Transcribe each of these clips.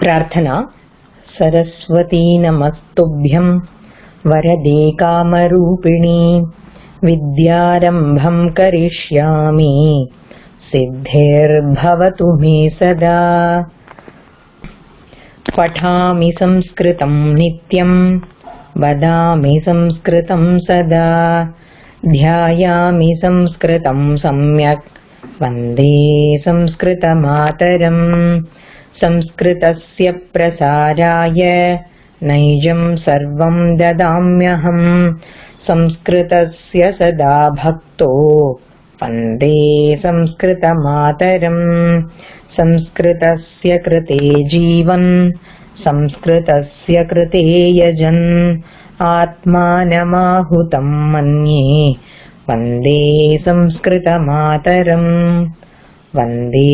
प्रार्थना। सरस्वती नमस्तुभ्यं वरदे कामरूपिणी। विद्यारम्भं करिष्यामि। सिद्धिर्भवतु मे सदा। पठामि संस्कृतं नित्यं। वदामि संस्कृतं सदा। ध्यायामि संस्कृतं सम्यक्। वन्दे संस्कृतमातरम् संस्कृतस्य प्रसाराय नैजं सर्वं ददाम्यहम्। संस्कृतस्य सदा भक्तो वन्दे संस्कृतमातरम्। संस्कृतस्य कृते जीवन् संस्कृतस्य कृते यजन्। आत्मानमाहुतं मन्ये वन्दे संस्कृतमातरम् वन्दे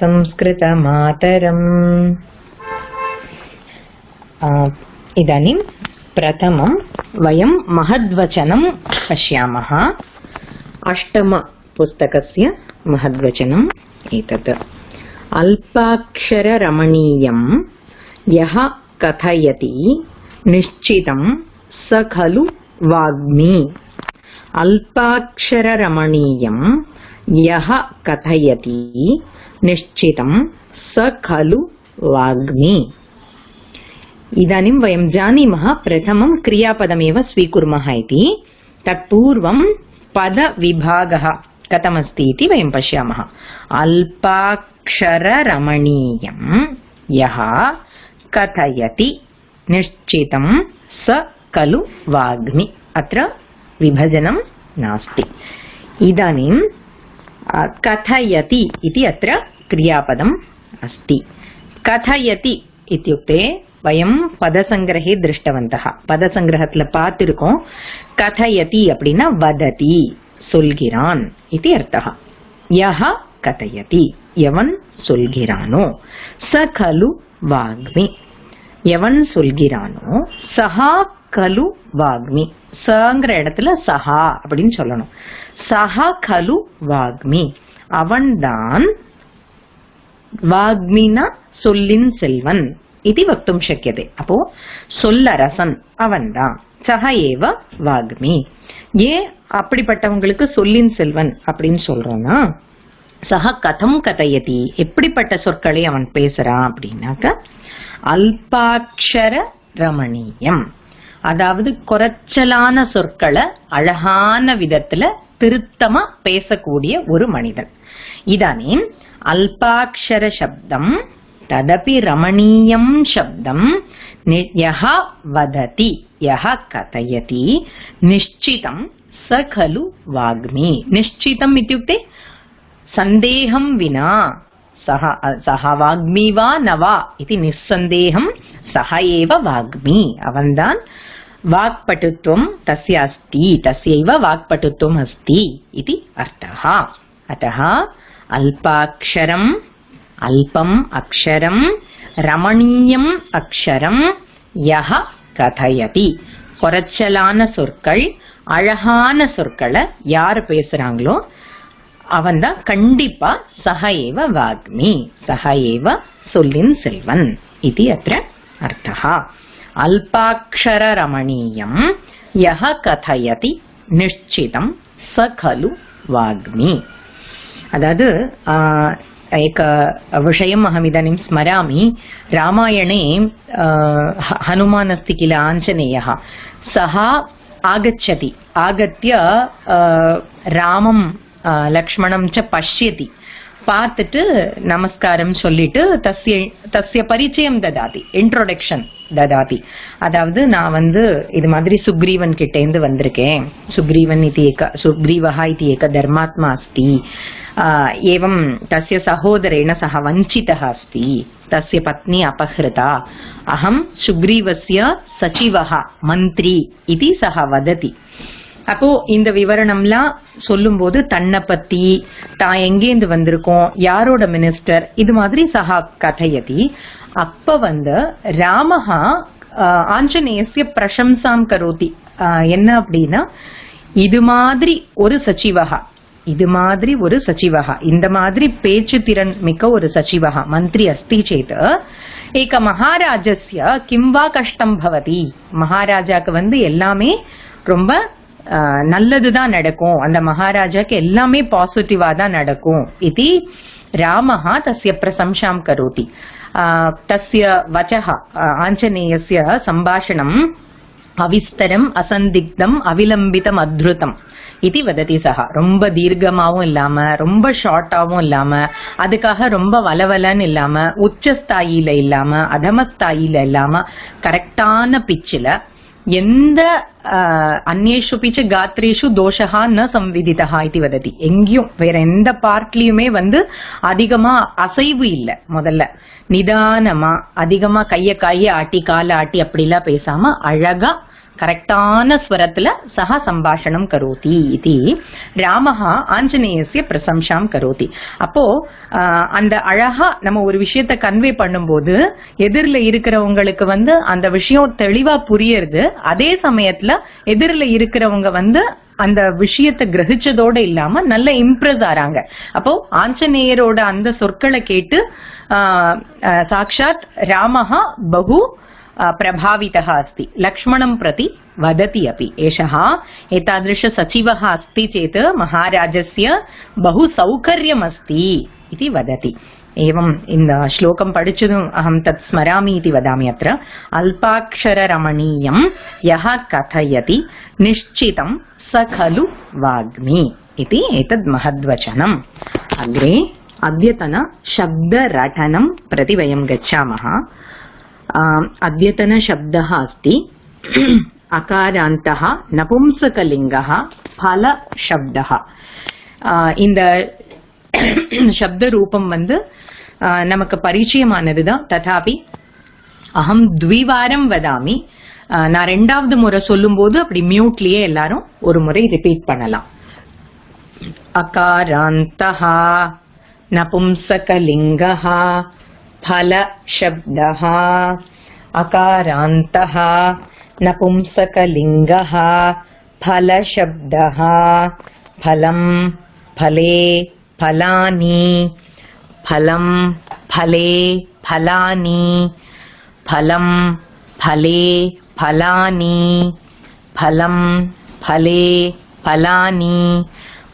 संस्कृतमातरम् आ, इदानीं प्रथमं वयं महद्वचनं पश्यामः अष्टमपुस्तकस्य महद्वचनम् एतत् अल्पाक्षररमणीयं यः कथयति निश्चितं स खलु वाग्मी अल्पाक्षररमणीयं यः कथयति निश्चितं स खलु वाग्मी इदानीं वयं जानीमः प्रथमं क्रियापदमेव स्वीकुर्मः इति तत्पूर्वं पदविभागः कथमस्ति इति वयं पश्यामः अल्पाक्षररमणीयं यः कथयति निश्चितं स खलु वाग्मि अत्र विभजनं नास्ति इदानीं अ, कथयति इति अत्र क्रियापदम् अस्ति कथयति इत्युक्ते வயம் பதசங்கிரகே திருஷ்டவந்தः பதசங்கிரகத்துல பார்த்திருக்கோம் கதயதி அப்படின்னா வததி சொல்கிறான் இது அர்த்தः யஹ கதயதி எவன் சொல்கிறானோ ச கலு வாக்மி எவன் சொல்கிறானோ சஹா கலு வாக்மி. சங்கிற இடத்துல சஹா அப்படின்னு சொல்லணும். சஹா கலு வாக்மி. அவன்தான் வாக்மினா சொல்லின் செல்வன். இது வக்தும் சக்கியதே அப்போ சொல்லரசன் அவன்தான். சஹ ஏவ வாக்மி. ஏன் அப்படிப்பட்டவங்களுக்கு சொல்லின் செல்வன் அப்படின்னு சொல்றோம்னா சக கதம் கதையதி. எப்படிப்பட்ட சொற்களை அவன் பேசுறான் அப்படின்னாக்க அல்பாட்சர ரமணீயம். அதாவது குறைச்சலான சொற்களை அழகான விதத்துல திருத்தமா பேசக்கூடிய ஒரு மனிதன். இதானீம் அல்பாட்சர சப்தம் ததபி ரமணீயம் சப்தம் யஹ வததி யஹ கதயதி நிச்சிதம் ச கலு வாக்மி நிச்சிதம் இத்தியுக்தே சந்தேகம் வினா. सः सः वाग्मी वा न वा इति निस्सन्देहं सः एव वाग्मी அவன்தான் वाक्पटुत्वं तस्य अस्ति तस्यैव वाक्पटुत्वम् अस्ति इति अर्थः अतः अल्पाक्षरम् அல்பம் அக்ஷரம் ரமணீயம் அக்ஷரம் யஹ கதயதி குறைச்சலான சொற்கள் அழகான சொற்களை யார் பேசுறாங்களோ அவன் தான் கண்டிப்பா சக ஏவ வாக்மி சக ஏவ சொல்லின் செல்வன். இது அத்திர அர்த்தா அல்பாட்சரமணீயம் யஹ கதயதி நிச்சிதம் ச கலு வாக்மி. அதாவது एक विषयम् अहमिदानीं स्मरामि रामायणे हनुमान् अस्ति किल आञ्जनेयः सः आगच्छति आगत्य रामं லக்ஷ்மணம் ச பஷ்யதி. பார்த்துட்டு நமஸ்காரம் சொல்லிட்டு தஸ்ய தஸ்ய பரிச்சயம் ததாதி இன்ட்ரோடக்ஷன் ததாதி. அதாவது நான் வந்து இது மாதிரி சுக்ரீவன் கிட்டேந்து வந்திருக்கேன். சுக்ரீவன் இது ஏக சுக்ரீவஹா இது ஏக தர்மாத்மா அஸ்தி. ஏவம் தஸ்ய சகோதரேண சக வஞ்சிதः அஸ்தி. தஸ்ய பத்னி அபஹ்ருதா. அகம் சுக்ரீவस्य सचिवः மந்திரி. இது சக வததி அப்போ இந்த விவரணம்லாம் சொல்லும்போது தன்னை பத்தி தான் எங்கேந்து வந்திருக்கோம் யாரோட மினிஸ்டர் இது மாதிரி சஹா கதையதி. அப்ப வந்து ராமஹா ஆஞ்சநேயசிய பிரசம்சாம் கரோதி. என்ன அப்படின்னா இது மாதிரி ஒரு சச்சிவகா இது மாதிரி ஒரு சச்சிவகா இந்த மாதிரி பேச்சு திறன் மிக்க ஒரு சச்சிவகா மந்திரி அஸ்தி சேத். ஏக மகாராஜஸ்ய கிம்வா கஷ்டம் பவதி. மகாராஜாக்கு வந்து எல்லாமே ரொம்ப நல்லது தான் நடக்கும். அந்த மகாராஜாக்கு எல்லாமே பாசிட்டிவா தான் நடக்கும். இது ராமஹா தஸ்ய பிரசம்சாம் கரோதி. ஆஹ், தஸ்ய வச்சः ஆஞ்சநேயஸ்ய சம்பாஷணம் அவிஸ்தரம் அசந்திக்தம் அவிலம்பிதம் அத்ருதம். இது வததி சகா ரொம்ப தீர்க்கமாகவும் இல்லாம ரொம்ப ஷார்ட்டாகவும் இல்லாம அதுக்காக ரொம்ப வலவலன்னு இல்லாம உச்சஸ்தாயில இல்லாம அதமஸ்தாயில இல்லாம கரெக்டான பிச்சில் எந்த ஆஹ், அந்நேஷு பிச்சு காத்ரேஷு தோஷகா ந சம்விதிதா இது வததி எங்கேயும் வேற எந்த பார்ட்லயுமே வந்து அதிகமா அசைவு இல்லை முதல்ல. நிதானமா அதிகமா கைய காய ஆட்டி காலை ஆட்டி அப்படிலாம் பேசாம அழகா கரெக்டான ஸ்வரத்துல சக சம்பாஷணம் கரோதி இது. ராமஹா ஆஞ்சநேயசிய பிரசம்சாம் கரோதி. அப்போ அந்த அழகா நம்ம ஒரு விஷயத்த கன்வே பண்ணும்போது எதிரில் இருக்கிறவங்களுக்கு வந்து அந்த விஷயம் தெளிவா புரியறது அதே சமயத்துல எதிரில் இருக்கிறவங்க வந்து அந்த விஷயத்தை கிரகிச்சதோட இல்லாம நல்ல இம்ப்ரெஸ் ஆறாங்க. அப்போ ஆஞ்சநேயரோட அந்த சொற்களை கேட்டு ஆஹ், சாக்ஷாத் ராமஹா பகு प्रभावितः अस्ति लक्ष्मणं प्रति वदति अपि एषः एतादृशसचिवः अस्ति चेत् महाराजस्य बहु सौकर्यमस्ति इति वदति. एवम् श्लोकं पठितुम् अहं तत् स्मरामि इति वदामि अत्र अल्पाक्षररमणीयं यः कथयति निश्चितं स खलु वाग्मी इति एतद् महद्वचनम् अग्रे अद्यतनशब्दरटनं प्रति वयं गच्छामः अद्यतनशब्दः अस्ति अकारान्तः नपुंसकलिङ्गः फलशब्दः ஆ, இந்த சப்த ரூபம் வந்து ஆ, நமக்கு பரிச்சயமானதுதான் ததாபி அகம் த்விவாரம் வதாமி ஆ, நான் ரெண்டாவது முறை சொல்லும்போது அப்படி மியூட்லயே எல்லாரும் ஒரு முறை ரிப்பீட் பண்ணலாம் अकारान्तः नपुंसकलिङ्गः फलशब्दः अकारान्तः नपुंसकलिङ्गः फलशब्दः फलं फले फलानि फलं फले फलानि फलं फले फलानि फलं फले फलानि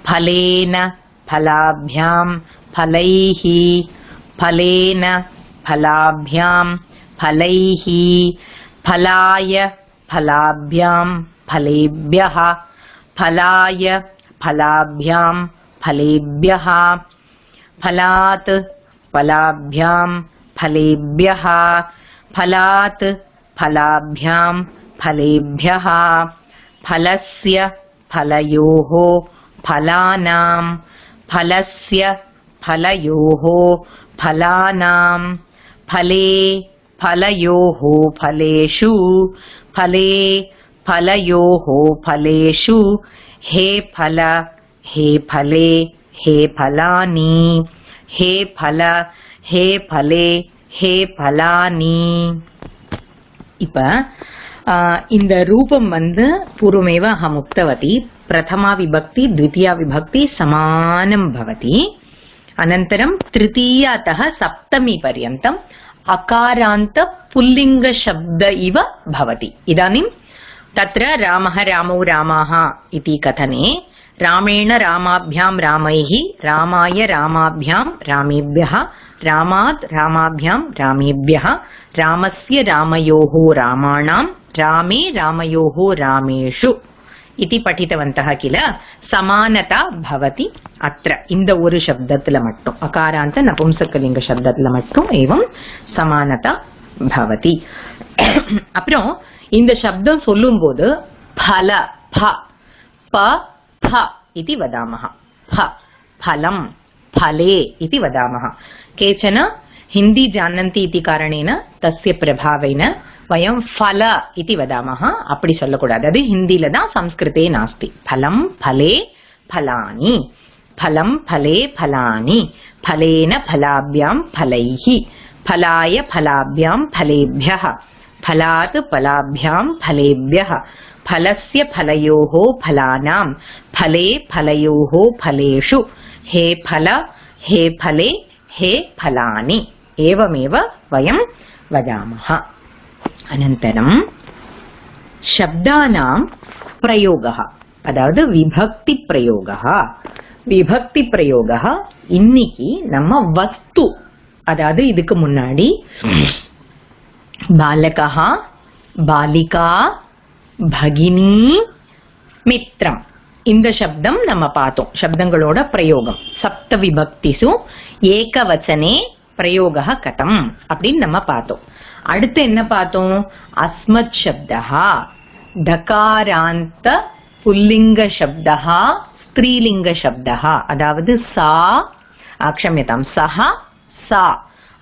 फलेन फलाभ्यां फलैः फलेन फलाभ्यां फलैः फलाय फलाभ्यां फलेभ्यः फलाय फलाभ्यां फलेभ्यः फलात् फलाभ्यां फलेभ्यः फलात् फलाभ्यां फलेभ्यः फलस्य फलयोः फलानां फलस्य फलयोः फलानां फले फलयोः फलेषु फले फलयोः फलेषु हे फल हे फले हे फलानि हे फल हे फले हे फलानि இப்ப ஆஹ், இந்த ரூபம் வந்து பூர்வமேவ அகம் உக்தவதி பிரதமா விபக்தி द्वितीया விபக்தி சமானம் பவதி अनन्तरं तृतीयातः सप्तमी पर्यन्तम् अकारान्त पुल्लिङ्गशब्द इव भवति. इदानीं तत्र रामः रामौ रामाः इति कथने रामेण रामाभ्यां रामैः, रामाय रामाभ्यां रामेभ्यः, रामात् रामाभ्यां रामेभ्यः, रामस्य रामयोः रामाणां, रामे रामयोः रामेषु। इति पठितवन्तः किल समानता भवति अत्र இந்த ஒரு சப்தத்துல மட்டும் அகாராந்த நபும்சக்கலிங்க சப்தத்துல மட்டும் ஏவம் சமானதா பவதி அப்புறம் இந்த சப்தம் சொல்லும்போது பல ப ப फ इति वदामः फ फलं फले इति वदामः केचन हिन्दी जानन्ति इति कारणेन तस्य प्रभावेन वयं फल इति वदामः அப்படி சொல்லக்கூடாது அது ஹிந்தில தான் சம்ஸ்கிருதே நாஸ்தி फलं फले फलानि फलं फले फलानि फलेन फलाभ्यां फलैः फलाय फलाभ्यां फलेभ्यः फलात् फलाभ्यां फलेभ्यः फलस्य फलयोः फलानां फले फलयोः फलेषु हे फल हे फले हे फलानि एवमेव वयं वदामः అనంతరం శబ్దానాం ప్రయోగ అదావదు విభక్తి ప్రయోగ விபக்தி பிரயோகா இன்னைக்கு நம்ம வஸ்து அதாவது இதுக்கு முன்னாடி பாலகா பாலிகா பகினி மித்ரம் இந்த சப்தம் நம்ம பார்த்தோம் சப்தங்களோட பிரயோகம் சப்த விபக்திசு ஏகவச்சனே பிரயோக கதம் அப்படின்னு நம்ம பார்த்தோம்। அடுத்து என்ன பார்த்தோம் அஸ்மத் சப்தா டகாராந்த புல்லிங்க சப்தா ஸ்திரீலிங்க சப்தா அதாவது சா க்ஷம்யதாம் சஹ சா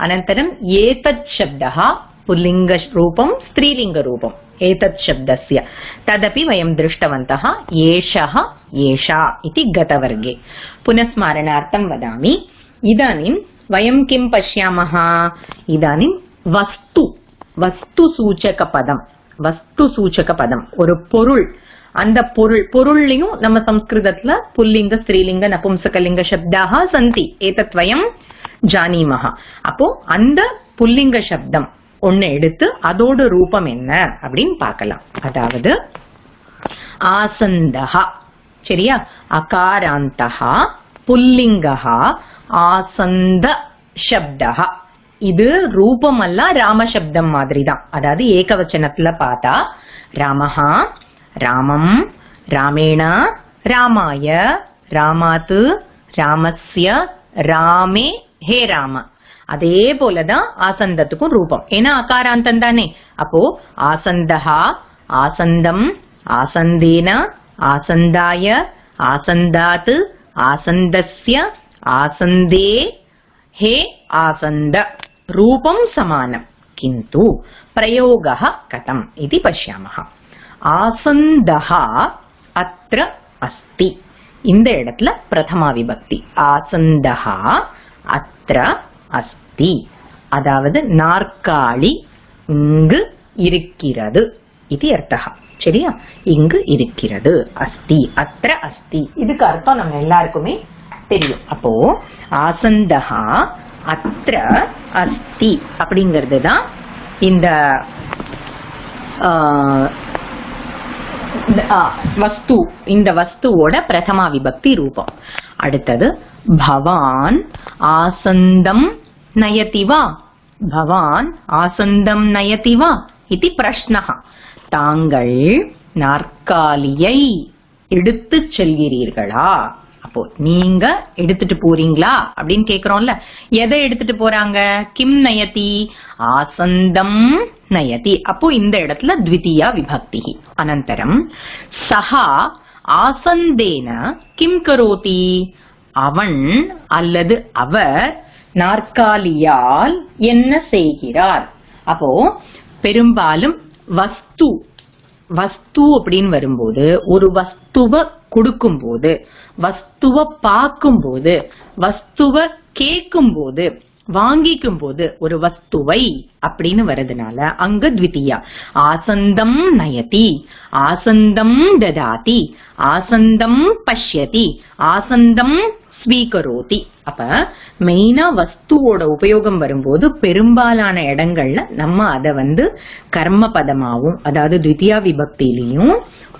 अनन्तरम् एतत् शब्दः पुल्लिङ्गरूपं स्त्रीलिङ्गरूपम् एतत् शब्दस्य तदपि वयं दृष्टवन्तः एषः एषा इति गतवर्गे पुनस्मारणार्थं वदामि इदानीं वयं किं पश्यामः इदानीं वस्तु வஸ்துசூச்சகபதம் வஸ்துசூச்சகபதம் ஒரு பொருள். அந்த பொருள் பொருள்லையும் நம்ம சம்ஸ்கிருதத்துல புல்லிங்க ஸ்ரீலிங்க நபும்சகலிங்க சப்தாக சந்தி. ஏதத்வயம் அப்போ அந்த புல்லிங்க சப்தம் ஒண்ணு எடுத்து அதோட ரூபம் என்ன அப்படின்னு பார்க்கலாம். அதாவது ஆசந்தஹா. சரியா? அகாராந்தஹா புல்லிங்கஹா ஆசந்த சப்தஹா. இது ரூபம் அல்ல ராமசப்தம் மாதிரி தான் அதாவது ஏகவச்சனத்துல பார்த்தா ராமஹா ராமம் ராமேணா ராமாய ராமாத்து ராமஸ்ய ராமே ஹே ராம. அதே போலதான் ஆசந்தத்துக்கும் ரூபம். ஏன்னா அகாராந்தம் தானே. அப்போ ஆசந்தஹா ஆசந்தம் ஆசந்தேன ஆசந்தாய ஆசந்தாத்து ஆசந்தஸ்ய ஆசந்தே ஹே ஆசந்த. रूपं समानं किन्तु प्रयोगः कथम् इति पश्यामः ஆசந்தஹ அத்ர அஸ்தி. இந்த இடத்துல பிரதமா விபக்தி. ஆசந்தஹா அத்ர அஸ்தி. அதாவது நாற்காலி இங்கு இருக்கிறது. இது அர்த்தா சரியா? இங்கு இருக்கிறது. அஸ்தி அத்ர அஸ்தி. இதுக்கு அர்த்தம் நம்ம எல்லாருக்குமே தெரியும். அப்போ ஆசந்தஹா அத்திர அஸ்தி அப்படிங்கிறது தான் இந்த ஆஹ், வஸ்து இந்த வஸ்துவோட பிரதமா விபக்தி ரூபம். அடுத்தது பவான் ஆசந்தம் நயதி வா. பவான் ஆசந்தம் நயதி வா இது பிரஷ்னः தாங்கள் நாற்காலியை எடுத்துச் செல்கிறீர்களா? அப்போ நீங்க எடுத்துட்டு போறீங்களா? அப்படின்னு கேக்குறோம்ல. எதை எடுத்துட்டு போறாங்க? கிம் நயதி ஆசந்தம் நயதி. அப்போ இந்த இடத்துல த்விதியா விபக்தி அனந்தரம். சஹா ஆசந்தேன கிம் கரோதி அவன் அல்லது அவர் நாற்காலியால் என்ன செய்கிறார்? அப்போ பெரும்பாலும் வஸ்து வஸ்து அப்படின்னு வரும்போது ஒரு வஸ்துவ கொடுக்கும்போது வஸ்துவ பார்க்கும்போது வஸ்துவ கேட்கும்போது வாங்கிக்கும் போது ஒரு வஸ்துவை அப்படின்னு வர்றதுனால அங்க த்விதியா ஆசந்தம் நயதி ஆசந்தம் ததாதி ஆசந்தம் பஷ்யதி ஆசந்தம் ஸ்வீகரோதி. அப்ப மெயினா வஸ்துவோட உபயோகம் வரும்போது பெரும்பாலான இடங்கள்ல நம்ம அதை வந்து கர்ம பதமாவும் அதாவது த்விதியா விபக்தியிலையும்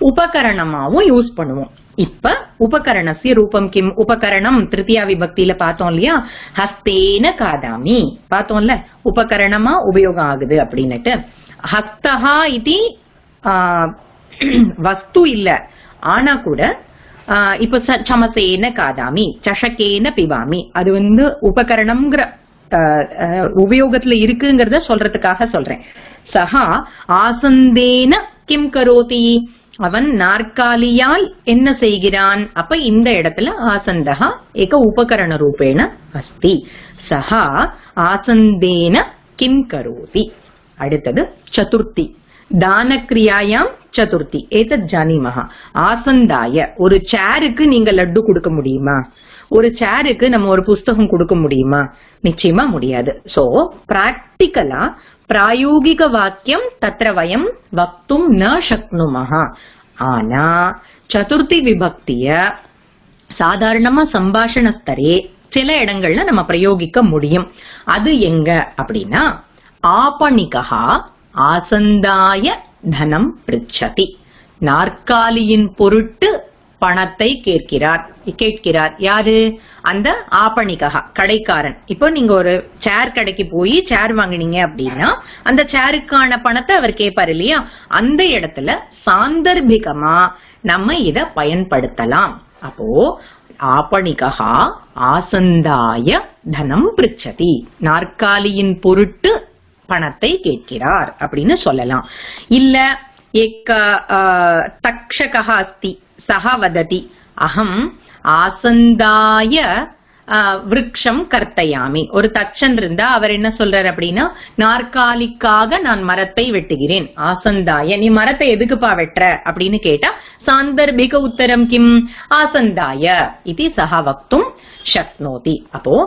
உபகரணமாவும் யூஸ் பண்ணுவோம். இப்ப உபகரணசிய ரூபம் கிம்? உபகரணம் திருத்தியா விபக்தியில பார்த்தோம் இல்லையா? ஹஸ்தேன காதாமி. பார்த்தோம்ல? உபகரணமா உபயோகம் ஆகுது அப்படின்னுட்டு. ஹஸ்தஹா இது வஸ்து இல்ல. ஆனா கூட ஆஹ் இப்ப ச- சமசேன காதாமி சஷக்கேன பிபாமி அது வந்து உபகரணம்ங்கிற உபயோகத்துல இருக்குங்கிறத சொல்றதுக்காக சொல்றேன். சஹா ஆசந்தேன கிம் கரோதி? அவன் நாற்காலியால் என்ன செய்கிறான்? அப்ப இந்த இடத்துல ஆசந்தகா ஏக உபகரண ரூபேண அஸ்தி. சஹா ஆசந்தேன கிம் கரோதி. அடுத்தது சதுர்த்தி. தானக்ரியாயாம் சதுர்த்தி. ஏதத் ஜானிமஹா. ஆசந்தாய. ஒரு சேருக்கு நீங்க லட்டு கொடுக்க முடியுமா? ஒரு சேருக்கு நம்ம ஒரு புஸ்தகம் கொடுக்க முடியுமா? நிச்சயமா முடியாது. சோ பிராக்டிக்கலா பிராயோகிக வாக்கியம் தத்திர வயம் வக்தும் ந சக்னுமஹா. ஆனா சதுர்த்தி விபக்திய சாதாரணமா சம்பாஷணஸ்தரே சில இடங்கள்ல நம்ம பிரயோகிக்க முடியும். அது எங்க அப்படின்னா ஆபணிகா ஆசந்தாய தனம் பிரிச்சதி. நாற்காலியின் பொருட்டு பணத்தை கேட்கிறார். கேட்கிறார். யாரு? அந்த ஆபணிகா கடைக்காரன். இப்போ நீங்க ஒரு சேர் கடைக்கு போய் சேர் வாங்குனீங்க அப்படின்னா அந்த சேருக்கான பணத்தை அவர் கேட்பார் இல்லையா? அந்த இடத்துல சாந்தர்பிகமா நம்ம இத பயன்படுத்தலாம். அப்போ ஆபணிகா ஆசந்தாய தனம் பிரிச்சதி. நாற்காலியின் பொருட்டு பணத்தை கேட்கிறார் அப்படின்னு சொல்லலாம். இல்ல ஏக்க தக்ஷகா அஸ்தி. सः वदति। अहम् ஆசந்தாய விரக்ஷம் கர்த்தையாமி ஒரு தச்சன் இருந்தா அவர் என்ன சொல்றாரு அப்படின்னா நாற்காலிக்காக நான் மரத்தை வெட்டுகிறேன். ஆசந்தாய நீ மரத்தை எதுக்குப்பா வெட்டுற? அப்படின்னு கேட்டா சாந்தர்பிக உத்தரம் கிம்? ஆசந்தாய. இது சக வக்தும் சக்னோதி அப்போ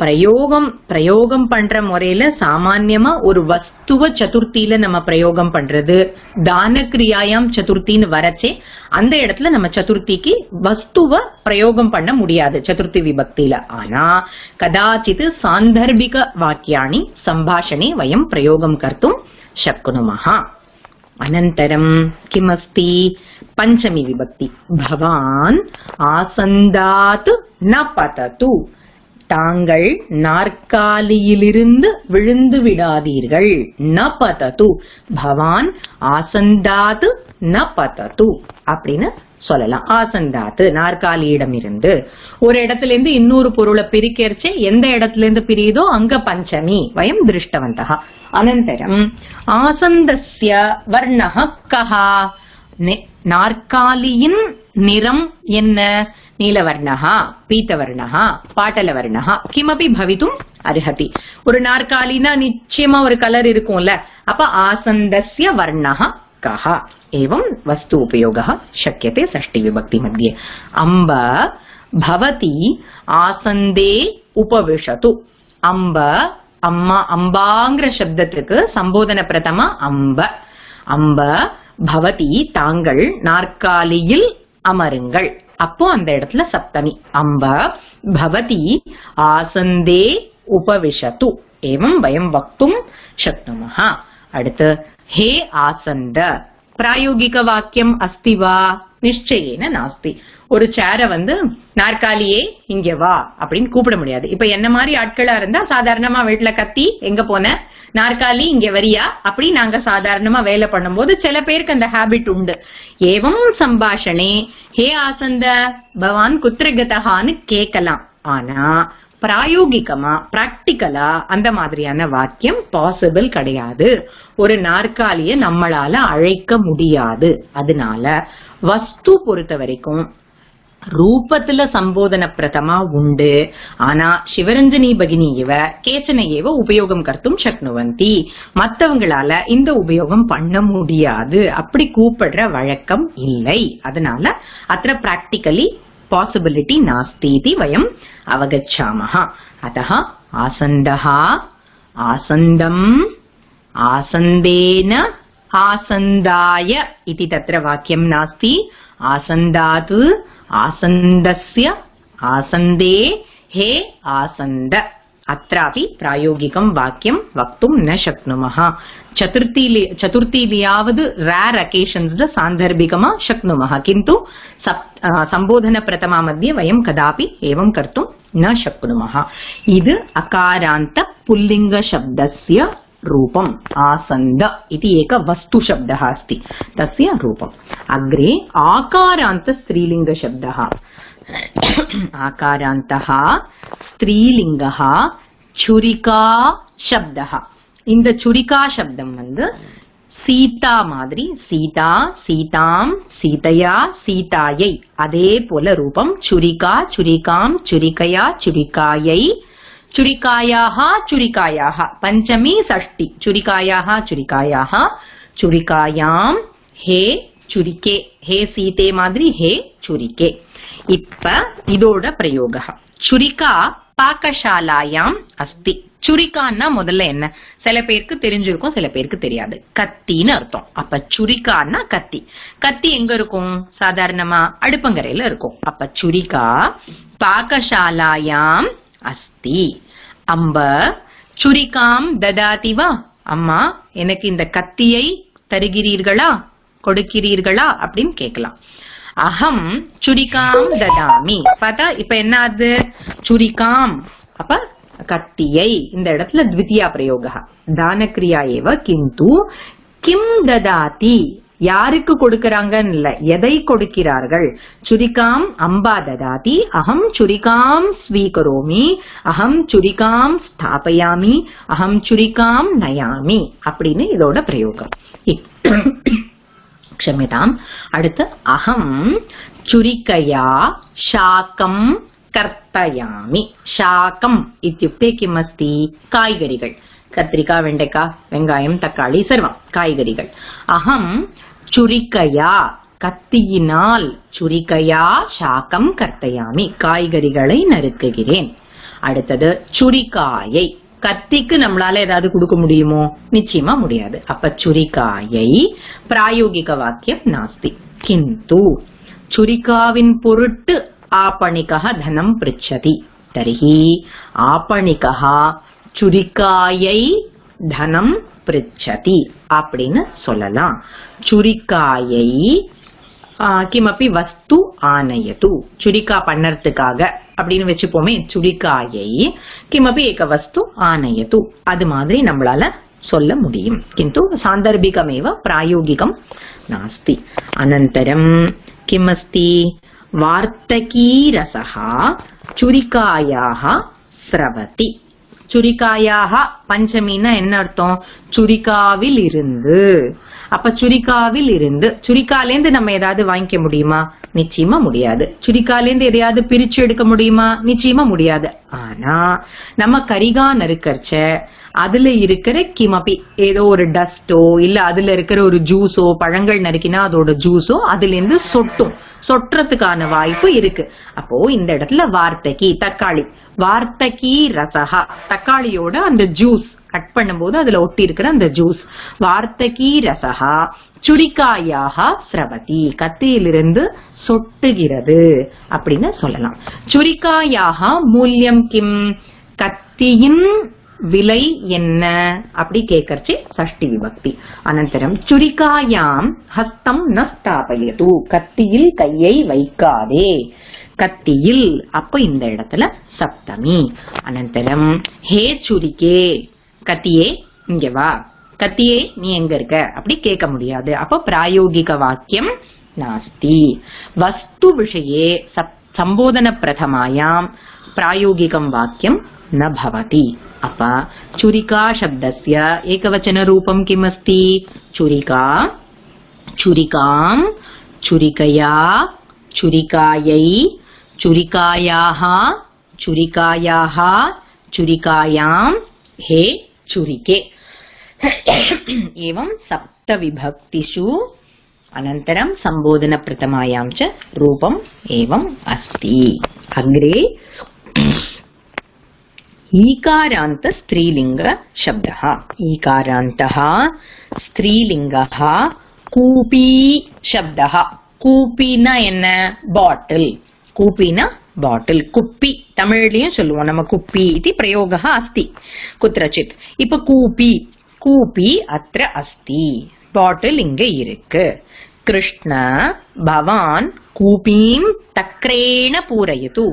பிரயோகம் பிரயோகம் பண்ற முறையில சாமான்யமா ஒரு வஸ்துவ சதுர்த்தியில நம்ம பிரயோகம் பண்றது தான கிரியாயாம் சதுர்த்தின்னு வரச்சே அந்த இடத்துல நம்ம சதுர்த்திக்கு வஸ்துவ பிரயோகம் பண்ண முடியாது சதுர்த்தி விபக்தியில ஆனா கதாச்சித் சாந்தர்பிக வாக்கியாணி சம்பாஷணே வயம் பிரயோகம் கர்த்தும் சக்குனுமஹா अनन्तरं किमस्ति पञ्चमी विभक्ति भवान् आसन्दात् न पततु தாங்கள் நாற்காலியிலிருந்து விழுந்து விடாதீர்கள் ந பதது பவான் ஆசந்தாது ந பதது அப்படின்னு சொல்லலாம். ஆசந்தாத்து நாற்காலியிடம் இருந்து ஒரு இடத்துல இருந்து இன்னொரு பொருளை பிரிக்கிறச்சு எந்த இடத்துல இருந்து பிரியுதோ அங்க பஞ்சமி. வயம் திருஷ்டவந்தகா. அனந்தரம். ஆசந்தஸ்ய வர்ணக கஹா. நாற்காலியின் நிறம் என்ன? நீலவர்ணகா பீத்தவர்ணகா பாட்டலவர்ணகா கிமபி பவித்தும் அருகதி ஒரு நாற்காலினா நிச்சயமா ஒரு கலர் இருக்கும்ல அப்ப ஆசந்தஸ்ய வர்ணகா கஹ एवं वस्तु उपयोगः शक्यते षष्टिविभक्ति मध्ये अम्ब भवति ஆசந்தே உபவிஷது அம்ப அம்மா அம்பாங்கிற சப்தத்துக்கு சம்போதன பிரதமா அம்ப அம்ப பவதி தாங்கள் நாற்காலியில் அமருங்கள் அப்போ அந்த இடத்துல சப்தமி. அம்ப பவதி ஆசந்தே உபவிஷத்து. ஏவம் வயம் வக்தும் சக்னுமः அடுத்து ஹே ஆசந்த. பிராயோகிக வாக்கியம் அஸ்தி வா? நிச்சயேன நாஸ்தி. ஒரு சேர வந்து நாற்காலியே இங்க வா அப்படின்னு கூப்பிட முடியாது. இப்ப என்ன மாதிரி ஆட்களா இருந்தா சாதாரணமா வீட்டுல கத்தி எங்க போன? நாற்காலி இங்க வரியா? அப்படி நாங்க சாதாரணமா வேலை பண்ணும்போது சில பேருக்கு அந்த ஹேபிட் உண்டு. ஏவம் சம்பாஷணே ஹே ஆசந்த பவான் குத்திரகதான்னு கேட்கலாம் ஆனா பிராயோகிகமா பிராக்டிக்கலா அந்த மாதிரியான வாக்கியம் பாசிபிள் கிடையாது. ஒரு நாற்காலிய நம்மளால அழைக்க முடியாது. அதனால வஸ்து பொறுத்த வரைக்கும் ரூபத்துல சம்போதன பிரதமா உண்டு. ஆனா சிவரஞ்சனி பகினி இவ கேச்சன ஏவ உபயோகம் கர்த்தும் சக்னுவந்தி. மத்தவங்களால இந்த உபயோகம் பண்ண முடியாது. அப்படி கூப்பிடுற வழக்கம் இல்லை. அதனால அத்த பிராக்டிக்கலி पासिबिलिटि नास्ति इति वयम् अवगच्छामः। अतः आसन्दः आसन्दम् आसन्देन आसन्दाय इति तत्र वाक्यं नास्ति। आसन्दात् आसन्दस्य आसन्दे हे आसन्द। अत्रापि प्रायोगिकं वाक्यं वक्तुं न शक्नुमः. चतुर्थी चतुर्थीलियावद् रेर् अकेशन्स् सान्दर्भिकमा शक्नुमः. किन्तु सम्बोधनप्रथमा मध्ये वयं कदापि एवं कर्तुं न शक्नुमः. इद् अकारान्त पुल्लिङ्गशब्दस्य रूपम् आसन्द इति एक वस्तुशब्दः अस्ति. तस्य रूपम्. अग्रे आकारान्त स्त्रीलिङ्गशब्दः ஆகாராந்தः ஸ்திரீலிங்கः சுரிகா சப்தா இந்த சுரிகா சப்தம் வந்து சீதா மாதிரி சீதா சீதாம் சீதையா சீதாயை அதே போல ரூபம் சுரிகா சுரிகாம் சுரிகையா சுரிகாயை சுரிகாயாக சுரிகாயாக பஞ்சமி சஷ்டி சுரிகாயாக சுரிகாயாக சுரிகாயாம் ஹே சுரிக்கே ஹே சீதே மாதிரி ஹே சுரிக்கே இப்ப இதோட பிரயோகம் சுரிகா பாக்கசாலாயாம் அஸ்தி. சுரிக்கான்னா முதல்ல என்ன? சில பேருக்கு தெரிஞ்சிருக்கும் சில பேருக்கு தெரியாது. கத்தின்னு அர்த்தம். அப்ப சுரிக்கான்னா கத்தி. கத்தி எங்க இருக்கும்? சாதாரணமா அடுப்பங்கரையில இருக்கும். அப்ப சுரிகா பாக்கசாலாயாம் அஸ்தி. அம்ப சுரிகாம் ததாதிவா அம்மா எனக்கு இந்த கத்தியை தருகிறீர்களா? கொடுக்கிறீர்களா? அப்படின்னு கேட்கலாம் அகம் சுரிகாம் ததாமி. பார்த்தா இப்ப என்ன அது சுரிகாம். அப்ப கத்தியை இந்த இடத்துல த்வித்தியா பிரயோக. தானக்கிரியா ஏவ கிந்து. கிம் ததாதி. யாருக்கு கொடுக்கறாங்கன்னு இல்ல எதை கொடுக்கிறார்கள்? சுரிகாம் அம்பா ததாதி. அகம் சுரிகாம் ஸ்வீகரோமி. அகம் சுரிகாம் ஸ்தாபயாமி. அகம் சுரிகாம் நயாமி. அப்படின்னு இதோட பிரயோகம். க்ஷமிதாம். அடுத்து அகம் சுரிக்கயா சாக்கம் கர்த்தயாமி. சாக்கம் இத்தியுக்தே கிம் அஸ்தி காய்கறிகள். கத்திரிக்காய் வெண்டைக்காய் வெங்காயம் தக்காளி சர்வம் காய்கறிகள். அகம் சுரிக்கையா கத்தியினால் சுரிக்கையா சாக்கம் கர்த்தயாமி காய்கறிகளை நறுக்குகிறேன். அடுத்தது சுரிக்காயை. கத்திக்கு நம்மளால ஏதாவது கொடுக்க முடியுமோ? நிச்சயமா முடியாது. அப்ப சுரிக்காயை பிராயோகிக வாக்கியம் நாஸ்தி. கிந்து சுரிக்காவின் பொருட்டு ஆபணிகா தனம் பிரிச்சதி. தர்ஹி ஆபணிகா சுரிக்காயை தனம் பிரிச்சதி. அப்படின்னு சொல்லலாம். சுரிக்காயை கிமப்பி வஸ்து ஆனயது. சுடிக்கா பண்ணறதுக்காக அப்படின்னு வச்சுப்போமே சுடிக்காயை கிமப்பி ஏக வஸ்து ஆனயது. அது மாதிரி நம்மளால சொல்ல முடியும். கிந்து சாந்தர்பிகமேவ பிராயோகிகம் நாஸ்தி. அனந்தரம் கிமஸ்தி வார்த்தகீரசः சுரிக்காயாக சிரவதி. சுரிக்காயாக பஞ்சமின்னா என்ன அர்த்தம்? சுரிக்காவில் இருந்து. அப்ப சுரிக்காவில் இருந்து சுரிக்காலேந்து நம்ம ஏதாவது வாங்கிக்க முடியுமா? நிச்சயமா முடியாது. சுரிக்காலேந்து எதையாவது பிரிச்சு எடுக்க முடியுமா? நிச்சயமா முடியாது. ஆனா நம்ம கரிகா நறுக்கறச்ச அதுல இருக்கிற கிமபி ஏதோ ஒரு டஸ்டோ இல்ல அதுல இருக்கிற ஒரு ஜூஸோ பழங்கள் நறுக்கினா அதோட ஜூஸோ அதுல இருந்து சொட்டும். சொட்டுறதுக்கான வாய்ப்பு இருக்கு. அப்போ இந்த இடத்துல வார்த்தகி தக்காளி. வார்த்தகி ரசகா தக்காளியோட அந்த ஜூஸ். கட் பண்ணும்போது அதுல ஒட்டி இருக்கிற அந்த ஜூஸ் வார்த்தகி ரசகா சுரிக்காயாக ஸ்ரவதி கத்தியிலிருந்து சொட்டுகிறது அப்படின்னு சொல்லலாம். சுரிக்காயாக மூல்யம் கிம் கத்தியின் விலை என்ன அப்படி கேட்கறச்சு சஷ்டி விபக்தி. அனந்தரம் சுரிக்காயாம் ஹஸ்தம் ந ஸ்தாபயது கத்தியில் கையை வைக்காதே. கத்தியில் அப்ப இந்த இடத்துல சப்தமி. அனந்தரம் ஹே சுரிக்கே கத்தியே இங்க வா கத்தியே நீ எங்க இருக்க அப்படி கேட்க முடியாது அப்ப பிராயோகிக வாக்கியம் நாஸ்தி வஸ்து விஷயே சப் சம்போதன பிரதமாயாம் प्रायोगिकं वाक्यं न भवति अप चुरिका शब्दस्य एकवचनरूपं किमस्ति चुरिका चुरिकां चुरिकया चुरिकायै चुरिकायाः चुरिकायाः चुरिकायां हे चुरिके एवं सप्तविभक्तिषु अनन्तरं सम्बोधनप्रथमायां च रूपम् एवम् अस्ति अग्रे ईकारान्तस्त्रीलिङ्गशब्दः ईकारान्तः स्त्रीलिङ्गः कूपी शब्दः कूपीन एन्न बाटल् कूपीन பாட்டில் குப்பி தமிழ்லயும் சொல்லுவோம். நம்ம குப்பி இது பிரயோக அஸ்தி குத்திரச்சித் இப்ப கூப்பி கூப்பி அத்த அஸ்தி. பாட்டில் இங்க இருக்கு. கிருஷ்ண பவான் கூப்பீம் தக்ரேண பூரயது.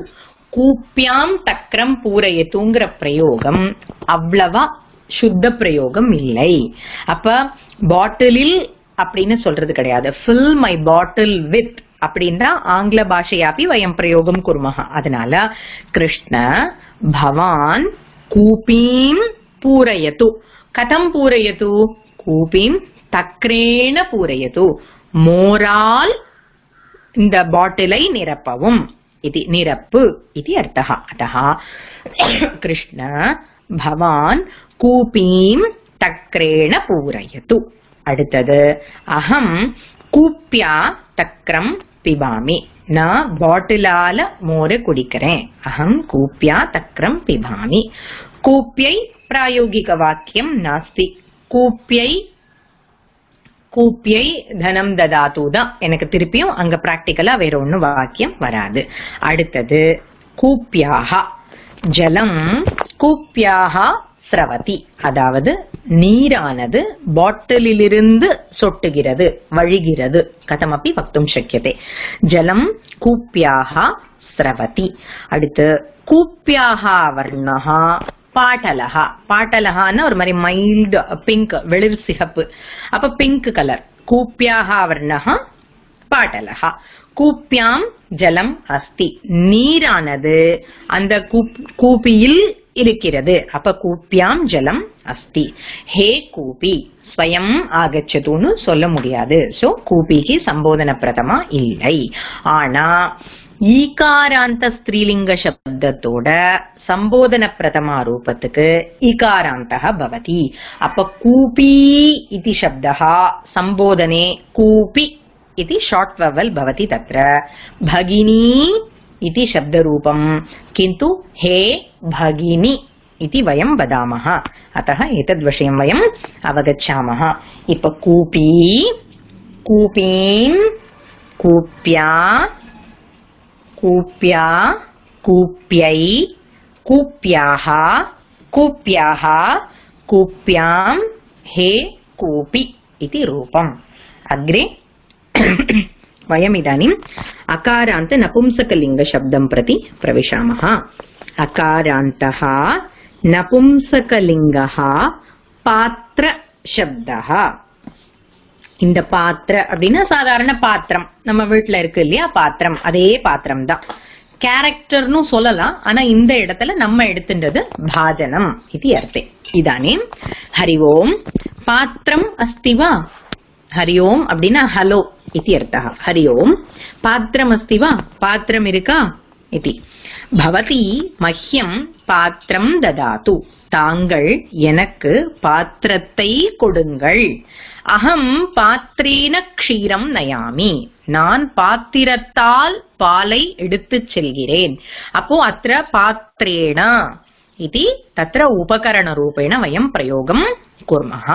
கூப்பியாம் தக்ரம் பூரயத்துங்கிற பிரயோகம் அவ்வளவா சுத்த பிரயோகம் இல்லை. அப்ப பாட்டிலில் அப்படின்னு சொல்றது கிடையாது. ஃபில் மை பாட்டில் வித் அப்படின்னா ஆங்கில பாஷையாப்பி வயம் பிரயோகம் குருமக அதனால கிருஷ்ண பவான் கூப்பீம் பூரயத்து கதம் பூரயத்து கூப்பீம் தக்ரேண பூரயத்து மோரால் இந்த பாட்டிலை நிரப்பவும் இது நிரப்பு இது அர்த்தः अतः कृष्ण भवान् कूपीं तक्रेण पूरयतु அடுத்தது அகம் கூப்பியா தக்ரம் பிபாமி. நான் பாட்டிலால மோர குடிக்கிறேன். அகம் கூப்பியா தக்ரம் பிபாமி. கூப்பியை பிராயோகிக வாக்கியம் நாஸ்தி. கூப்பியை கூப்பியை தனம் ததாத்து. தான் எனக்கு திருப்பியும் அங்க பிராக்டிக்கலா வேற ஒண்ணு வாக்கியம் வராது. அடுத்தது கூப்பியாக ஜலம் கூப்பியாக சிரவதி அதாவது நீரானது பாட்டிலிலிருந்து சொட்டுகிறது வழிகிறது. கதமப்பி வக்தும் சக்கியதே ஜலம் கூப்பியாக ஸ்ரவதி. அடுத்து கூப்பியாக வர்ணஹா பாட்டலஹா. பாட்டலஹான்னு ஒரு மாதிரி மைல்டு பிங்க் வெளிர் சிகப்பு. அப்ப பிங்க் கலர் கூப்பியாக வர்ணஹா பாட்டலஹா. கூப்பியாம் ஜலம் அஸ்தி. நீரானது அந்த கூப்பியில் இருக்கிறது. அப்ப கூப்பியாம் ஜலம் அஸ்தி. ஹே கூபி ஸ்வயம் ஆகச்சதுன்னு சொல்ல முடியாது. சோ கூபிக்கு சம்போதன பிரதமா இல்லை. ஆனா ஈகாராந்த ஸ்திரீலிங்க சப்தத்தோட சம்போதன பிரதமா ரூபத்துக்கு இகாராந்தக பவதி. அப்ப கூபி இது சப்தா சம்போதனே கூபி இது ஷார்ட் வவல் பவதி தத்ர. பகினி इति शब्दरूपम्। किन्तु हे भगिनी इति वयं वदामः। अतः एतद्विषयं वयम् अवगच्छामः। इप कूपी कूपीं कूप्या कूप्या, कूप्यै, कूप्याः कूप्याः, कूप्यां, हे कूपि इति रूपम्। अग्रे वयमिदानीम् अकारान्त नपुंसकलिङ्गशब्दं प्रति प्रविशामः अकारान्तः नपुंसकलिङ्गः पात्रशब्दः இந்த பாத்திர அப்படின்னா சாதாரண பாத்திரம் நம்ம வீட்ல இருக்கு இல்லையா பாத்திரம் அதே பாத்திரம் தான் கேரக்டர்னு சொல்லலாம் ஆனா இந்த இடத்துல நம்ம எடுத்துன்றது பாஜனம் இது அர்த்தே இதானே ஹரி ஓம் பாத்திரம் அஸ்தி வா ஹரி ஓம் அப்படின்னா ஹலோ இது அர்த்தः ஹரி ஓம் பாத்திரம் அஸ்தி வா பாத்திரம் இருக்கா இது பவதி மஹ்யம் பாத்திரம் ததாது தாங்கள் எனக்கு பாத்திரத்தை கொடுங்கள் அகம் பாத்திரேன க்ஷீரம் நயாமி நான் பாத்திரத்தால் பாலை எடுத்துச் செல்கிறேன் அப்போ அத்திர பாத்திரேண इति तत्र उपकरणरूपेण वयं प्रयोगं कुर्मः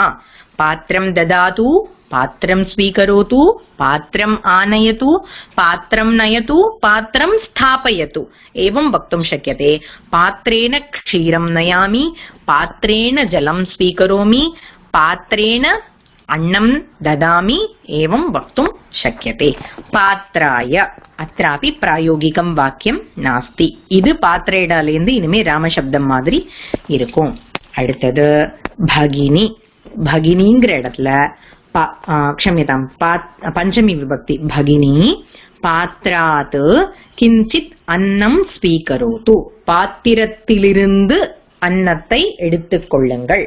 पात्रं ददातु, पात्रं स्वीकरोतु पात्रम् आनयतु, पात्रं नयतु, पात्रं स्थापयतु। एवं वक्त शक्यते, पात्रेण क्षीरम नयामि, पात्रेण जलं स्वीकरोमि, पात्रेण अन्नं ददामि, एवं वक्तुं शक्यते। पात्राय, अत्रापि प्रायोगिकं वाक्यं नास्ति। இது பாத்திரேடாலேருந்து இனிமே ராமசப்தம் மாதிரி இருக்கும் அடுத்தது பகினி பகினிங்கிற இடத்துல க்ஷமியதாம் பஞ்சமி விபக்தி பகினி பாத்திராத்து கிஞ்சித் அன்னம் ஸ்வீகரோது பாத்திரத்திலிருந்து அன்னத்தை எடுத்துக்கொள்ளுங்கள்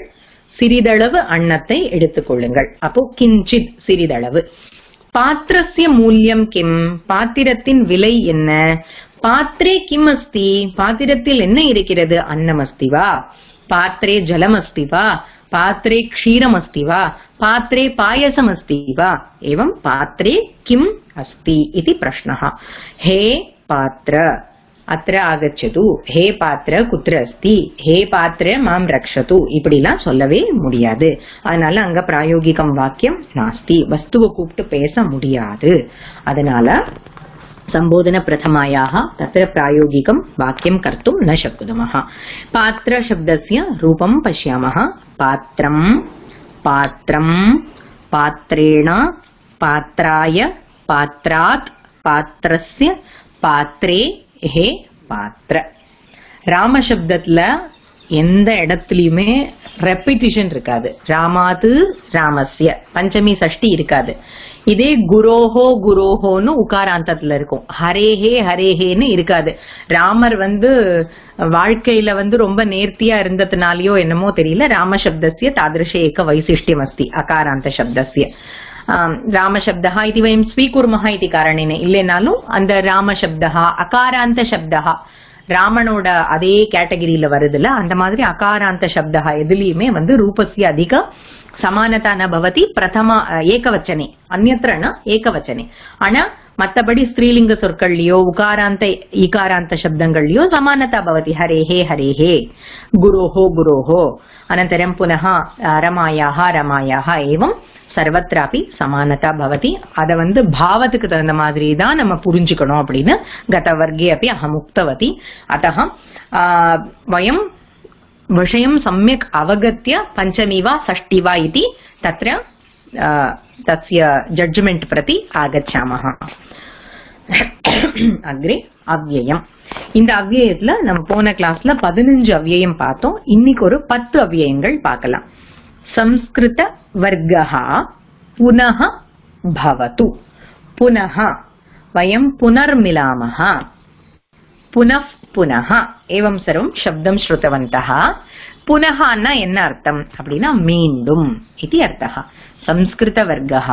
சிறிதளவு அன்னத்தை எடுத்துக்கொள்ளுங்கள் அப்போ கிஞ்சித் சிறிதளவு. பாத்திரஸ்ய மூல்யம் கிம்? பாத்திரத்தின் விலை என்ன? பாத்திரே கிம் அஸ்தி? பாத்திரத்தில் என்ன இருக்கிறது? அன்னம் அஸ்தி வா. பாத்திரே ஜலம் அஸ்தி வா. பாத்திரே க்ஷீரம் அஸ்தி வா பாத்திரே பாயசம் அஸ்தி வா एवं पात्रे किम् अस्ति इति प्रश्नः हे पात्र அத்திர ஆகச்சது ஹே பாத்திர குத்திர அஸ்தி ஹே பாத்திர மாம் ரக்ஷது இப்படிலாம் சொல்லவே முடியாது அதனால அங்க பிராயோகிகம் வாக்கியம் நாஸ்தி வஸ்துவை கூப்பிட்டு பேச முடியாது அதனால सम्बोधन प्रथमायाः तत्र प्रायोगिकं वाक्यं कर्तुं न शक्नुमः पात्रशब्दस्य रूपं पश्यामः पात्रं पात्रं पात्रेण पात्राय पात्रात् पात्रस्य पात्रे ஹே பாத்திர ராம சப்தத்துல எந்த இடத்துலயுமே ரெப்பிட்டிஷன் இருக்காது. ராமாது ராமஸ்ய. பஞ்சமி சஷ்டி இருக்காது. இதே குரோஹோ குரோஹோன்னு உகாராந்தத்துல இருக்கும். ஹரேஹே ஹரேஹேன்னு இருக்காது. ராமர் வந்து வாழ்க்கையில வந்து ரொம்ப நேர்த்தியா இருந்ததுனாலயோ என்னமோ தெரியல. ராமசப்தசிய தாதிருஷ ஏக வைசிஷ்டியம் அஸ்தி அகாராந்த சப்தசிய ராமசப்தா இது வயம் ஸ்வீகுர்மஹா இது காரணேன. இல்லைனாலும் அந்த ராமசப்தா அகாராந்த சப்தா ராமனோட அதே கேட்டகரியில வருதுல அந்த மாதிரி அகாராந்த சப்தா எதுலயுமே வந்து ரூபசி அதிக சமானதா ந பவதி பிரதம ஏகவச்சனே அந்நத்திரனா ஏகவச்சனே. ஆனா மத்தபடி ஸ்ரீலிங்க சொற்கள்லயோ உகாராந்த இகாராந்த சப்தங்கள்லயோ சமானதா பவதி. ஹரேஹே ஹரேஹே குரோஹோ குரோஹோ. அனந்தரம் புனः அஹ், ரமாயாः ஏவம் சர்வத்ராப்பி சமானதா பவதி. அதை வந்து பாவத்துக்கு தகுந்த மாதிரி தான் நம்ம புரிஞ்சுக்கணும் அப்படின்னு கதவர்கே அப்படி அகம் உக்தவதி அத்தக வயம் விஷயம் சமயக் அவகத்திய பஞ்சமி வா ஷஷ்டி வா இது தத்ர தஸ்ய ஜட்ஜ்மெண்ட் பிரதி ஆகச்சாமः அக்ரே அவ்யயம் இந்த அவ்யயத்துல நம்ம போன கிளாஸ்ல பதினஞ்சு அவ்யயம் பார்த்தோம். இன்னைக்கு ஒரு பத்து அவ்யயங்கள் பார்க்கலாம். संस्कृत वर्गः पुनः भवतु पुनः वयं पुनर्मिलामः पुनः पुनः एवं सर्वं शब्दं श्रुतवन्तः पुनः न என்ன அர்த்தம் அப்படின்னா மீண்டும் இது அர்த்தः संस्कृतवर्गः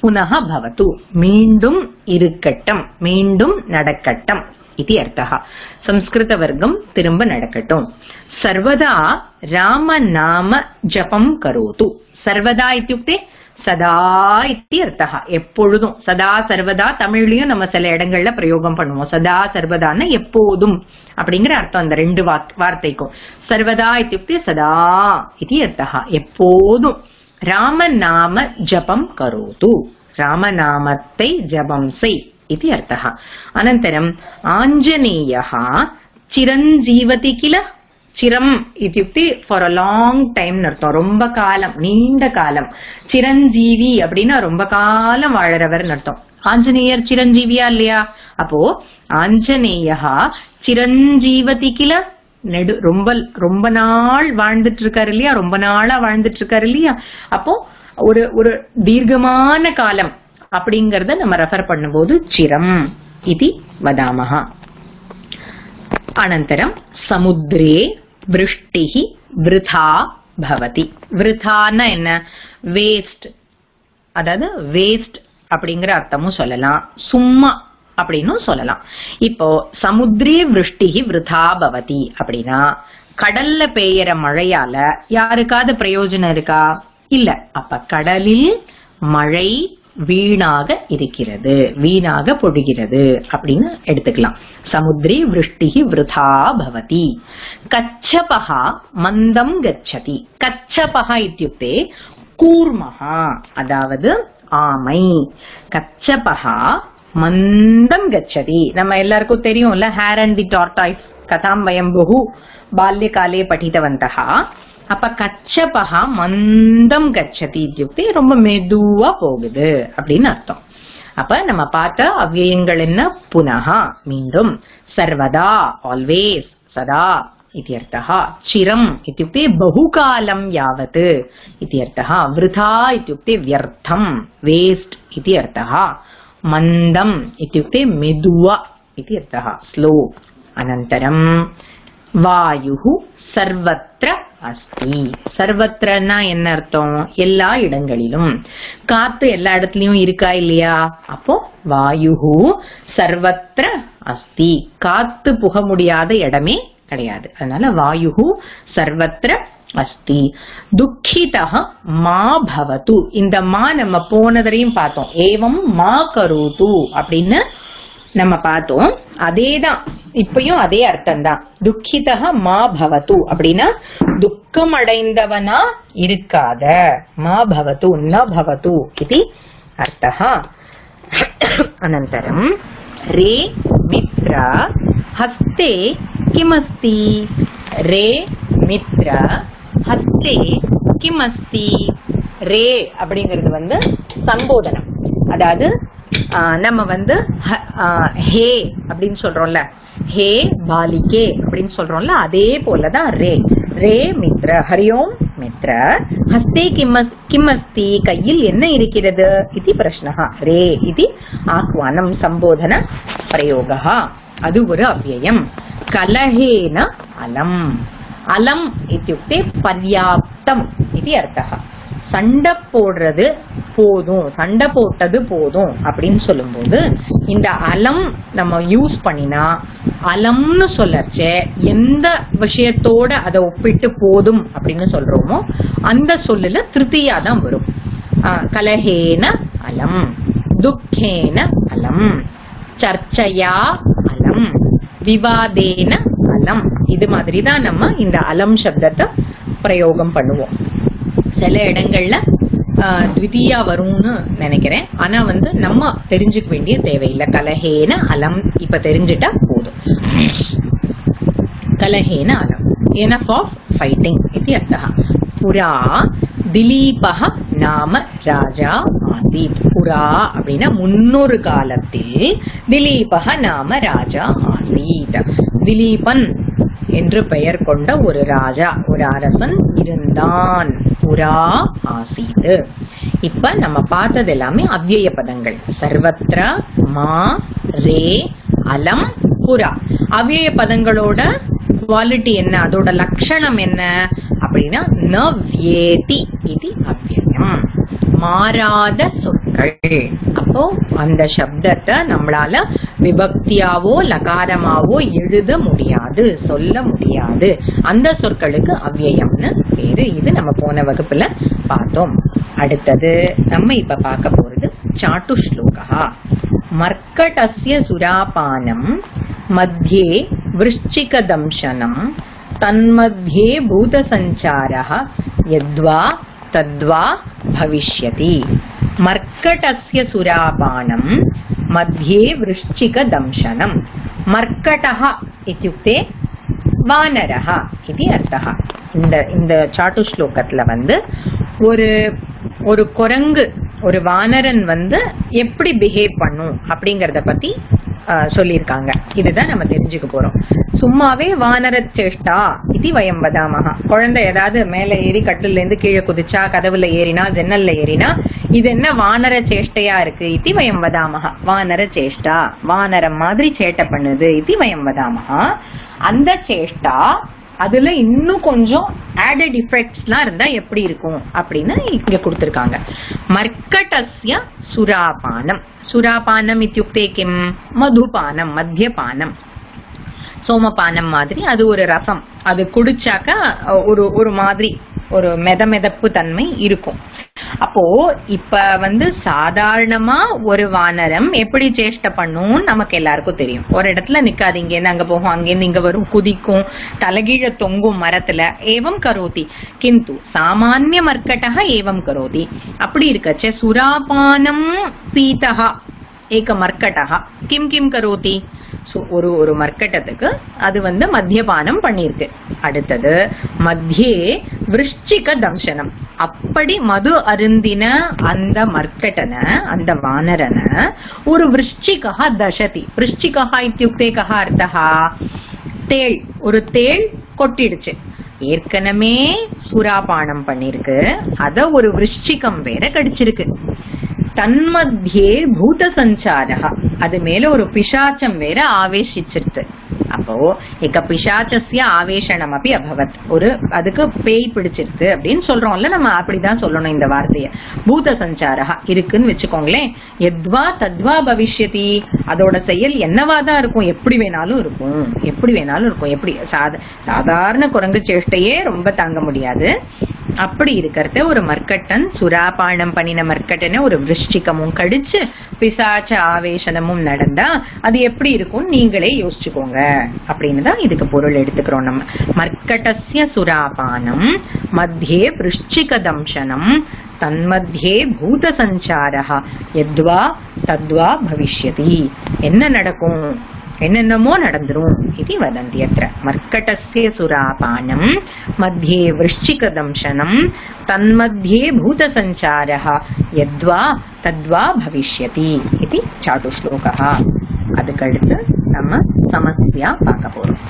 पुनः भवतु மீண்டும் இருக்கட்டும் மீண்டும் நடக்கட்டும் இது அர்த்தः संस्कृतवर्गं திரும்ப நடக்கட்டும் सर्वदा रामनाम जपं करोतु सर्वदा इत्युक्ते சதா இத்தி அர்த்தா எப்பொழுதும் சதா சர்வதா தமிழ்லயும் நம்ம சில இடங்கள்ல பிரயோகம் பண்ணுவோம் சதா சர்வதான்னா எப்போதும் அப்படிங்கிற அர்த்தம் அந்த ரெண்டு வாக்- வார்த்தைக்கும் சர்வதா இத்தியுக்தி சதா இது அர்த்தா எப்போதும் ராமநாம ஜபம் கரோது ராமநாமத்தை ஜபம் செய் इति अर्थः। अनन्तरम् आञ्जनेयः चिरम् जीवति किल சிரம் இத்தியுக்தி ஃபார் அ லாங் டைம்னு அர்த்தம். ரொம்ப காலம் நீண்ட காலம். சிரஞ்சீவி அப்படின்னா ரொம்ப காலம் வாழறவர் அர்த்தம். ஆஞ்சநேயர் சிரஞ்சீவியா இல்லையா? அப்போ ஆஞ்சநேயா சிரஞ்சீவதி கில நெடு ரொம்ப ரொம்ப நாள் வாழ்ந்துட்டு இருக்காரு இல்லையா? ரொம்ப நாளா வாழ்ந்துட்டு இருக்காரு இல்லையா? அப்போ ஒரு ஒரு தீர்க்கமான காலம். அப்படிங்கறத நம்ம ரெஃபர் பண்ணும்போது சிரம் இது வதாமஹா. அனந்தரம் சமுத்திரே விருஷ்டிகி விருதா பவதி. விருதான்னா என்ன? வேஸ்ட் அதாவது வேஸ்ட் அப்படிங்கிற அர்த்தமும் சொல்லலாம். சும்மா அப்படின்னும் சொல்லலாம். இப்போ சமுத்திரே விருஷ்டிகி விருதா பவதி அப்படின்னா கடல்ல பெய்யற மழையால யாருக்காவது பிரயோஜனம் இருக்கா? இல்ல. அப்ப கடலில் மழை வீணாக இருக்கிறது வீணாக பொழுகிறது அப்படின்னு எடுத்துக்கலாம். சமுத்திரி விருஷ்டிகி விருதா பவதி. கச்சபகா மந்தம் கச்சதி. கச்சபகா இத்தியுக்தே கூர்மகா அதாவது ஆமை. கச்சபகா மந்தம் கச்சதி. நம்ம எல்லாருக்கும் தெரியும்ல ஹேர் அண்ட் தி டார்டாய்ஸ் கதாம் வயம் பகு பால்யகாலே படித்தவந்தகா. அப்ப கச்சபகா மந்தம் கச்சதி இத்தியுக்தி ரொம்ப மெதுவா போகுது அப்படின்னு அர்த்தம் அப்ப நம்ம பார்த்த அவ்யயங்கள் என்ன புனகா மீண்டும் சர்வதா ஆல்வேஸ் சதா इत्यर्थः चिरम् इत्युक्ते बहुकालं यावत् इत्यर्थः वृथा इत्युक्ते व्यर्थम् वेस्ट् इति अर्थः मन्दम् इत्युक्ते मेदुव इति अर्थः स्लो अनन्तरम् வாயுः சர்வத்திர அஸ்தி. சர்வத்திரன்னா என்ன அர்த்தம்? எல்லா இடங்களிலும். காத்து எல்லா இடத்துலயும் இருக்கா இல்லையா? அப்போ வாயுஹு சர்வத்திர அஸ்தி. காத்து புக முடியாத இடமே கிடையாது. அதனால வாயுஹு சர்வத்திர அஸ்தி. துக்கிதக மா பவது இந்த மா நம்ம போனதரையும் பார்த்தோம். ஏவம் மா கரோது அப்படின்னு நம்ம பார்த்தோம் அதே தான் இப்பயும் அதே அர்த்தம் தான் துக்கிதக மா பவத்து. அப்படின்னா துக்கம் அடைந்தவனா இருக்காத. மா பவத்து ந பவத்து இது அர்த்தா அனந்தரம் ரே மித்ரா ஹஸ்தே கிமஸ்தி. ரே மித்ரா ஹஸ்தே கிமஸ்தி. ரே அப்படிங்கிறது வந்து சம்போதனம். அதாவது நம்ம வந்து ஹே அப்படின்னு சொல்றோம்ல. ஹே பாலிகே அப்படின்னு சொல்றோம்ல அதே போலதான் ரே. ரே மித்ர ஹரியோம் மித்ர. ஹஸ்தே கிம்மஸ் கிம்மஸ்தி கையில் என்ன இருக்கிறது? இது பிரஷ்னஹ ரே இது ஆஹ்வானம் சம்போதன பிரயோகா. அது ஒரு அவ்வயம். கலஹேன அலம். அலம் இத்தியுக்தே பர்யாப்தம் இது அர்த்தः. சண்டை போடுறது போதும் சண்டை போட்டது போதும் அப்படின்னு சொல்லும்போது இந்த அலம் நம்ம யூஸ் பண்ணினா அலம்னு சொல்லச்சே எந்த விஷயத்தோட அதை ஒப்பிட்டு போதும் அப்படின்னு சொல்றோமோ அந்த சொல்லுல திருத்தியா தான் வரும். கலஹேன அலம் துக்கேன அலம் சர்ச்சையா அலம் விவாதேன அலம். இது மாதிரி தான் நம்ம இந்த அலம் சப்தத்தை பிரயோகம் பண்ணுவோம். சில இடங்கள்ல ஆஹ், த்விதியா வரும்னு நினைக்கிறேன். ஆனா வந்து நம்ம தெரிஞ்சுக்க வேண்டிய தேவையில்லை. கலஹேன அலம் இப்ப தெரிஞ்சுட்டா போதும். கலஹேன அலம். எனஃப் ஆஃப் ஃபைட்டிங் இது அர்த்தः புரா திலீபக நாம ராஜா ஆசீத் புரா அப்படின்னா முன்னொரு காலத்தில் திலீபக நாம ராஜா ஆசீத் திலீபன் என்று பெயர் கொண்ட ஒரு ராஜா ஒரு அரசன் இருந்தான். புரா ஆசீத் இப்ப நம்ம பார்த்தது எல்லாமே அவ்யய பதங்கள். சர்வத்ர மா ரே அலம் புரா அவ்யய பதங்களோட குவாலிட்டி என்ன? அதோட லட்சணம் என்ன? அப்படின்னா ந இது அவ்யயம் மாறாத சொற்கள். அப்போ அந்த சப்தத்தை நம்மளால விபக்தியாவோ லகாரமாவோ எழுத முடியாது சொல்ல முடியாது. அந்த சொற்களுக்கு அவ்யயம்னு பேரு. இது நம்ம போன வகுப்புல பார்த்தோம். அடுத்தது நம்ம இப்ப பார்க்க போறது சாட்டு ஸ்லோகா மர்க்கடஸ்ய சுராபானம் மத்தியே விருச்சிகதம்சனம் தன்மத்தியே பூதசஞ்சாரः यद्वा तद्वा भविष्यति मर्कटस्य सुरापानं मध्ये वृश्चिकदंशनं मर्कटः इत्युक्ते வானரஹ இது அர்த்தः இந்த இந்த சாட்டு ஸ்லோகத்துல வந்து ஒரு ஒரு குரங்கு ஒரு வானரன் வந்து எப்படி பிஹேவ் பண்ணும் அப்படிங்கறத பத்தி ஆஹ், சொல்லியிருக்காங்க. இதுதான் நம்ம தெரிஞ்சுக்க போறோம். சும்மாவே வானர சேஷ்டா இது வயம் வதாமகா குழந்தை ஏதாவது மேல ஏறி கட்டில இருந்து கீழே குதிச்சா கதவுல ஏறினா ஜன்னல்ல ஏறினா இது என்ன வானர சேஷ்டையா இருக்கு? இது வயம் வதாமகா வானர சேஷ்டா வானரம் மாதிரி சேட்டை பண்ணுது. இது வயம் வதாமகா அந்த சேஷ்டா அதுல இன்னும் கொஞ்சம் ஆடட் இஃபெக்ட்ஸ்லாம் இருந்தா எப்படி இருக்கும் அப்படின்னு இங்க கொடுத்துருக்காங்க. மர்க்கட்டஸ்ய சுராபானம். சுராபானம் இத்தியுக்தே கிம்? மதுபானம் மத்தியபானம் சோமபானம் மாதிரி அது ஒரு ரசம். அது குடிச்சாக்க ஒரு ஒரு மாதிரி ஒரு மெத மெதப்பு தன்மை இருக்கும். அப்போ இப்ப வந்து சாதாரணமா ஒரு வானரம் எப்படி சேஷ்டை பண்ணும் நமக்கு எல்லாருக்கும் தெரியும். ஒரு இடத்துல நிக்காது இங்க அங்க போகும் அங்கேருந்து இங்க வரும் குதிக்கும் தலகீழ தொங்கும் மரத்துல ஏவம் கரோதி. கிந்து சாமானிய மர்க்கட்டக ஏவம் கரோதி. அப்படி இருக்கச்சே சுராபானம் பீத்தகா. ஏக மர்க்கட்டா கிம் கிம் கரோதி? சோ ஒரு ஒரு மர்க்கட்டத்துக்கு அது வந்து மத்தியபானம் பண்ணியிருக்கு. அடுத்தது மத்தியே விருஷ்டிக தம்சனம். அப்படி மது அருந்தின அந்த மர்க்கட்டனை அந்த வானரனை ஒரு விருஷ்டிகா தசதி. விருஷ்டிகா இத்தியுக்தே கா அர்த்தா தேள். ஒரு தேள் கொட்டிடுச்சு. ஏற்கனவே சுறாபானம் பண்ணிருக்கு அத ஒரு விருஷ்டிகம் வேற கடிச்சிருக்கு. தன்மத்தியே பூத சஞ்சாரா அது மேல ஒரு பிசாச்சம் வேற ஆவேசிச்சிருது அப்போ இக்க பிசாச்சஸ்ய ஆவேசனம் அப்படி அபவத். ஒரு அதுக்கு பேய் பிடிச்சிருக்கு அப்படின்னு சொல்றோம்ல நம்ம அப்படிதான் சொல்லணும் இந்த வார்த்தைய. பூத சஞ்சாரா இருக்குன்னு வச்சுக்கோங்களேன். எத்வா தத்வா பவிஷ்யதி. அதோட செயல் என்னவாதான் இருக்கும் எப்படி வேணாலும் இருக்கும். எப்படி வேணாலும் இருக்கும். எப்படி சாத சாதாரண குரங்கு சேஷ்டையே ரொம்ப தாங்க முடியாது. அப்படி இருக்கிறத ஒரு மர்க்கட்டன் சுறாபானம் பண்ணின மர்க்கட்டனை ஒரு விருஷ்டிகமும் கடிச்சு பிசாச்ச ஆவேசனமும் நடந்தா அது எப்படி இருக்கும்? நீங்களே யோசிச்சுக்கோங்க. அப்படின்னு தான் இதுக்கு பொருள் எடுத்துக்கிறோம் நம்ம. மர்க்கட்டசிய சுராபானம் மத்தியே விருஷ்டிக தம்சனம் தன்மத்தியே பூத சஞ்சாரா எத்வா தத்வா பவிஷ்யதி. என்ன நடக்கும்? என்னென்னமோ நடந்துரும். இது வதந்தி அത്ര மர்க்கட்டஸ்ய சுராபானம் மத்தியே விருஷ்டிகதம்சனம் தன்மத்தியே பூதசஞ்சாரः யத்வா தத்வா பவிஷ்யதி இது சாட்டு ஸ்லோகா அதுக்கடுத்து நம்ம சமஸ்யா பார்க்க போறோம்.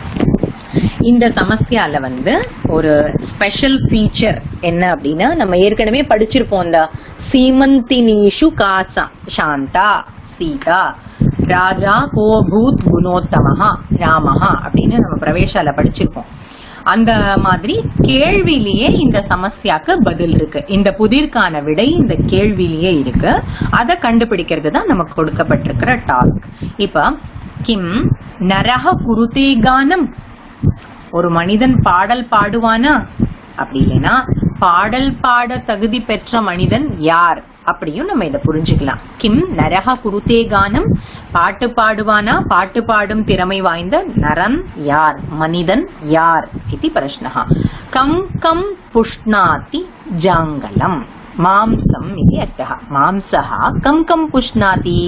இந்த சமஸ்யால வந்து ஒரு ஸ்பெஷல் ஃபீச்சர் என்ன அப்படின்னா நம்ம ஏற்கனவே படிச்சிருப்போம் இந்த சீமந்தினீஷு காசா சாந்தா. சீதா ராஜா கோபூத் குணோத்தமஹா ராமஹா அப்படின்னு நம்ம பிரவேசால படிச்சிருக்கோம். அந்த மாதிரி கேள்வியிலேயே இந்த சமஸ்யாக்கு பதில் இருக்கு. இந்த புதிர்க்கான விடை இந்த கேள்வியிலேயே இருக்கு. அதை கண்டுபிடிக்கிறது தான் நமக்கு கொடுக்கப்பட்டிருக்கிற டாஸ்க். இப்ப கிம் நரக குருதே கானம் ஒரு மனிதன் பாடல் பாடுவானா? அப்படி இல்லைன்னா பாடல் பாட தகுதி பெற்ற மனிதன் யார்? அப்படியும் நம்ம இதை புரிஞ்சுக்கலாம். கிம் நரக குருதே கானம் பாட்டு பாடுவானா? பாட்டு பாடும் திறமை வாய்ந்த நரன் யார்? மனிதன் யார்? இது பிரஷ்னஹா கம் கம் புஷ்ணாதி ஜாங்கலம் மாம்சம் இது அர்த்தா। மாம்சா கம் கம் புஷ்ணாதி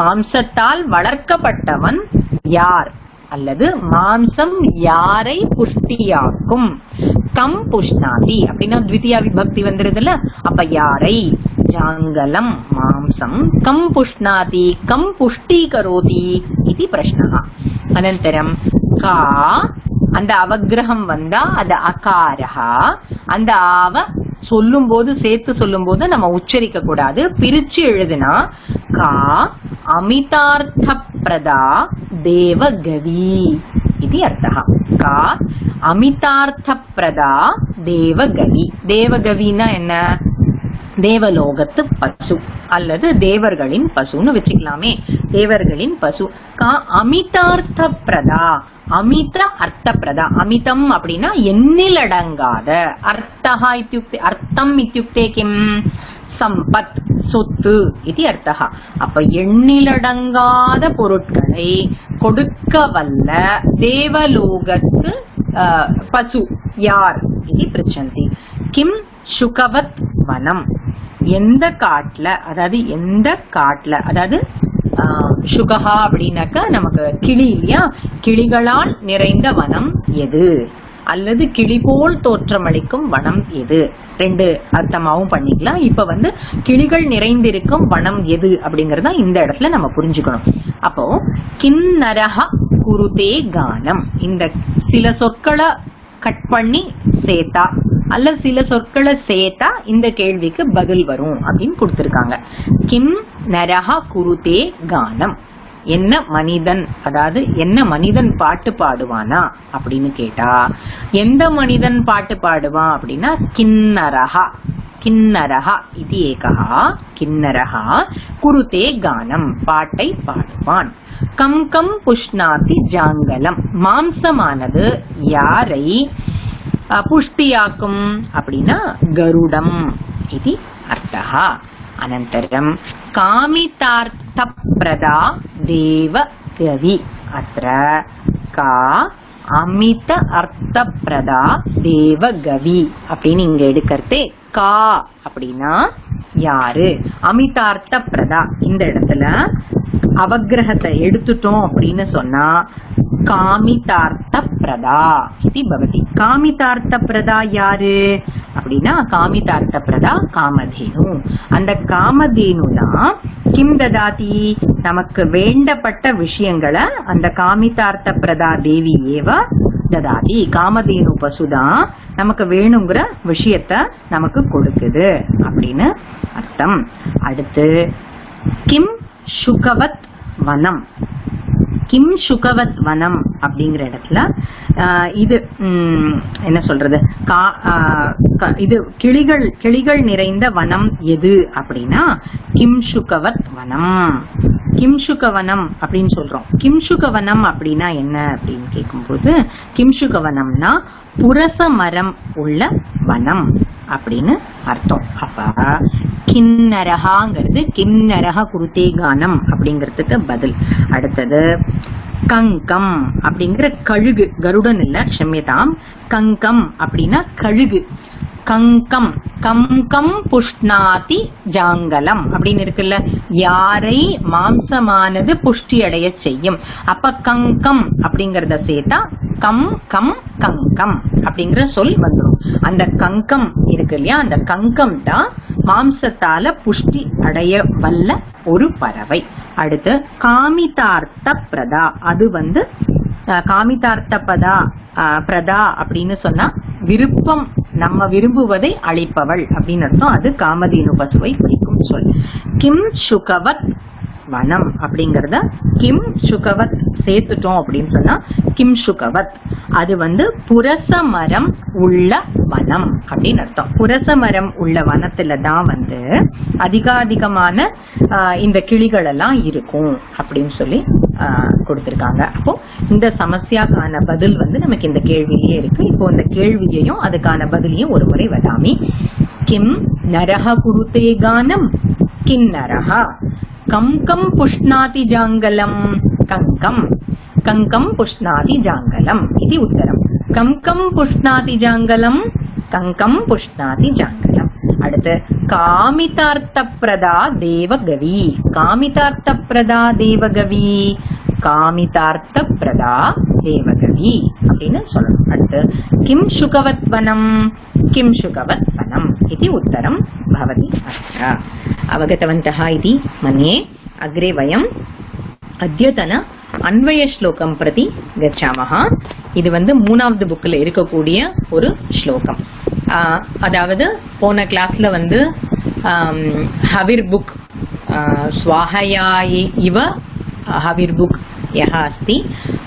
மாம்சத்தால் வளர்க்கப்பட்டவன் யார்? அல்லது மாம்சம் யாரை புஷ்டியாக்கும்? கம் புஷ்ணாதி. அப்படின்னா த்விதியா விபக்தி வந்துருதுல அப்ப யாரை? ஜாங்கலம் மாம்சம். கம் புஷ்ணாதி. கம் புஷ்டீகரோதி இது பிரஷ்னா. அனந்தரம் கா அந்த அவகிரகம் வந்தா அது அகாரஹா. அந்த ஆவ சொல்லும் போது சேர்த்து சொல்லும் போது நம்ம உச்சரிக்க கூடாது பிரிச்சு எழுதுனா கா அமிதார்த்தப்ரதா தேவகவி இது அர்த்தः கா தேவகவி தேவகவின்னா என்ன? தேவலோகத்து பசு அல்லது தேவர்களின் பசுன்னு வச்சுக்கலாமே। தேவர்களின் பசு. கா? அமிதார்த்த பிரதா அமித அர்த்த பிரதா அமிதம் அப்படின்னா எண்ணிலடங்காத. அர்த்தா இத்தியுக்தே அர்த்தம் இத்தியுக்தே கிம்? சம்பத் சொத்து இது அர்த்தா அப்ப எண்ணிலடங்காத பொருட்களை கொடுக்க வல்ல தேவலோகத்து பசு யார்? இது பிரச்சந்தி. கிம் சுகவத் வனம். எந்த காட்டுல அதாவது எந்த காட்டுல அதாவது ஆஹ், சுகஹா அப்படின்னாக்கா நமக்கு கிளி இல்லையா? கிளிகளால் நிறைந்த வனம் எது? அல்லது கிளி போல் தோற்றமளிக்கும் வனம் எது? ரெண்டு அர்த்தமாவும் பண்ணிக்கலாம். இப்ப வந்து கிளிகள் நிறைந்திருக்கும் வனம் எது அப்படிங்கறத இந்த இடத்துல நம்ம புரிஞ்சுக்கணும். அப்போ கிண்ணரக குருதே கானம். இந்த சில சொற்களை கட் பண்ணி சேர்த்தா அல்ல சில சொற்களை சேர்த்தா இந்த கேள்விக்கு பதில் வரும் அப்படின்னு கொடுத்திருக்காங்க. கிம் நரஹ குருதே கானம். என்ன மனிதன் அதாவது என்ன மனிதன் பாட்டு பாடுவானா அப்படின்னு கேட்டா எந்த மனிதன் பாட்டு பாடுவான் அப்படின்னா கிண்ணரஹா கிண்ணரஹா இது ஏகா கிண்ணரஹா குருதே கானம் பாட்டை பாடுவான். கம் கம் புஷ்ணாதி ஜாங்கலம் மாம்சமானது யாரை புஷ்டியாக்கும் அப்படின்னா கருடம் இது அர்த்தா அனந்தரம் காமிதார்த்த பிரதா தேவ கவி அത്ര கா அமித அர்த்த பிரதா தேவ கவி அப்படின்னு இங்க எடுக்கிறது கா அப்படின்னா யாரு? அமிதார்த்த பிரதா. இந்த இடத்துல அவகிரகத்தை எடுத்துட்டோம் அப்படின்னு சொன்னா காமிதார்த்த பிரதா இது பவதி காமிதார்த்த பிரதா யாரு? அப்படின்னா காமிதார்த்த பிரதா காமதேனு. அந்த காமதேனு தான் கிம் ததாதி நமக்கு வேண்டப்பட்ட விஷயங்களை அந்த காமிதார்த்த பிரதா தேவி ஏவ ததாதி காமதேனு பசுதான் நமக்கு வேணுங்கிற விஷயத்த நமக்கு கொடுக்குது அப்படின்னு அர்த்தம். அடுத்து கிம் சுகவத் வனம். கிம் சுகவத் வனம் அப்படிங்கிற இடத்துல ஆஹ், இது என்ன சொல்றது? கா இது கிளிகள் கிளிகள் நிறைந்த வனம் எது அப்படின்னா கிம் சுகவத் வனம். கிம்சுகவனம் அப்படின்னு சொல்றோம். கிம்சுகவனம் அப்படின்னா என்ன அப்படின்னு கேட்கும்போது கிம்சுகவனம்னா புரச மரம் உள்ள வனம். அப்படின்னு அர்த்தம். அப்ப கிண்ணரகாங்கிறது கிண்ணரக குருத்தே கானம் அப்படிங்கிறதுக்கு பதில். அடுத்தது கங்கம் அப்படிங்கிற கழுகு. கருடன் இல்ல க்ஷமியதாம். கங்கம் அப்படின்னா கழுகு. கங்கம். கம்கம் புஷ்ணாதி ஜாங்கலம் அப்படின்னு இருக்குல்ல. யாரை மாம்சமானது புஷ்டி அடைய செய்யும். அப்ப கங்கம் அப்படிங்கறத சேர்த்தா கம் கம் கங்கம் அப்படிங்கிற சொல் வந்துடும் அந்த கங்கம் இருக்கு இல்லையா? அந்த கங்கம் தான் மாம்சத்தால புஷ்டி அடைய வல்ல ஒரு பறவை. அடுத்து காமிதார்த்த பிரதா அது வந்து காமிதார்த்த பதா பிரதா அப்படின்னு சொன்னா விருப்பம் நம்ம விரும்புவதை அளிப்பவள் அப்படின்னு அர்த்தம். அது காமதேனு பசுவை குறிக்கும் சொல். கிம் சுகவத் வனம் அப்படிங்கறத கிம் சுகவத் சேர்த்துட்டோம் அப்படின்னு சொன்னா கிம் சுகவத். அது வந்து புரச மரம் உள்ள வனம் அப்படின்னு அர்த்தம். புரச மரம் உள்ள வனத்துல தான் வந்து அதிகாதிகமான ஆஹ், இந்த கிளிகள் எல்லாம் இருக்கும் அப்படின்னு சொல்லி ஆஹ், கொடுத்திருக்காங்க. அப்போ இந்த சமஸ்யாக்கான பதில் வந்து நமக்கு இந்த கேள்வியிலேயே இருக்கு. இப்போ இந்த கேள்வியையும் அதுக்கான பதிலையும் ஒரு முறை வதாமி. கிம் நரக குருதே கானம் கிண்ணரः கங்கம் புஷ்ணாதி ஜாங்கலம் கங்கம் கங்கம் புஷ்ணாதி ஜாங்கலம் இது உத்தரம் கங்கம் புஷ்ணாதி ஜாங்கலம் கங்கம் புஷ்ணாதி ஜாங்கலம் அடுத்து காமிதார்த்த பிரதா தேவகவி காமிதார்த்த பிரதா தேவகவி காமிதார்த்த பிரதா தேவகவி அப்படின்னு சொல்லணும். அடுத்து கிம் சுகவத்வனம் கிம் சுகவத்வனம் இது உத்தரம் பவதி அஸ்ரா अवगतवन्तः इति मन्ये अग्रे वयम् அத்தியதன அன்வய ஸ்லோகம் பிரதி கச்சாமஹ இது வந்து மூணாவது புக்ல இருக்கக்கூடிய ஒரு ஸ்லோகம் ஆஹ் அதாவது போன கிளாஸ்ல வந்து ஆம், ஹவிர் புக் ஆஹ், ஸ்வாஹயாயி இவ ஹவிர் புக் யः अस्ति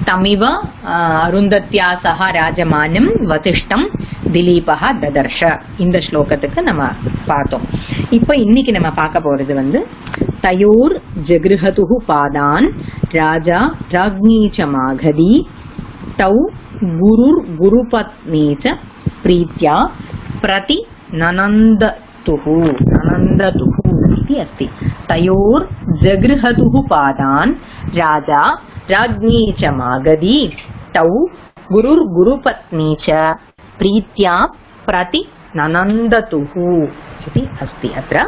तमिव ஆஹ், அருந்தத்யா சக ராஜமானம் வசிஷ்டம் திலீபஹ ததர்ஷ இந்த ஸ்லோகத்துக்கு நம்ம பார்த்தோம் இப்போ இன்னைக்கு நம்ம பார்க்க போறது வந்து தயோர் ஜகிருஹதுஹு பாதான் ராஜா ராஜ்ஞீ ச மாகதி தௌ குருர் குருபத்னீ ச பிரீத்யா பிரதி நனந்ததுஹு நனந்ததுஹு इति अस्ति तयोर् जगृहतुः पादान् राजा राज्ञी च मागधी तौ गुरुर्गुरुपत्नी च प्रीत्या प्रति ननन्दतुः इति अस्ति अत्र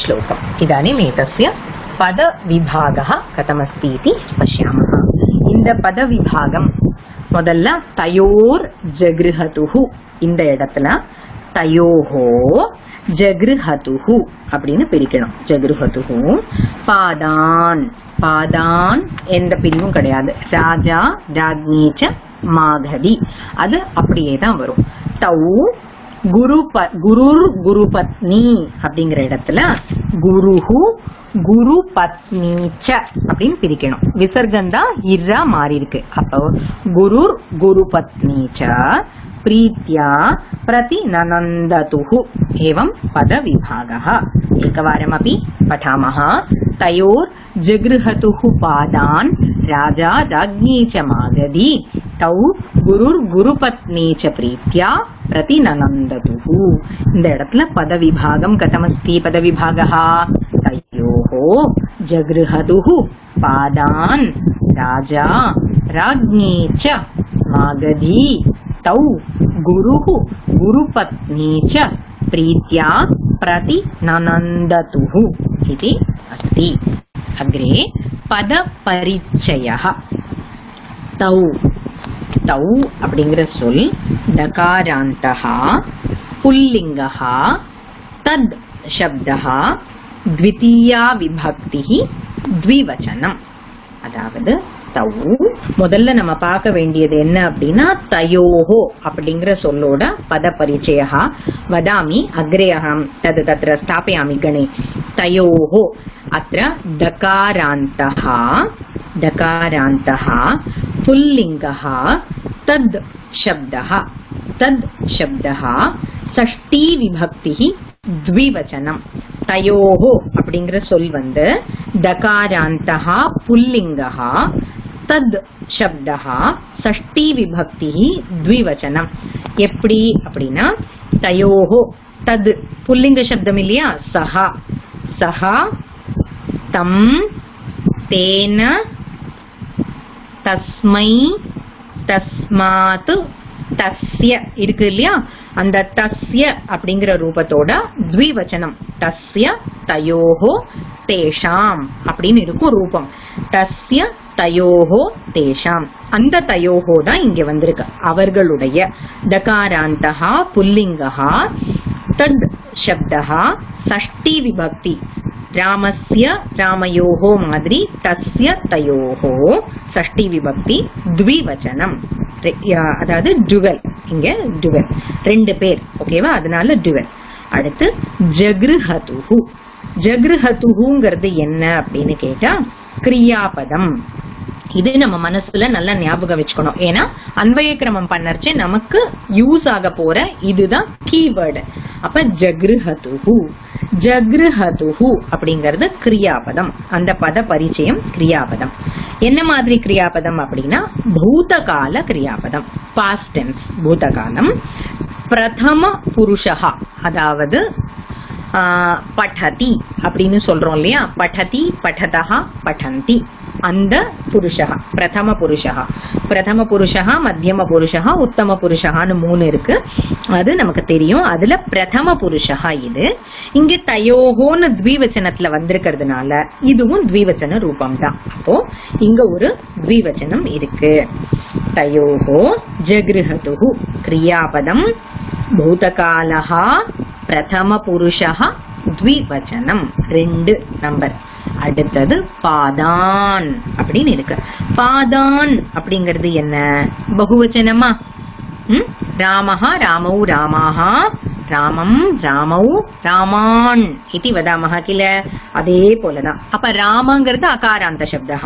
श्लोकम् इदानीम् एतस्य पदविभागः कथमस्ति इति पश्यामः இந்த பதவிபாகம் முதல்ல தயோர் ஜகிருஹதுஹு இந்த இடத்துல தயோஹோ ஜகிருஹதுஹு அப்படின்னு பிரிக்கணும். ஜகிருஹதுஹு பாதான் பாதான் எந்த பிரிவும் கிடையாது. ராஜா ராஜ்னீச்ச மாகதி அது அப்படியே தான் வரும். தௌ குரு ப குருர் குரு பத்னி அப்படிங்கிற இடத்துல குருஹு குரு பத்னீச்ச அப்படின்னு பிரிக்கணும். விசர்க்கம் தான் இர்ரா மாறி இருக்கு அப்போ குருர் குரு பத்னீச்ச प्रीत्या प्रति ननन्दतुः एवं पदविभागः एकवारमपि पठामः तयोर्जगृहतुः पादान् राजा राज्ञी च मागधी तौ गुरुर्गुरुपत्नी च प्रीत्या प्रति ननन्दतुः இந்த இடத்துல பதவிபாகம் கதமஸ்தி பதவிபாகः तयोः जगृहतुः पादान् राजा राज्ञी च मागधी तौ गुरुः, गुरुपत्नी च प्रीत्या प्रतिननन्दतुः इति अस्ति। अग्रे पदपरिचयः। तौ तौ அப்படிங்கிற சொல் தகாராந்தः புல்லிங்கः தத் சப்தः द्वितीया विभक्तिः द्विवचनम्। அதாவது தவு முதல்ல நம்ம பார்க்க வேண்டியது என்ன அப்படின்னா தயோஹோ அப்படிங்கிற சொல்லோட பத பரிச்சயா வதாமி அக்ரே தது தத்திர ஸ்தாபயாமி கணே. தயோஹோ அத்த தகாராந்தா தகாராந்தா புல்லிங்கः तद् शब्दः तद् शब्दः षष्टीविभक्तिः द्विवचனம் தயோஹோ அப்படிங்கிற சொல் வந்து தகாராந்தா புல்லிங்கா தத் சப்தா சஷ்டி விபக்தி த்விவச்சனம். எப்படி அப்படின்னா தயோஹோ தத் புல்லிங்க சப்தம் இல்லையா? சஹா. சஹா தம் தேன தஸ்மை தஸ்மாத் தஸ்ய இருக்கு இல்லையா? அந்த தஸ்ய அப்படிங்கிற ரூபத்தோட த்விவச்சனம். தஸ்ய தயோஹோ தேஷாம் அப்படின்னு இருக்கும் ரூபம். தஸ்ய தயோஹோ தேஷாம். அந்த தயோஹோ தான் இங்க வந்திருக்கு. அவர்களுடைய தகாராந்தகா புல்லிங்கா தத் சப்தா சஷ்டி விபக்தி. ராமஸ்ய ராமயோகோ மாதிரி தஸ்ய தயோஹோ சஷ்டி விபக்தி த்விவச்சனம் அதாவது டுவெல். இங்க டுவெல். ரெண்டு பேர். ஓகேவா அதனால டுவெல். அடுத்து ஜக்ருஹதுஹு. ஜக்ருஹதுஹுங்கிறது என்ன அப்படின்னு கேட்டா கிரியாபதம். இது நம்ம மனசுல நல்லா ஞாபகம் வச்சுக்கணும். ஏன்னா அன்வய கிரமம் பண்ணறச்சு நமக்கு யூஸ் ஆக போற இதுதான் கீவேர்டு அப்ப ஜக்ருஹதுஹு. ஜக்ருஹதுஹு அப்படிங்கிறது கிரியாபதம். அந்த பத பரிச்சயம் கிரியாபதம். என்ன மாதிரி கிரியாபதம் அப்படின்னா பூதகால கிரியாபதம். பாஸ்ட் டென்ஸ் பூதகாலம். பிரதம புருஷகா அதாவது பட்டதி அப்படின்னு சொல்றோம் இல்லையா? பட்டதி பட்டதா பட்டந்தி. அந்த புருஷா பிரதம புருஷா பிரதம புருஷா மத்தியம புருஷா உத்தம புருஷான்னு மூணு இருக்கு. அது நமக்கு தெரியும். அதுல பிரதம புருஷா இது. இங்க தயோகோன்னு த்விவச்சனத்துல வந்திருக்கிறதுனால இதுவும் த்விவச்சன ரூபம் தான் அப்போ இங்க ஒரு த்விவச்சனம் இருக்கு. தயோகோ ஜகிருஹது கிரியாபதம் பூதகாலஹா பிரதம புருஷா த்விவச்சனம். ரெண்டு நம்பர் அடுத்தது பாதான் அப்படின்னு இருக்கு. பாதான் அப்படிங்கிறது என்ன? பகுவச்சனமா? ம்? ராமஹா ராமௌ ராமாஹ. ராமம் ராமௌ ராமான் இது வதாமஹா கில அதே போலதான். அப்ப ராமங்கிறது அகாராந்த சப்தா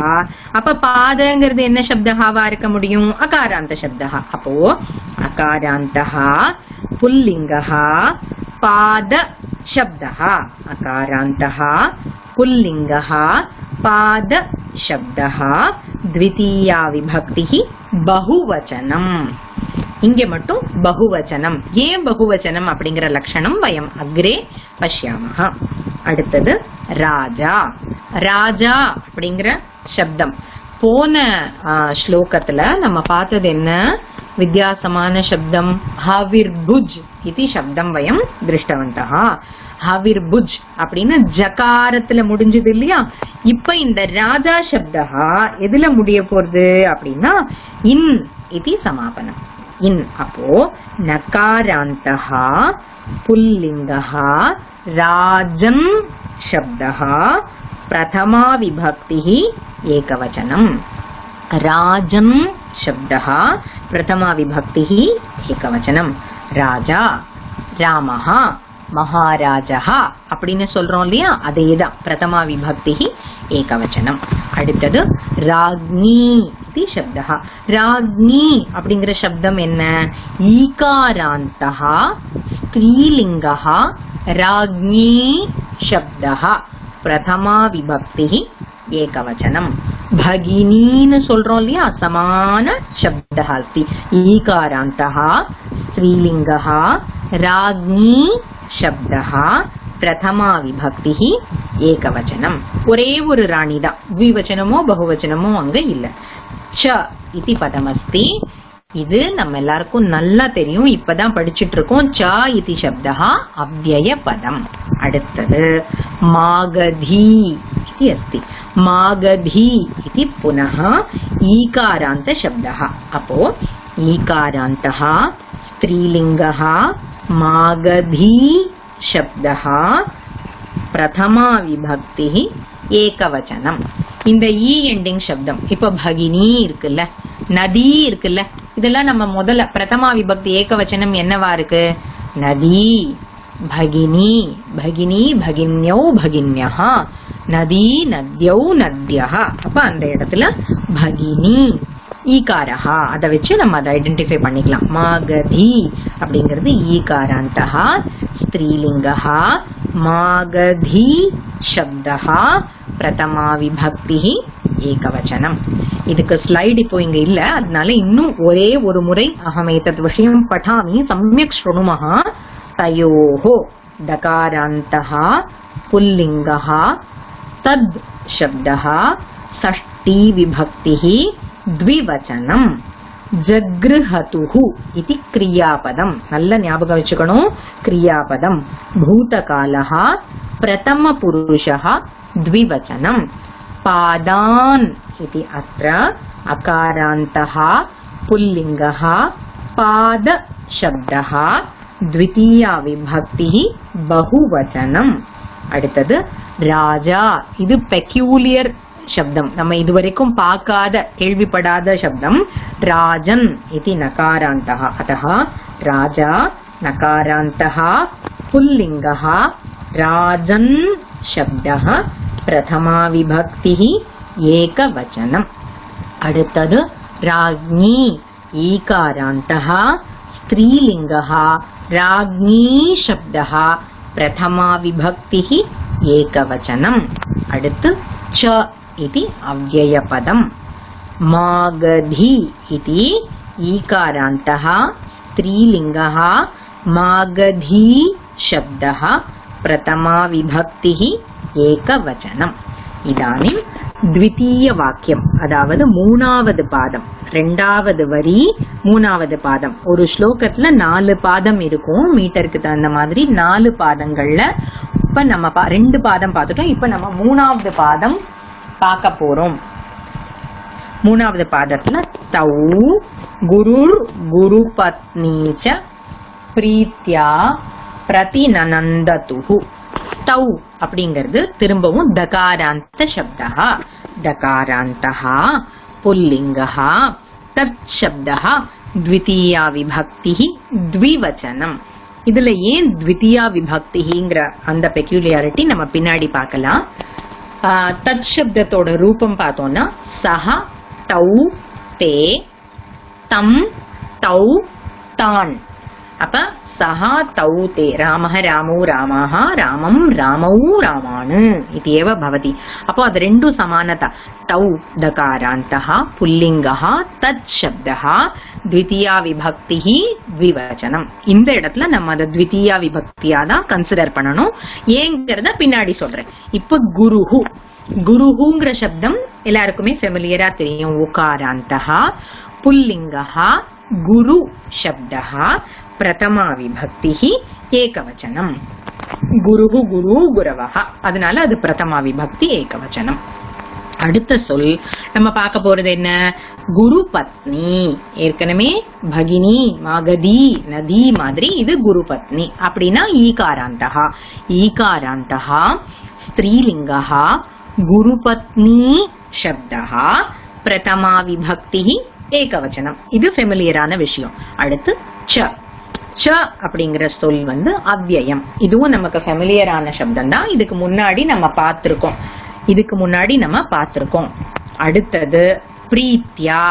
அப்ப பாதங்கிறது என்ன சப்தாவா இருக்க முடியும்? அகாராந்த சப்தா அப்போ அகாராந்தா புல்லிங்கா பாத शब्दः अकारान्तः पुल्लिङ्गः पादशब्दः द्वितीया विभक्तिः बहुवचनम् இங்க மட்டும் பகுவச்சனம் ஏன் பகுவச்சனம் அப்படிங்கிற லட்சணம் வயம் அக்ரே பஷ்யாமஹ அடுத்தது ராஜா ராஜா அப்படிங்கிற சப்தம் போன ஸ்லோகத்துல நம்ம பார்த்தது என்ன? வித்தியாசமான சப்தம். ஹவிர்புஜ் இது சப்தம் வயம் திருஷ்டவந்தா ஹவிர்புஜ் அப்படின்னு ஜகாரத்துல முடிஞ்சது இல்லையா? இப்ப இந்த ராஜா சப்தா எதுல முடிய போறது அப்படின்னா இன் இது சமாபனம். இன் அப்போ நகாராந்தா புல்லிங்கா ராஜம் சப்தா प्रथमा विभक्तिः एकवचनम् राजन् शब्दः प्रथमा विभक्तिः एकवचनम् ராஜா ராமஹ மகாராஜா அப்படின்னு சொல்றோம் இல்லையா அதேதான் பிரதமா விபக்தி ஏகவச்சனம் அடுத்தது ராக்னி இது சப்தா ராக்னி அப்படிங்கிற சப்தம் என்ன ஈகாராந்தா ஸ்திரீலிங்கா ராக்னி சப்தா பிரதமா விபக்தி ஏகவச்சனம். பகினின்னு சொல்றோம் இல்லையா? சமான சப்தா அஸ்தி ஈகாராந்தः ராக்னி சப்தா பிரதமா விபக்தி ஏகவச்சனம். ஒரே ஒரு ராணி தான் த்விவச்சனமோ பகுவச்சனமோ அங்க இல்ல. ச இது பதமஸ்தி. இது நம்ம எல்லாருக்கும் நல்லா தெரியும். இப்பதான் படிச்சுட்டு இருக்கோம் சா இது சப்தா அவ்யய பதம். அடுத்தது மாகதி இது அஸ்தி மாகதி இது புனः ஈகாராந்த சப்தா அப்போ ஈகாராந்தः ஸ்திரீலிங்கः மாகதி சப்தா பிரதமா விபக்தி ஏகவச்சனம். இந்த e ஈ எண்டிங் சப்தம். இப்ப பகினி இருக்குல்ல? நதி இருக்குல்ல? இதெல்லாம் நம்ம முதல்ல பிரதமா விபக்தி ஏகவச்சனம் என்னவா இருக்கு? நதி பகினி பகினி பகின்யோ பகின்யா நதி நத்யோ நத்யா அப்ப அந்த இடத்துல பகினி. ஈகாரா அதை வச்சு நம்ம அதை ஐடென்டிஃபை பண்ணிக்கலாம் மாகதி அப்படிங்கிறது ஈகாராந்தகா ஸ்திரீலிங்கா மாகதி சப்தா பிரதமா விபக்தி ஏகவச்சனம் இதுக்கு ஸ்லைடு இப்போ இங்க இல்ல அதனால இன்னும் ஒரே ஒரு முறை அகமேதத் விஷயம் பட்டாமி சமயக் ஸ்ருணுமஹா தயோஹோ डकारान्तः पुल्लिङ्गः तद् शब्दः षष्टिविभक्तिः ದ್ವಿವಚನಂ ಜಗೃಹತು ಇತಿ ಕ್ರಿಯಾಪದಂ ನಲ್ಲ ಜ್ಞಾಪಕ ವೆಚ್ಚುಕಣು ಕ್ರಿಯಾಪದಂ ಭೂತಕಾಲ ಪ್ರಥಮ ಪುರುಷ ದ್ವಿವಚನಂ ಪಾದಾನ್ ಇತಿ ಅತ್ರ ಅಕಾರಾಂತಃ ಪುಲ್ಲಿಂಗಃ ಪಾದ ಶಬ್ದಃ ದ್ವಿತೀಯ ವಿಭಕ್ತಿ ಬಹುವಚನಂ அடுத்தது ராஜா இது பெக்யூலியர் சப்தம் நம்ம இதுவரைக்கும் பார்க்காத கேள்விப்படாத சப்தம் ராஜன் இது நகாராந்தः अतः ராஜா நகாராந்தः पुल्लिङ्गः ராஜன் शब्दः प्रथमा विभक्तिः ஏகவச்சனம் அடுத்தது ராஜ்ஞி ஈகாராந்தः ஸ்திரீலிங்கः ராஜ்ஞி சப்தः பிரதமா விபக்திः ஏகவச்சனம் அடுத்து ச इति अव्ययपदम् मागधी इति ईकारान्तः स्त्रीलिङ्गः मागधी शब्दः प्रथमा विभक्तिः ஏகவச்சனம் இதானிம் த்விதீய வாக்கியம் அதாவது மூணாவது பாதம் ரெண்டாவது வரி மூணாவது பாதம் ஒரு ஸ்லோகத்துல நாலு பாதம் இருக்கும் மீட்டருக்கு தகுந்த மாதிரி நாலு பாதங்கள்ல இப்ப நம்ம பா- ரெண்டு பாதம் பார்த்துட்டோம் இப்ப நம்ம மூணாவது பாதம் பார்க்க போறோம் மூணாவது பாதத்துல தௌ குருர் குரு பத்னீச்ச பிரதி பிரதிநனந்ததுஹு. தௌ அப்படிங்கிறது திரும்பவும் தகாராந்த சப்தா தகாராந்தா புல்லிங்கா தத் சப்தா த்விதீயா விபக்தி த்விவச்சனம். இதுல ஏன் த்விதீயா விபக்திங்கிற அந்த பெக்யூலியாரிட்டி நம்ம பின்னாடி பார்க்கலாம். தத் சப்தத்தோட ரூபம் பார்த்தோம்னா சஹ டௌ தே தம் தௌ தான் அப்ப சஹா தௌ தே ராமஹ ராமோ ராமாஹ ராமம் ராமௌ ராமானு இது ஏவ பவதி அப்போ அது ரெண்டு சமானதா? தௌ தகாராந்தஹ புல்லிங்கஹ தத் சப்தஹ த்விதியா விபக்திஹி த்விவச்சனம் இந்த இடத்துல நம்ம அதை த்விதியா விபக்தியா தான் கன்சிடர் பண்ணணும்। ஏங்கிறத பின்னாடி சொல்றேன். இப்போ குருஹு. குருஹுங்கிற சப்தம் எல்லாருக்குமே ஃபெமிலியரா தெரியும். உகாராந்தஹ புல்லிங்கஹ குரு சப்தஹ பிரதமா விபக்தி ஏகவச்சனம். குருகு குரு குரவஹா. அதனால அது பிரதமா விபக்தி ஏகவச்சனம். அடுத்த சொல் நம்ம பார்க்க போறது என்ன? குரு பத்னி. ஏற்கனவே பகினி மகதி நதி மாதிரி இது குரு பத்னி. அப்படின்னா ஈகாராந்தகா. ஈகாராந்தகா ஸ்திரீலிங்கா குரு பத்னி சப்தா பிரதமா விபக்தி ஏகவச்சனம். இது ஃபெமிலியரான விஷயம். அடுத்து ச. ச அப்படிங்கிற சொல் வந்து அவ்வயம். இதுவும் நமக்கு ஃபெமிலியரான சப்தம் தான் இதுக்கு முன்னாடி நம்ம பார்த்துருக்கோம். இதுக்கு முன்னாடி நம்ம பார்த்துருக்கோம். அடுத்தது பிரீத்யா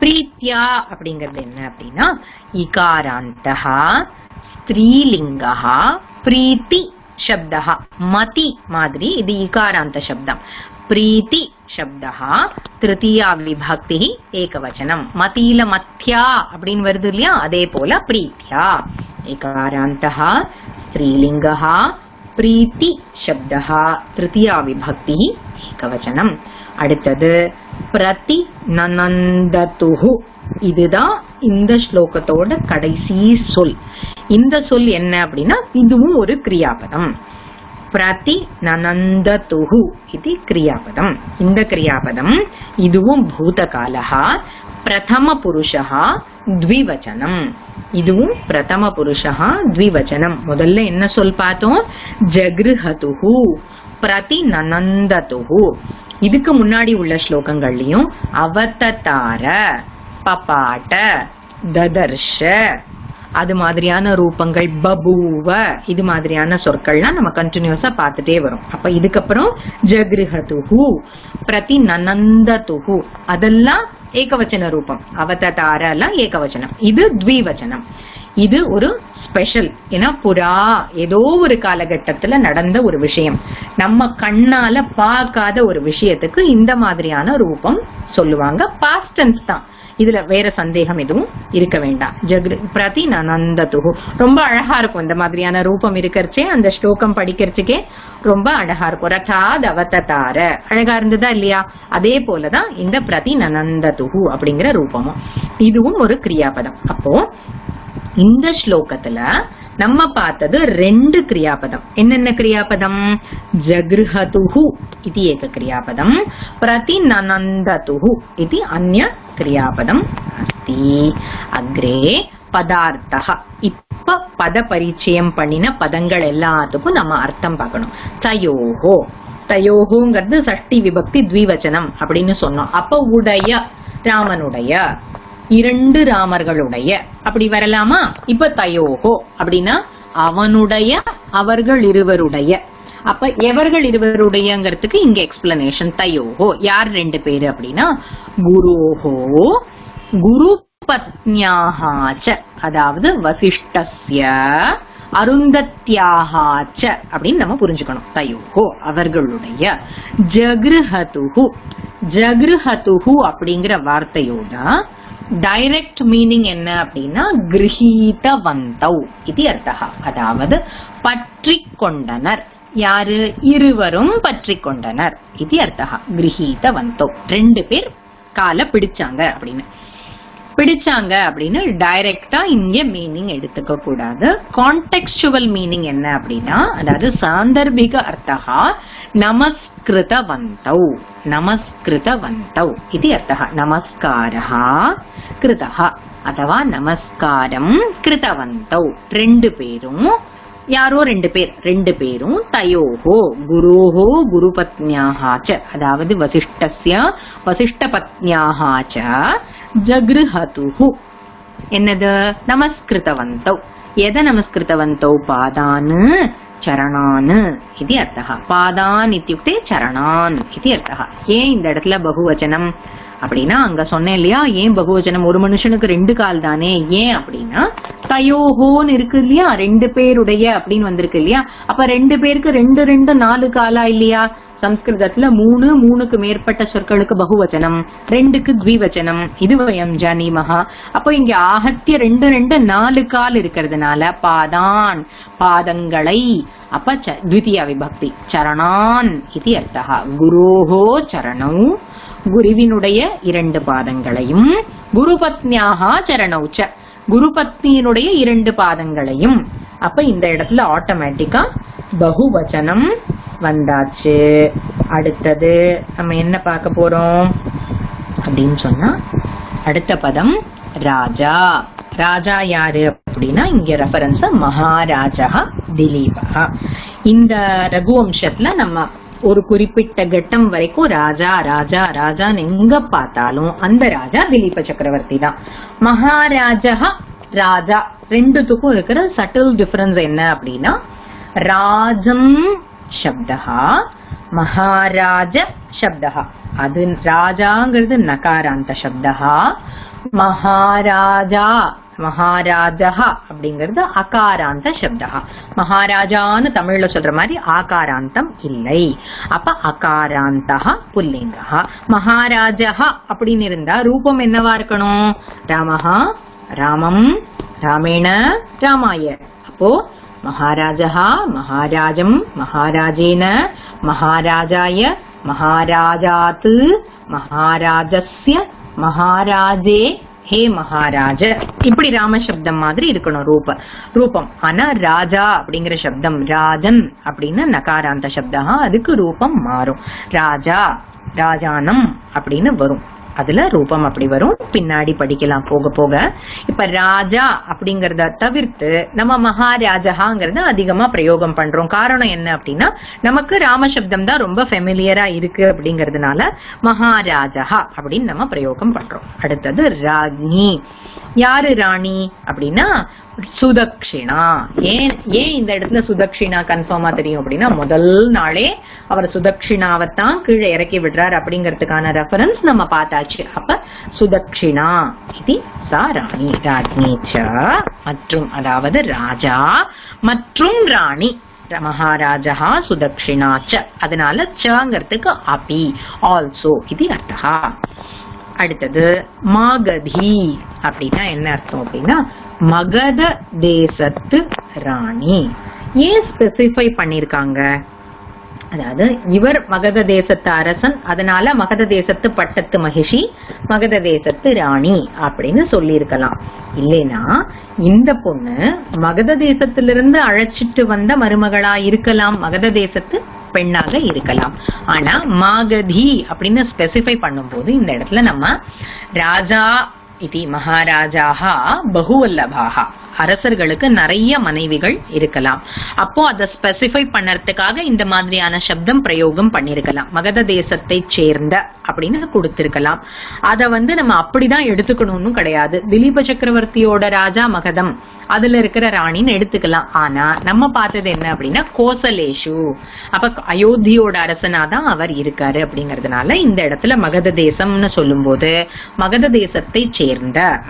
பிரீத்யா அப்படிங்கிறது என்ன அப்படின்னா இகாராந்தகா ஸ்திரீலிங்கா பிரீத்தி சப்தா மதி மாதிரி இது இகாராந்த சப்தம். பிரீத்தி சப்தா திருத்தீயா விபக்தி ஏகவச்சனம். மதியில மத்தியா அப்படின்னு வருது இல்லையா? அதே போல பிரீத்தியா ஏகாராந்தः ஸ்திரீலிங்கः பிரீத்தி சப்தா திருத்தீயா விபக்தி ஏகவச்சனம். அடுத்தது பிரதி நனந்ததுஹு இதுதான் இந்த ஸ்லோகத்தோட கடைசி சொல். இந்த சொல் என்ன அப்படின்னா இதுவும் ஒரு கிரியாபதம். பிரதி நனந்ததுஹு இது கிரியாபதம் இந்த கிரியாபதம் இதுவும் பூதகாலஹா பிரதம புருஷா த்விவச்சனம் இதுவும் பிரதம புருஷா த்விவச்சனம் முதல்ல என்ன சொல் பார்த்தோம்? ஜகிருஹதுஹு பிரதி நனந்ததுஹு இதுக்கு முன்னாடி உள்ள ஸ்லோகங்கள்லயும் அவதத்தார பபாட்ட ததர்ஷ அது மாதிரியான ரூபங்கள் பபூவ இது மாதிரியான சொற்கள்லாம் நம்ம கண்டினியூஸா பார்த்துட்டே வரும். அப்ப இதுக்கப்புறம் ஜகிருஹதுஹு பிரதி நனந்த துகு அதெல்லாம் ஏகவச்சன ரூபம். அவததார எல்லாம் ஏகவச்சனம். இது த்விவச்சனம். இது ஒரு ஸ்பெஷல் ஏன்னா புறா ஏதோ ஒரு காலகட்டத்துல நடந்த ஒரு விஷயம். நம்ம கண்ணால பார்க்காத ஒரு விஷயத்துக்கு இந்த மாதிரியான ரூபம் சொல்லுவாங்க. பாஸ்டன்ஸ் தான். இதுல வேற சந்தேகம் எதுவும் இருக்க வேண்டாம். ஜக்ரு பிரதி நனந்ததுகு ரொம்ப அழகா இருக்கும் இந்த மாதிரியான ரூபம் இருக்கிறச்சே அந்த ஸ்லோகம் படிக்கிறதுக்கே ரொம்ப அழகா இருக்கும். ரட்டாத் அவததார அழகா இருந்ததா இல்லையா? அதே போலதான் இந்த பிரதி நனந்ததுகு அப்படிங்கிற ரூபமும். இதுவும் ஒரு கிரியாபதம். அப்போ இந்த ஸ்லோகத்துல நம்ம பார்த்தது ரெண்டு கிரியாபதம். என்னென்ன கிரியாபதம்? ஜகிருஹதுஹு இது ஏக கிரியாபதம். பிரதி நனந்ததுஹு இது அந்ய கிரியாபதம். அஸ்தி அக்ரே பதார்த்தः இப்ப பத பரிச்சயம் பண்ணின பதங்கள் எல்லாத்துக்கும் நம்ம அர்த்தம் பார்க்கணும். தயோஹோ. தயோஹோங்கிறது சஷ்டி விபக்தி த்விவச்சனம் அப்படின்னு சொன்னோம். அப்ப உடைய ராமனுடைய இரண்டு ராமர்களுடைய. அப்படி வரலாமா? இப்ப தயோகோ அப்படின்னா அவனுடைய அவர்கள் இருவருடைய. அப்ப எவர்கள் இருவருடையங்கிறதுக்கு இங்க எக்ஸ்பிளனேஷன் தயோகோ. யார் ரெண்டு பேரு அப்படின்னா? குருஹோ குரு பத்னியாகாச்ச அதாவது வசிஷ்டஸ்ய அருந்தத்யாகாச்ச அப்படின்னு நம்ம புரிஞ்சுக்கணும். தயோகோ அவர்களுடைய. ஜகிருஹதுஹு. ஜகிருஹதுஹு அப்படிங்கிற வார்த்தையோட டைரக்ட் மீனிங் என்ன அப்படின்னா கிரகீதவந்தௌ இது அர்த்தா அதாவது பற்றி கொண்டனர் யாரு? இருவரும் பற்றி கொண்டனர் இது அர்த்தா கிரகீதவந்தௌ ரெண்டு பேர் காலை பிடிச்சாங்க அப்படின்னு. பிடிச்சாங்க அப்படின்னு டைரக்டா இங்க மீனிங் எடுத்துக்க கூடாது. கான்டெக்சுவல் மீனிங் என்ன அப்படின்னா அதாவது சாந்தர்பிக அர்த்தகா நமஸ்கிருதவந்தௌ நமஸ்கிருதவந்தௌ இது அர்த்தகா நமஸ்காரா கிருதகா அத்தவா நமஸ்காரம் கிருதவந்தௌ. ரெண்டு பேரும் யாரோ ரெண்டு பேர். ரெண்டு பேரும் தயோஹோ குரோஹோ குருபத்னியாகாச்ச அதாவது வசிஷ்டசிய வசிஷ்ட வசிஷ்டபத்னியாகாச்ச ஜகிருஹதுஹு. என்னது? நமஸ்கிருதவந்தௌ. எதை நமஸ்கிருதவந்தௌ? பாதாन् சரணான் இது அர்த்தः பாதான் இத்தியுக்தே சரணான் இது அர்த்தः ஏன் இந்த இடத்துல பகுவச்சனம்? அப்படின்னா அங்க சொன்னேன் இல்லையா? ஏன் பகுவச்சனம் ஒரு மனுஷனுக்கு ரெண்டு கால் தானே? ஏன் அப்படின்னா தயோஹோன்னு இருக்கு இல்லையா? ரெண்டு பேருடைய அப்படின்னு வந்திருக்கு இல்லையா? அப்ப ரெண்டு பேருக்கு ரெண்டு ரெண்டு நாலு காலா இல்லையா? சம்ஸ்கிருதத்துல மூணு மூணுக்கு மேற்பட்ட சொற்களுக்கு பகுவச்சனம் ரெண்டுக்கு த்விவச்சனம் இது வயம் ஜானீமஹா. அப்போ இங்க ஆகத்திய ரெண்டு ரெண்டு நாலு கால் இருக்கிறதுனால பாதான் பாதங்களை அப்ப ச- த்விதியா விபக்தி சரணான் இது அர்த்தா குரோஹோ சரணம் குருவினுடைய இரண்டு பாதங்களையும் குருபத்னியாக சரணௌச்ச. குருபத்னியினுடைய இரண்டு பாதங்களையும். அப்ப இந்த இடத்துல ஆட்டோமேட்டிக்கா பகுவச்சனம் வந்தாச்சு. அடுத்தது நம்ம என்ன பார்க்க போறோம்? அப்படின்னு சொன்னா அடுத்த பதம் ராஜா. ராஜா யாரு அப்படின்னா இங்க ரெஃபரன்ஸ் மகாராஜா திலீபா. இந்த ரகுவம்சத்துல நம்ம ஒரு குறிப்பிட்ட கட்டம் வரைக்கும் ராஜா ராஜா ராஜான்னு எங்க பார்த்தாலும் அந்த ராஜா திலீப சக்கரவர்த்தி தான். மகாராஜா ராஜா. ரெண்டுத்துக்கும் இருக்கிற சட்டில் டிஃபரன்ஸ் என்ன அப்படின்னா ராஜம் சப்தா மகாராஜ சப்தா அது ராஜாங்கிறது நகாராந்த சப்தா மகாராஜா மகாராஜா அப்படிங்கிறது அகாராந்த சப்தா மகாராஜான்னு தமிழ்ல சொல்ற மாதிரி ஆகாராந்தம் இல்லை. அப்ப அகாராந்தா புல்லிங்கா மகாராஜா அப்படின்னு இருந்தா ரூபம் என்னவா இருக்கணும்? ராமஹா ராமம் ராமேண ராமாய. அப்போ மகாராஜா மகாராஜம் மகாராஜேன மகாராஜாய மகாராஜாத்து மகாராஜஸ்ய மகாராஜே ஹே மகாராஜ. இப்படி ராம சப்தம் மாதிரி இருக்கணும் ரூப ரூபம். ஆனா ராஜா அப்படிங்கிற சப்தம் ராஜன் அப்படின்னு நகாராந்த சப்தா அதுக்கு ரூபம் மாறும். ராஜா ராஜானம் அப்படின்னு வரும். அதுல ரூபம் அப்படி வரும். பின்னாடி படிக்கலாம் போக போக. இப்ப ராஜா அப்படிங்கறத தவிர்த்து நம்ம மகாராஜகாங்கிறத அதிகமா பிரயோகம் பண்றோம். காரணம் என்ன அப்படின்னா நமக்கு ராமசப்தம் தான் ரொம்ப ஃபெமிலியரா இருக்கு அப்படிங்கறதுனால மகாராஜகா அப்படின்னு நம்ம பிரயோகம் பண்றோம். அடுத்தது ராணி யாரு ராணி அப்படின்னா சுதக்ஷிணா. ஏன் ஏன் இந்த இடத்துல சுதக்ஷிணா கன்ஃபார்மா தெரியும் அப்படின்னா முதல் நாளே அவர் சுதக்ஷிணாவைத்தான் கீழே இறக்கி விடுறார் அப்படிங்கறதுக்கான ரெஃபரன்ஸ் நம்ம பார்த்தாச்சு. அப்ப சுதக்ஷிணா இது சா ராணி ராஜ்ஞி ச மற்றும் அதாவது ராஜா மற்றும் ராணி. மகாராஜா சுதக்ஷிணா ச. அதனால சங்கிறதுக்கு அபி. ஆல்சோ இது அர்த்தா அடுத்தது மாகதி. அப்படின்னா என்ன அர்த்தம் அப்படின்னா மகத தேசத்து ராணி. ஏன் ஸ்பெசிஃபை பண்ணிருக்காங்க? அதாவது இவர் மகத தேசத்து அரசன் அதனால மகத தேசத்து பட்டத்து மகிஷி மகத தேசத்து ராணி அப்படின்னு சொல்லியிருக்கலாம். இல்லைனா இந்த பொண்ணு மகத தேசத்திலிருந்து அழைச்சிட்டு வந்த மருமகளா இருக்கலாம் மகத தேசத்து பெண்ணாக இருக்கலாம். ஆனா மாகதி அப்படின்னு ஸ்பெசிஃபை பண்ணும்போது இந்த இடத்துல நம்ம ராஜா இது மகாராஜாக பகுவல்லபாக அரசர்களுக்கு நிறைய மனைவிகள் இருக்கலாம். அப்போ அதை ஸ்பெசிஃபை பண்ணறதுக்காக இந்த மாதிரியான சப்தம் பிரயோகம் பண்ணிருக்கலாம். மகத தேசத்தை சேர்ந்த அப்படின்னு கொடுத்திருக்கலாம். அதை வந்து நம்ம அப்படிதான் எடுத்துக்கணும்னு கிடையாது. திலீப சக்கரவர்த்தியோட ராஜா மகதம் அதுல இருக்கிற ராணின்னு எடுத்துக்கலாம். ஆனா நம்ம பார்த்தது என்ன அப்படின்னா கோசலேஷு. அப்ப அயோத்தியோட அரசனா தான் அவர் இருக்காரு அப்படிங்கறதுனால இந்த இடத்துல மகத தேசம்னு சொல்லும்போது மகத தேசத்தை சேர்ந்த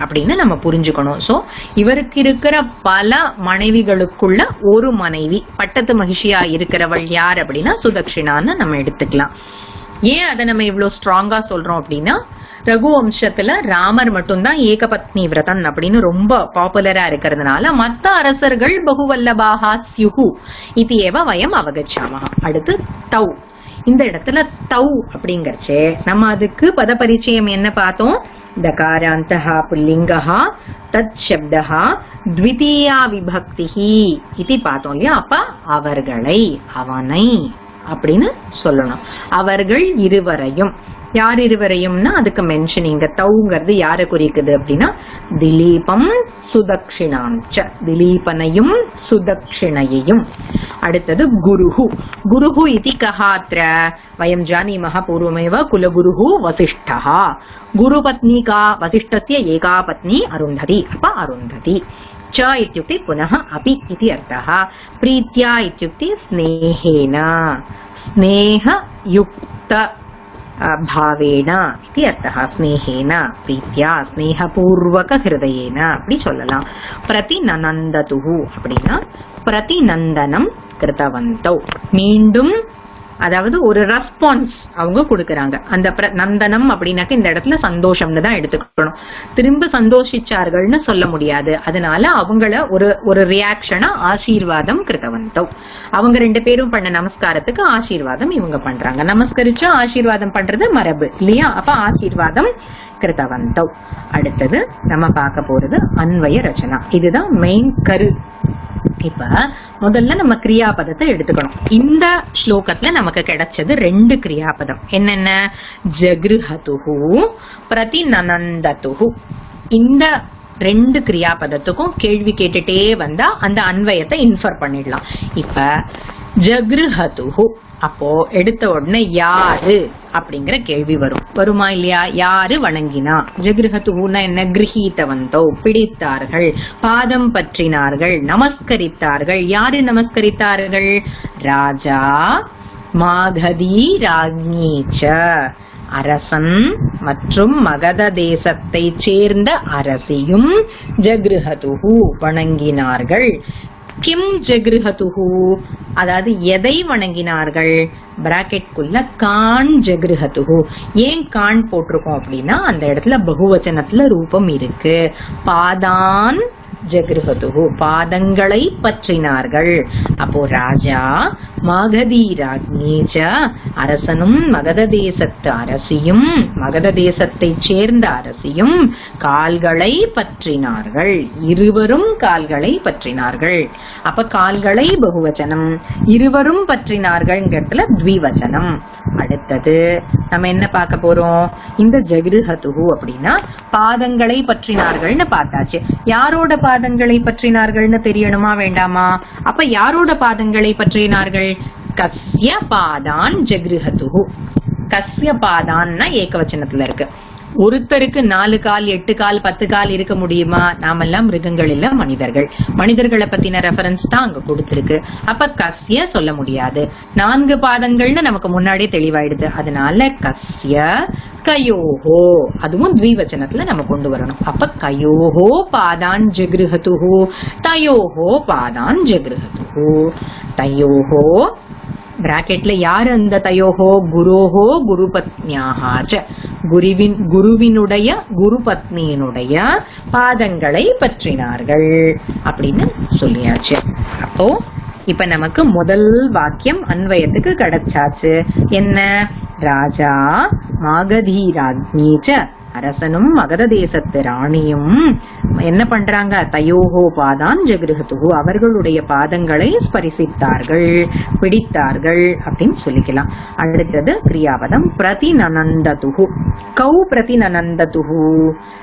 அப்படின்னு நம்ம புரிஞ்சுக்கணும். ஸோ இவருக்கு இருக்கிற பல மனைவிகளுக்குள்ள ஒரு மனைவி பட்டத்து மகிழ்ச்சியா இருக்கிறவள் யார் அப்படின்னா சுதக்ஷினான்னு நம்ம எடுத்துக்கலாம். ஏன் அதை நம்ம இவ்வளவு ஸ்ட்ராங்கா சொல்றோம் அப்படின்னா ரகுவம்சத்துல ராமர் மட்டும்தான் ஏகபத்னி விரதன் அப்படின்னு ரொம்ப பாப்புலரா இருக்கிறதுனால மத்த அரசர்கள் பகுவல்லபாகா சியுகு இது ஏவ வயம் அவகச்சாமகா அடுத்து தௌ. இந்த இடத்துல தௌ அப்படிங்கறச்சே. நம்ம அதுக்கு பத பரிச்சயம் என்ன பார்த்தோம்? தகாராந்தஹா புல்லிங்கஹா தத் சப்தஹா த்விதீயா விபக்திஹி இது பார்த்தோம் இல்லையா? அப்ப அவர்களை அவனை அப்படின்னு சொல்லணும். அவர்கள் இருவரையும். யார் இருவரையும்னா அதுக்கு மென்ஷன் இங்க தௌங்கிறது யாரை குறிக்குது அப்படின்னா திலீபம் சுதக்ஷிணாஞ்ச திலீபனையும் சுதக்ஷிணையையும் அடுத்தது குருஹு குருஹு இதி கஹாத்ர வயம் ஜானீமः पूर्वमेव कुलगुरुः वसिष्ठः गुरुपत्नी का वसिष्ठस्य एका पत्नी अरुन्धति अप अरुन्धति च इत्युक्ते पुनः अपि इति अर्थः प्रीत्या इत्युक्ते स्नेहेन स्नेहयुक्त பாவேனா இது அர்த்தா ஸ்னேகேனா பிரீத்தியா ஸ்னேகபூர்வக ஹிருதயேனா அப்படி சொல்லலாம். பிரதி நனந்ததுகு அப்படின்னா பிரதி நந்தனம் கிருத்தவந்தோ மீண்டும் அதாவது ஒரு ரெஸ்பான்ஸ் அவங்க கொடுக்கறாங்க. அந்த பிர- நந்தனம் அப்படின்னாக்க இந்த இடத்துல சந்தோஷம்னு தான் எடுத்துக்கணும். திரும்ப சந்தோஷிச்சார்கள்னு சொல்ல முடியாது. அதனால அவங்கள ஒரு ஒரு ரியாக்ஷனா ஆசீர்வாதம் கிருத்தவந்தோ அவங்க ரெண்டு பேரும் பண்ண நமஸ்காரத்துக்கு ஆசீர்வாதம் இவங்க பண்றாங்க. நமஸ்கரிச்சு ஆசீர்வாதம் பண்றது மரபு இல்லையா? அப்ப ஆசீர்வாதம் கிருத்தவந்தோ அடுத்தது நம்ம பார்க்க போறது அன்வய ரச்சனா. இதுதான் மெயின் கரு. இப்ப முதல்ல நம்ம கிரியாபதத்தை எடுத்துக்கணும். இந்த ஸ்லோகத்துல நமக்கு கிடைச்சது ரெண்டு கிரியாபதம். என்னென்ன? ஜகிருஹதுஹு பிரதிநனந்ததுஹு. இந்த ரெண்டு கிரியாபதத்துக்கும் கேள்வி கேட்டுட்டே வந்தா அந்த அன்வயத்தை இன்ஃபர் பண்ணிடலாம். இப்ப ஜகிருஹதுஹு அப்போ எடுத்த உடனே யாரு அப்படிங்கிற கேள்வி வரும். வருமா இல்லையா? யாரு வணங்கினா? ஜகிருஹத்துனா என்ன? கிரகீத்தவந்தோ பிடித்தார்கள் பாதம் பற்றினார்கள் நமஸ்கரித்தார்கள். யாரு நமஸ்கரித்தார்கள்? ராஜா மாகதி ராஜ்ஞீச்ச அரசன் மற்றும் மகத தேசத்தை சேர்ந்த அரசியும் ஜகிருஹதுஹு வணங்கினார்கள். கிம் ஜெகிருஹதுஹு. அதாவது எதை வணங்கினார்கள்? பிராக்கெட்குள்ள கான் ஜெகிருஹதுஹு. ஏன் கான் போட்டிருக்கோம் அப்படின்னா அந்த இடத்துல பகுவச்சனத்துல ரூபம் இருக்கு. பாதான் ஜகிருஹதுஹு. பாதங்களை பற்றினார்கள். அப்போ ராஜா மகதி ராஜ்ஞீச்ச அரசனும் மகத தேசத்து அரசியும் மகத தேசத்தை சேர்ந்த அரசியும் கால்களை பற்றினார்கள். இருவரும் கால்களை பற்றினார்கள். அப்ப கால்களை பகுவச்சனம் இருவரும் பற்றினார்கள்ங்கிறதுல த்விவச்சனம். அடுத்தது நம்ம என்ன பார்க்க போறோம்? இந்த ஜகிருஹதுஹு அப்படின்னா பாதங்களை பற்றினார்கள்னு பார்த்தாச்சு. யாரோட பாதங்களை பற்றினார்கள்னு தெரியணுமா வேண்டாமா? அப்ப யாரோட பாதங்களை பற்றினார்கள்? கஸ்ய பாதான் ஜகிருஹதுஹு. கஸ்ய பாதான்னா ஏகவச்சனத்துல இருக்கு. ஒருத்தருக்கு நாலு கால் எட்டு கால் பத்து கால் இருக்க முடியுமா? நாமெல்லாம் மிருகங்கள் இல்ல மனிதர்கள். மனிதர்களை பத்தின ரெஃபரன்ஸ் தான் அங்க கொடுத்திருக்கு. அப்ப கஸ்ய சொல்ல முடியாது. நான்கு பாதங்கள்னு நமக்கு முன்னாடியே தெளிவாயிடுது. அதனால கஸ்ய கயோஹோ அதுவும் த்விவச்சனத்துல நம்ம கொண்டு வரணும். அப்ப கயோஹோ பாதான் ஜெகிருஹதுஹோ தயோஹோ பாதான் ஜெகிருஹதுஹோ தயோஹோ பிராக்கெட்ல யார் அந்த தயோஹோ குரோஹோ குரு பத்னியாகாச்ச குருவின் குருவினுடைய குரு பத்னியினுடைய பாதங்களை பற்றினார்கள் அப்படின்னு சொல்லியாச்சு. அப்போ இப்ப நமக்கு முதல் வாக்கியம் அன்வயத்துக்கு கிடைச்சாச்சு. என்ன? ராஜா மாகதி ராஜ்ஞீச்ச அரசனும் மகத தேசத்து ராணியும் என்ன பண்றாங்க? தயோகோ பாதான் ஜெகிருகத்துகு அவர்களுடைய பாதங்களை ஸ்பரிசித்தார்கள் பிடித்தார்கள் அப்படின்னு சொல்லிக்கலாம். அடுத்தது கிரியாபதம் பிரதிநனந்ததுகு. கௌ பிரதிநனந்ததுகு.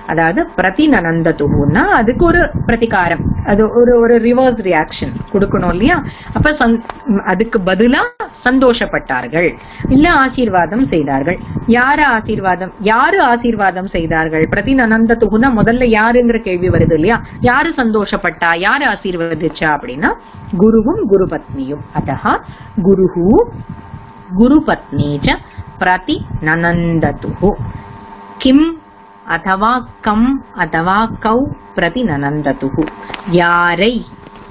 அதாவது பிரதிநனந்ததுகுன்னா அதுக்கு ஒரு பிரதிகாரம். அது ஒரு ஒரு ரிவர்ஸ் ரியாக்ஷன் கொடுக்கணும் இல்லையா? அப்ப அதுக்கு பதிலா சந்தோஷப்பட்டார்கள். இல்ல ஆசீர்வாதம் செய்தார்கள். யாரு ஆசீர்வாதம்? யாரு ஆசீர்வாதம் செய்தார்கள். பிரதிநனந்த துகுனா முதல்ல யாருங்கிற கேள்வி வருது இல்லையா? யாரு சந்தோஷப்பட்டா? யாரு ஆசீர்வதிச்சா அப்படின்னா குருவும் குரு பத்னியும் அதஹ குருஹு குரு பத்னி பிரதி நனந்ததுஹு கிம் அதவா கம் அதவா கௌ பிரதி நனந்ததுஹு யாரை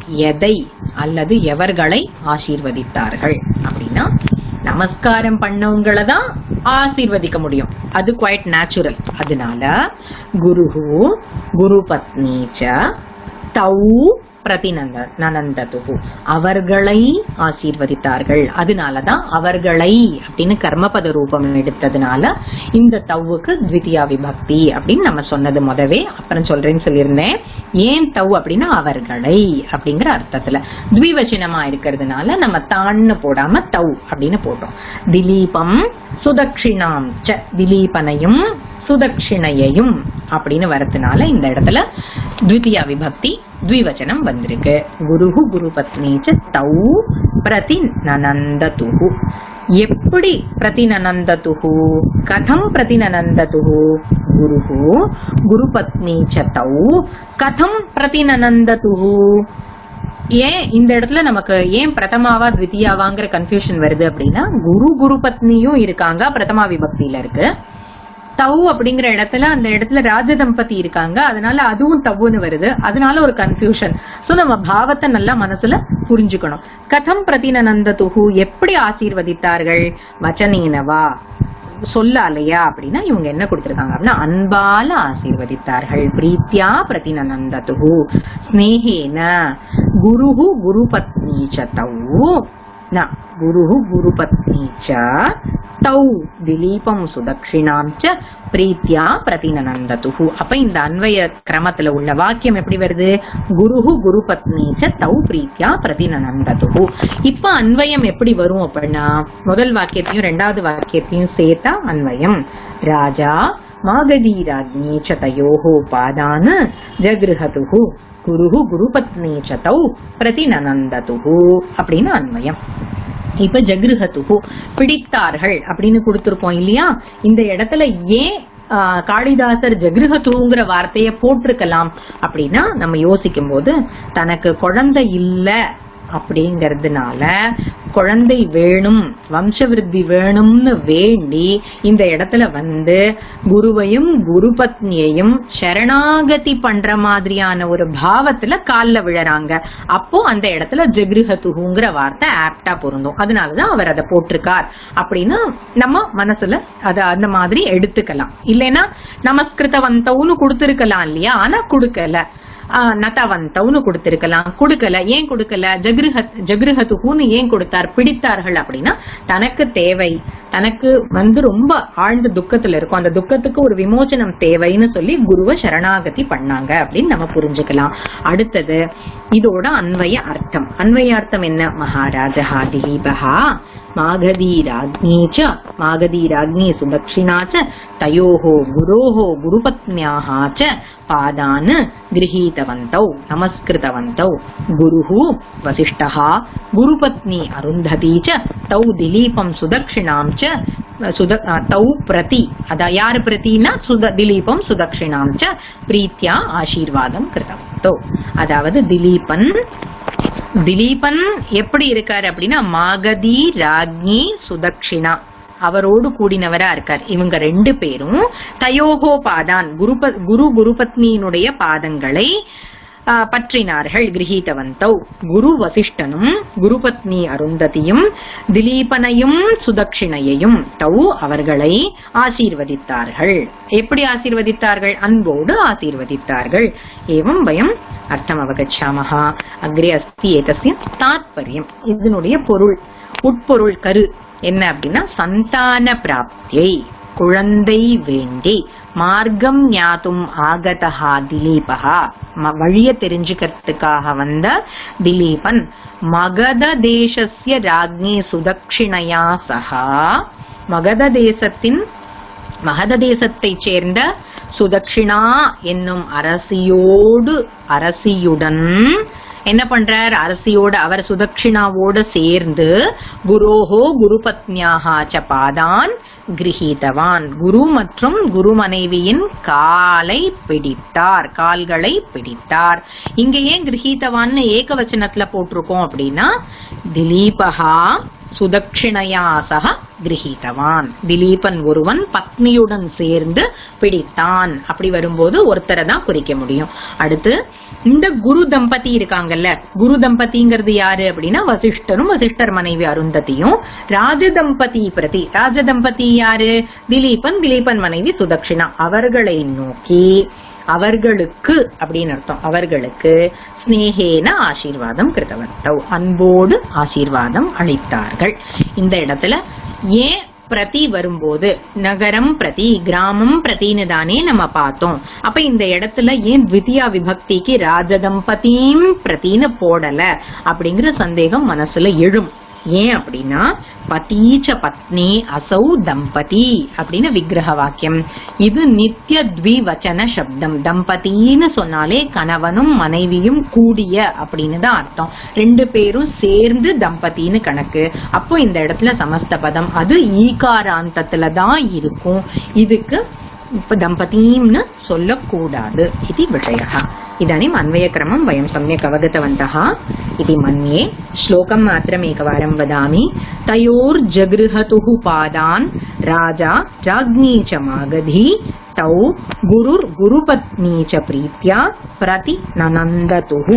எதை அல்லது எவர்களை ஆசீர்வதித்தார்கள்? அப்படின்னா நமஸ்காரம் பண்ணவங்கள தான் ஆசீர்வதிக்க முடியும். அது குவைட் நேச்சுரல் அதனால குருஹு குரு பத்னி ச தௌ பிரதிநந்த நனந்ததுகு. அவர்களை ஆசீர்வதித்தார்கள். அதனாலதான் அவர்களை அப்படின்னு கர்மபத ரூபம் எடுத்ததுனால இந்த தவுக்கு த்விதியா விபக்தி அப்படின்னு நம்ம சொன்னது முதவே. அப்புறம் சொல்றேன்னு சொல்லியிருந்தேன். ஏன் தவ் அப்படின்னா அவர்களை அப்படிங்கிற அர்த்தத்துல. த்விவச்சனமா இருக்கிறதுனால நம்ம தான்னு போடாம தவ் அப்படின்னு போட்டோம் திலீபம் சுதக்ஷிணாம் ச திலீபனையும் சுதக்ஷிணையையும் அப்படின்னு வரதுனால இந்த இடத்துல த்விதியா விபக்தி த்விவச்சனம் வந்திருக்கு குருஹு குரு பத்னி ச தௌ பிரதி நனந்ததுகு எப்படி பிரதி நனந்ததுகு கதம் பிரதி நனந்ததுகு குருஹு குரு பத்னி ச தௌ கதம் பிரதி நனந்ததுகு ஏன் இந்த இடத்துல நமக்கு ஏன் பிரதமாவா த்விதியாவாங்கிற கன்ஃபியூஷன் வருது அப்படின்னா குரு குரு பத்னியும் இருக்காங்க பிரதமா விபக்தியில இருக்கு. தவ் அப்படிங்கிற இடத்துல அந்த இடத்துல ராஜ தம்பதி இருக்காங்க. அதனால அதுவும் தவ்வுன்னு வருது. அதனால ஒரு கன்ஃபியூஷன் ஸோ நம்ம பாவத்தை நல்லா மனசுல புரிஞ்சுக்கணும். கதம் பிரதினந்த துகு எப்படி ஆசீர்வதித்தார்கள்? வச்சனீனவா? சொல்லாலையா? அப்படின்னா இவங்க என்ன கொடுத்திருக்காங்க அப்படின்னா அன்பால ஆசீர்வதித்தார்கள். பிரீத்தியா பிரதிநனந்ததுகு ஸ்னேகேன. குருஹு குரு பத்னி ச தௌ ந गुरुपत्नी குரு ச தௌ திலீபம் சுதக்ஷிணாம் ச பிரீத்தியா பிரதிநனந்ததுஹு அப்ப இந்த அன்வய கிரமத்துல உள்ள வாக்கியம் எப்படி வருது குருஹு குரு பத்னி ச தௌ பிரீத்தியா பிரதிநனந்ததுஹு இப்ப அன்வயம் எப்படி வரும் அப்படின்னா முதல் வாக்கியத்தையும் ரெண்டாவது வாக்கியத்தையும் சேர்த்தா அன்வயம் ராஜா மாகதீராஜ்ஞி ச தயோஹோ பாதான ஜகிருஹதுகு குருஹு குருபத்னி சதௌ தௌ பிரதிநனந்ததுகு அப்படின்னு அன்மயம் இப்ப ஜகிருஹத்துகு பிடித்தார்கள் அப்படின்னு கொடுத்திருப்போம் இல்லையா? இந்த இடத்துல ஏன் ஆஹ், காளிதாசர் ஜகிருஹத்துங்கிற வார்த்தையை போட்டிருக்கலாம் அப்படின்னா நம்ம யோசிக்கும் போது தனக்கு குழந்தை இல்ல அப்படிங்கறதுனால குழந்தை வேணும் வம்சவிருத்தி வேணும்னு வேண்டி இந்த இடத்துல வந்து குருவையும் குரு பத்னியையும் சரணாகதி பண்ற மாதிரியான ஒரு பாவத்துல கால்ல விழறாங்க. அப்போ அந்த இடத்துல ஜெகிருஹத்துகுங்கிற வார்த்தை ஆப்டா பொருந்தும். அதனாலதான் அவர் அதை போட்டிருக்கார். அப்படின்னு நம்ம மனசுல அத அந்த மாதிரி எடுத்துக்கலாம். இல்லைன்னா நமஸ்கிருதவந்தவுன்னு கொடுத்துருக்கலாம் இல்லையா? ஆனா கொடுக்கல. நதவந்தவுன்னு கொடுத்திருக்கலாம். கொடுக்கல ஏன் கொடுக்கல? ஜக்ருஹத் ஜக்ருஹத்துகுன்னு ஏன் கொடுத்தார்? பிடித்தார்கள் அப்படின்னா தனக்கு தேவை. தனக்கு வந்து ரொம்ப ஆழ்ந்த துக்கத்துல இருக்கும். அந்த துக்கத்துக்கு ஒரு விமோச்சனம் தேவைன்னு சொல்லி குருவ சரணாகதி பண்ணாங்க அப்படின்னு நம்ம புரிஞ்சுக்கலாம். அடுத்தது இதோட அன்வய அர்த்தம். அன்வய அர்த்தம் என்ன? மகாராஜஹா திலீபஹா மாகதி ராஜ்னி சுதக்ஷினாச்ச தயோஹோ குரோஹோ குருபத்னியாகாச்ச பாதான கிரகீத च पादान् गृहीतवन्तौ नमस्कृतवन्तौ गुरुः वसिष्ठः गुरुपत्नी अरुन्धती च तौ दिलीपं सुदक्षिणां च सुद तौ प्रति अद यार प्रतिना सुद दिलीपं सुदक्षिणां च प्रीत्या ஆசீர்வாதம் கிருதவந்தோ அதாவது திலீபன் திலீபன் எப்படி இருக்காரு அப்படின்னா மாகதி ராஜ்ஞி சுதக்ஷிணா அவரோடு கூடினவரா இருக்கார். இவங்க ரெண்டு பேரும் தயோகோ பாதான் குருப குரு குருபத்னியினுடைய பாதங்களை பற்றினார்கள் கிரகீதவந்தௌ. குரு வசிஷ்டனும் குருபத்னி அருந்ததியும் திலீபனையும் சுதக்ஷிணையையும் தௌ அவர்களை ஆசீர்வதித்தார்கள். எப்படி ஆசீர்வதித்தார்கள்? அன்போடு ஆசீர்வதித்தார்கள். ஏவம் வயம் அர்த்தம் அவகச்சாமகா அக்ரே அஸ்தி ஏதஸ்ய தாத்பரியம். இதனுடைய பொருள் உட்பொருள் கரு. என்ன அப்படின்னா சந்தான பிராப்தியை குழந்தை வேண்டி மார்க்கம் ஞாத்தும் ஆகதஹா திலீபகா வழிய தெரிஞ்சுக்கிறதுக்காக வந்த திலீபன் மகத தேசஸ்ய ராஜ்ஞி சுதக்ஷிணையா சகா மகத தேசத்தின் மகத தேசத்தை சேர்ந்த சுதக்ஷிணா என்னும் அரசியோடு அரசியுடன் என்ன பண்றார்? அரசியோட அவர் சுதக்ஷிணாவோட சேர்ந்து குரோஹோ குரு பத்னியாகாச்ச ச பாதான் கிரகீதவான். குரு மற்றும் குரு மனைவியின் காலை பிடித்தார் கால்களை பிடித்தார். இங்க ஏன் கிரகீதவான்னு ஏகவச்சனத்துல போட்டிருக்கோம் அப்படின்னா திலீபகா சுதக்ஷிணையா சக கிரகித்தவான். திலீபன் ஒருவன் பத்னியுடன் சேர்ந்து பிடித்தான். அப்படி வரும்போது ஒருத்தரை தான் குறிக்க முடியும். அடுத்து இந்த குரு தம்பதி இருக்காங்கல்ல குரு தம்பதிங்கிறது யாரு அப்படின்னா வசிஷ்டரும் வசிஷ்டர் மனைவி அருந்ததியும் ராஜ தம்பதி பிரதி ராஜ தம்பதி யாரு? திலீபன் திலீபன் மனைவி சுதக்ஷிணா. அவர்களை நோக்கி அவர்களுக்கு அப்படின்னு அர்த்தம். அவர்களுக்கு ஸ்னேகேன ஆசீர்வாதம் கிருதவர்த்தவ் அன்போடு ஆசீர்வாதம் அளித்தார்கள். இந்த இடத்துல ஏன் பிரதி வரும்போது நகரம் பிரதி கிராமம் பிரதின்னு தானே நம்ம பார்த்தோம். அப்ப இந்த இடத்துல ஏன் த்விதியா விபக்திக்கு ராஜதம்பதியும் பிரதின்னு போடல? அப்படிங்கிற சந்தேகம் மனசுல எழும். ஏன் அப்படின்னா பதீச்ச பத்னி அசௌ தம்பதி அப்படின்னு விக்கிரக வாக்கியம். இது நித்திய த்விவச்சன சப்தம். தம்பதின்னு சொன்னாலே கணவனும் மனைவியும் கூடிய அப்படின்னு தான் அர்த்தம். ரெண்டு பேரும் சேர்ந்து தம்பதின்னு கணக்கு. அப்போ இந்த இடத்துல சமஸ்த பதம். அது ஈகாராந்தத்துல தான் இருக்கும். இதுக்கு இப்ப தம்பதீம்னு சொல்லக்கூடாது இது விஷயः इदानीम् अन्वयक्रमं वयं सम्यक् अवगतवन्तः इति मन्ये श्लोकं मात्रम् एकवारं वदामि तयोर्जगृहतुः पादान् राजा राज्ञी च मागधी तौ गुरुर्गुरुपत्नी च प्रीत्या प्रति ननन्दतुः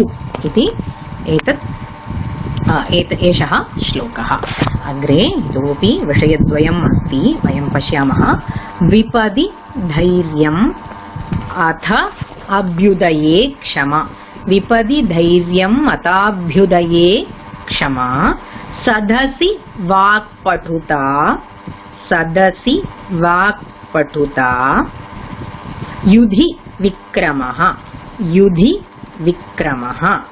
इति एतत् आ, एत एषः श्लोकः। अग्रे इतोपि विषयद्वयम् अस्ति। वयं पश्यामः। विपदि धैर्यम् अथ अभ्युदये क्षमा। विपदि धैर्यम् अथाभ्युदये क्षमा। सदसि वाक्पटुता सदसि वाक्पटुता युधि विक्रमः। युधि विक्रमः।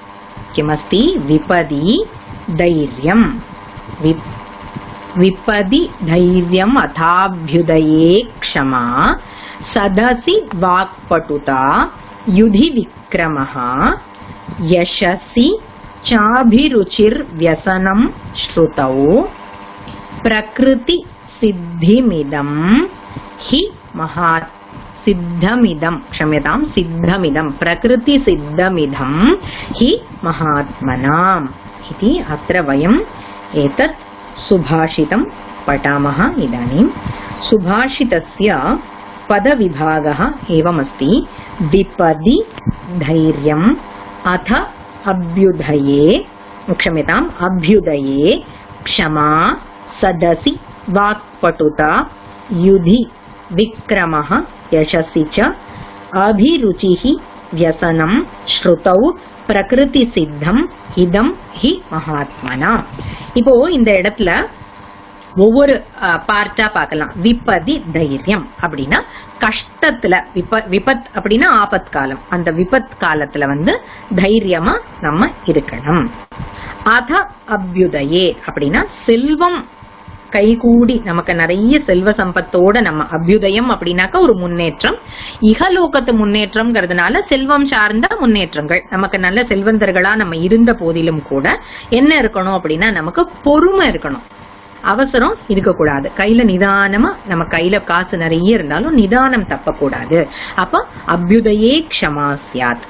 किमस्ति? विपदि धैर्यम्। वि- विपदि धैर्यम् अथाभ्युदये क्षमा सदसि वाक्पटुता, युधि विक्रमः। यशसि चाभिरुचिर्व्यसनं श्रुतौ। प्रकृतिसिद्धिमिदं हि महात् सिद्धमिदं, क्षम्यतां, सिद्धमिदं, प्रकृतिसिद्धमिदं हि महात्मनाम् इति अत्र वयम् एतत् सुभाषितं पठामः इदानीं। सुभाषितस्य पदविभागः एवमस्ति विपदि धैर्यम् अथ अभ्युदये क्षम्यताम् अभ्युदये क्षमा, सदसि, वाक्पटुता, युधि। विक्रमः यशसि च अभिरुचिः व्यसनं श्रुतौ பிரகிருதி சித்தம் இதம் ஹி மகாத்மனா இப்போ இந்த இடத்துல ஒவ்வொரு பார்ட்டா பார்க்கலாம் விபதி தைரியம் அப்படின்னா கஷ்டத்துல விப விபத் அப்படின்னா ஆபத் காலம் அந்த விபத் காலத்துல வந்து தைரியமா நம்ம இருக்கணும் அத அபியுதயே அப்படின்னா செல்வம் கைகூடி நமக்கு நிறைய செல்வ சம்பத்தோட நம்ம அபியுதயம் அப்படின்னாக்கா ஒரு முன்னேற்றம். இகலோகத்து முன்னேற்றம்ங்கிறதுனால செல்வம் சார்ந்த முன்னேற்றங்கள். நமக்கு நல்ல செல்வந்தர்களா நம்ம இருந்த போதிலும் கூட என்ன இருக்கணும் அப்படின்னா நமக்கு பொறுமை இருக்கணும். அவசரம் இருக்கக்கூடாது. கையில நிதானமா நம்ம கையில காசு நிறைய இருந்தாலும் நிதானம் தப்பக்கூடாது. அப்ப அபியுதயே க்ஷமா சியாத்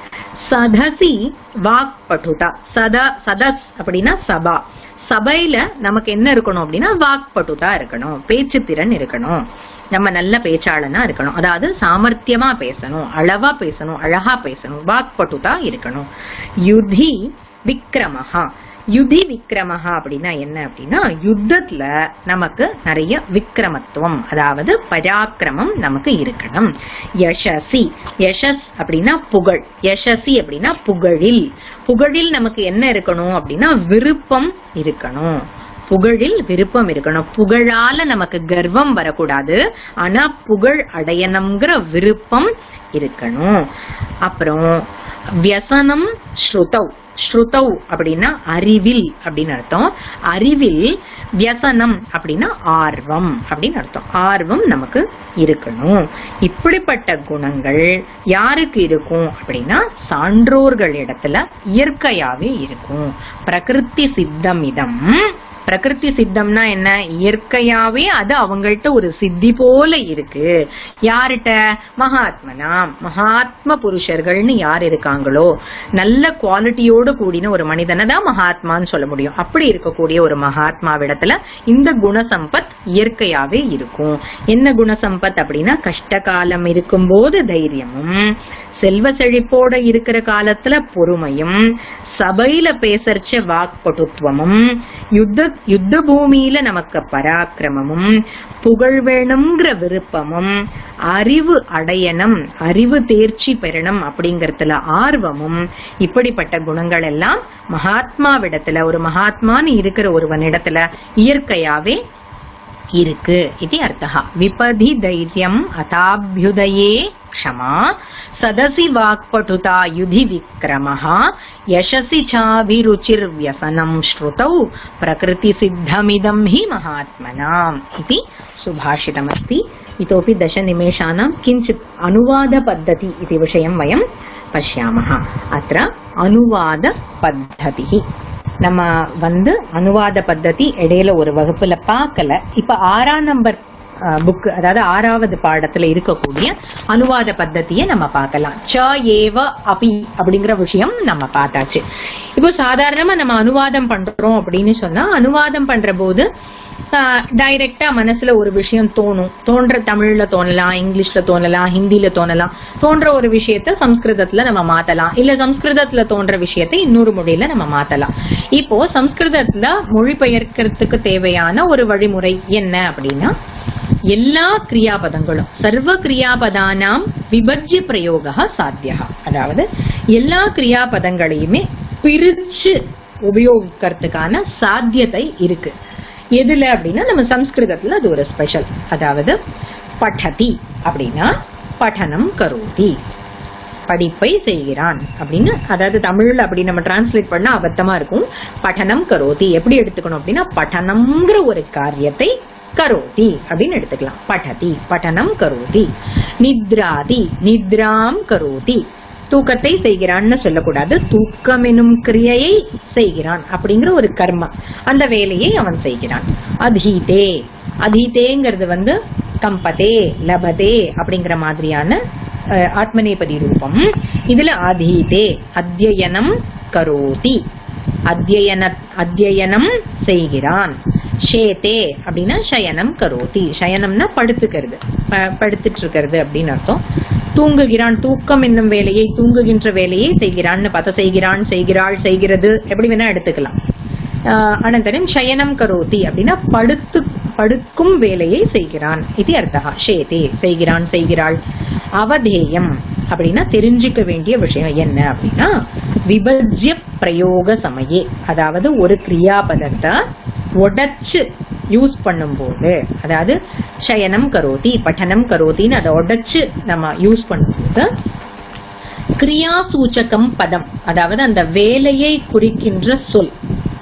சதசி வாக் பட்டுதா சதா சதஸ் அப்படின்னா சபா. சபையில நமக்கு என்ன இருக்கணும் அப்படின்னா வாக்பட்டுதா இருக்கணும் பேச்சு திறன் இருக்கணும். நம்ம நல்ல பேச்சாளனா இருக்கணும். அதாவது சாமர்த்தியமா பேசணும் அளவா பேசணும் அழகா பேசணும் வாக்பட்டுதா இருக்கணும். யுதி விக்ரமஹா. யுதி விக்ரமஹா அப்படின்னா என்ன அப்படின்னா யுத்தத்துல நமக்கு நிறைய விக்ரமத்துவம் அதாவது பராக்கிரமம் நமக்கு இருக்கணும். யசசி யசஸ் அப்படின்னா புகழ். யசசி அப்படின்னா புகழில். புகழில் நமக்கு என்ன இருக்கணும் அப்படின்னா விருப்பம் இருக்கணும். புகழில் விருப்பம் இருக்கணும். புகழால நமக்கு கர்வம் வரக்கூடாது. ஆனா புகழ் அடையணுங்கிற விருப்பம் இருக்கணும். அப்புறம் வியசனம் ஸ்ருதவ் ஸ்ருதௌ அப்படின்னா அறிவில் அப்படின்னு அர்த்தம். அறிவில் வியசனம் அப்படின்னா ஆர்வம் அப்படின்னு அர்த்தம். ஆர்வம் நமக்கு இருக்கணும். இப்படிப்பட்ட குணங்கள் யாருக்கு இருக்கும் அப்படின்னா சான்றோர்கள் இடத்துல இயற்கையாவே இருக்கும். பிரகிருதி சித்தம் இதம் பிரகிருதி சித்தம்னா என்ன? இயற்கையாவே அது அவங்கள்ட்ட ஒரு சித்தி போல இருக்கு. யார்கிட்ட? மகாத்மனா மகாத்ம புருஷர்கள்னு யார் இருக்காங்களோ? நல்ல குவாலிட்டியோடு கூடின ஒரு மனிதனை தான் மகாத்மான்னு சொல்ல முடியும். அப்படி இருக்கக்கூடிய ஒரு மகாத்மாவிடத்துல இந்த குணசம்பத் இயற்கையாவே இருக்கும். என்ன குணசம்பத் அப்படின்னா கஷ்ட காலம் இருக்கும்போது தைரியமும் செல்வ செழிப்போட இருக்கிற காலத்துல பொறுமையும் சபையில பேசறச்ச வாக்பட்டுத்துவமும் யுத்த யுத்த பூமியில நமக்கு பராக்கிரமமும் புகழ் வேணுங்கிற விருப்பமும் அறிவு அடையணும் அறிவு தேர்ச்சி பெறணும் அப்படிங்கறதுல ஆர்வமும் இப்படிப்பட்ட குணங்கள் எல்லாம் மகாத்மாவிடத்துல ஒரு மகாத்மான்னு இருக்கிற ஒருவனிடத்துல இயற்கையாவே इति अर्थः। विपधि क्षमा सदसि वाक्पटुता युधि विक्रमः यशसि चाभिरुचिर्व्यसनम् श्रुतौ प्रकृतिसिद्धमिदम् हि महात्मनाम् इति सुभाषितमस्ति। इतोपि दशनिमेषानां किञ्चित् अनुवादपद्धति इति विषयं वयं पश्यामः। अत्र अनुवादपद्धतिः। நம்ம வந்து அனுவாத பத்ததி இடையில ஒரு வகுப்புல பார்க்கல. இப்ப ஆறாம் நம்பர் புக் அதாவது ஆறாவது பாடத்துல இருக்கக்கூடிய அனுவாத பத்ததியை நம்ம பார்க்கலாம். ச ஏவ அபி அப்படிங்கிற விஷயம் நம்ம பார்த்தாச்சு. இப்போ சாதாரணமா நம்ம அனுவாதம் பண்றோம் அப்படின்னு சொன்னா அனுவாதம் பண்ற போது டைரக்டா மனசுல ஒரு விஷயம் தோணும். தோன்ற தமிழ்ல தோணலாம் இங்கிலீஷ்ல தோணலாம் ஹிந்தில தோணலாம். தோன்ற ஒரு விஷயத்த சம்ஸ்கிருதத்துல நம்ம மாத்தலாம். இல்ல சம்ஸ்கிருதத்துல தோன்ற விஷயத்த இன்னொரு மொழியில நம்ம மாத்தலாம். இப்போ சம்ஸ்கிருதத்துல மொழிபெயர்க்கிறதுக்கு தேவையான ஒரு வழிமுறை என்ன அப்படின்னா எல்லா கிரியாபதங்களும் சர்வ கிரியாபதானாம் விபஜ்ய பிரயோக சாத்தியா அதாவது எல்லா கிரியாபதங்களையுமே பிரிச்சு உபயோகிக்கிறதுக்கான சாத்தியத்தை இருக்கு. எதுல அப்படின்னா நம்ம சம்ஸ்கிருதத்துல அது ஒரு ஸ்பெஷல் அதாவது பட்டதி அப்படின்னா பட்டனம் கருதி படிப்பை செய்கிறான் அப்படின்னு அதாவது தமிழ்ல அப்படி நம்ம டிரான்ஸ்லேட் பண்ணா அபத்தமா இருக்கும். பட்டனம் கரோதி எப்படி எடுத்துக்கணும் அப்படின்னா பட்டனம்ங்கிற ஒரு காரியத்தை கரோதி அப்படின்னு எடுத்துக்கலாம். பठதி பட்டனம் கரோதி. நித்ராதி நித்ராம் கரோதி. தூக்கத்தை செய்கிறான்னு சொல்லக்கூடாது. தூக்கம் எனும் கிரியையை செய்கிறான் அப்படிங்கிற ஒரு கர்மம் அந்த வேலையை அவன் செய்கிறான். அதீதே. அதீதேங்கிறது வந்து கம்பதே லபதே அப்படிங்கிற மாதிரியான அஹ், ஆத்மநேபதி ரூபம். இதுல அதீதே அத்தியனம் கரோதி. அத்தியன அத்தியனம் செய்கிறான். ஷேதே அப்படின்னா சயனம் கரோதி. சயனம்னா படுத்துக்கிறது. படுத்துட்டு இருக்கிறது அப்படின்னு அர்த்தம். தூங்குகிறான் தூக்கம் என்னும் வேலையை தூங்குகின்ற வேலையை செய்கிறான்னு பார்த்தா செய்கிறான் செய்கிறாள் செய்கிறது. எப்படி வேணா எடுத்துக்கலாம். ஆஹ் அனந்தரம் சயனம் கரோதி அப்படின்னா படுத்து படுக்கும் வேலையை செய்கிறான். இது அர்த்தா ஷேதே செய்கிறான் செய்கிறாள். அவதேயம் அப்படின்னா தெரிஞ்சுக்க வேண்டிய விஷயம் என்ன அப்படின்னா விபஜ்ய பிரயோக சமயே. அதாவது ஒரு கிரியாபதத்தை உடைச்சு யூஸ் பண்ணும்போது அதாவது சயனம் கரோதி பட்டனம் கரோத்தின்னு அதை உடச்சு நம்ம யூஸ் பண்ணும்போது கிரியா சூச்சகம் பதம் அதாவது அந்த வேலையை குறிக்கின்ற சொல்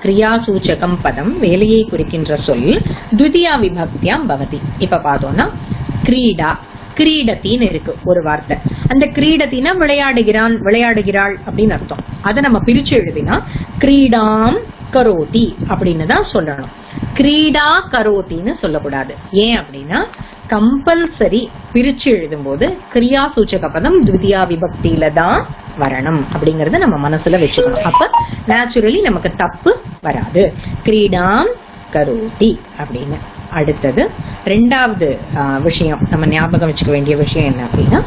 கிரியாசூச்சகம் பதம் வேலையை குறிக்கின்ற சொல் துதியா விபக்தியாம் பவதி. இப்ப பார்த்தோம்னா கிரீடா கிரீடத்தின்னு இருக்கு ஒரு வார்த்தை. அந்த கிரீடத்தினா விளையாடுகிறான் விளையாடுகிறாள் அப்படின்னு அர்த்தம். அதை நம்ம பிரிச்சு எழுதினா கிரீடாம் கரோதி அப்படின்னு தான் சொல்லணும். கிரீடா கரோத்தின்னு சொல்லக்கூடாது. ஏன் அப்படின்னா கம்பல்சரி பிரிச்சு எழுதும்போது கிரியா சூச்சக பதம் துவிதியா விபக்தியில தான் வரணும் அப்படிங்கறத நம்ம மனசுல வச்சுக்கணும். அப்ப நேச்சுரலி நமக்கு தப்பு வராது. கிரீடாம் கரோதி அப்படின்னு. அடுத்தது ரெண்டாவது விஷயம் நம்ம ஞாபகம் வச்சுக்க வேண்டிய விஷயம் என்ன அப்படின்னா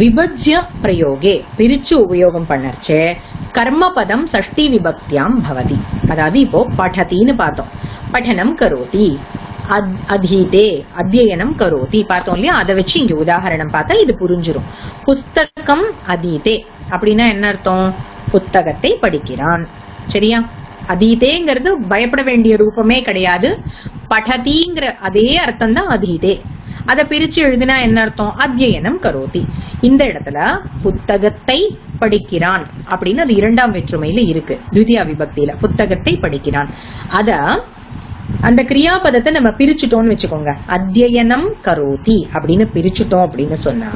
விபஜ்ய பிரயோகே பிரிச்சு உபயோகம் பண்ணச்சே கர்மபதம் சஷ்டி விபக்தியாம் பவதி. அதாவது இப்போ படத்தின்னு பார்த்தோம். பட்டனம் கரோதி அதீதே அத்தியனம் கரோதி. பார்த்தோம் இல்லையா? அதை வச்சு இங்க உதாரணம் பார்த்தா இது புரிஞ்சிடும் புஸ்தகம் அதீதே. அப்படின்னா என்ன அர்த்தம்? புத்தகத்தை படிக்கிறான். சரியா? அதீதேங்கிறது பயப்பட வேண்டிய ரூபமே கிடையாது. படதிங்கிற அதே அர்த்தம் தான் அதீதே. அதை பிரிச்சு எழுதினா என்ன அர்த்தம்? அத்தியனம் கரோதி. இந்த இடத்துல புத்தகத்தை படிக்கிறான் அப்படின்னு அது இரண்டாம் வேற்றுமையில இருக்கு. துவிதியா விபக்தியில புத்தகத்தை படிக்கிறான். அத அந்த கிரியாபதத்தை நம்ம பிரிச்சுட்டோம்னு வச்சுக்கோங்க. அத்தியனம் கரோதி அப்படின்னு பிரிச்சுட்டோம் அப்படின்னு சொன்னா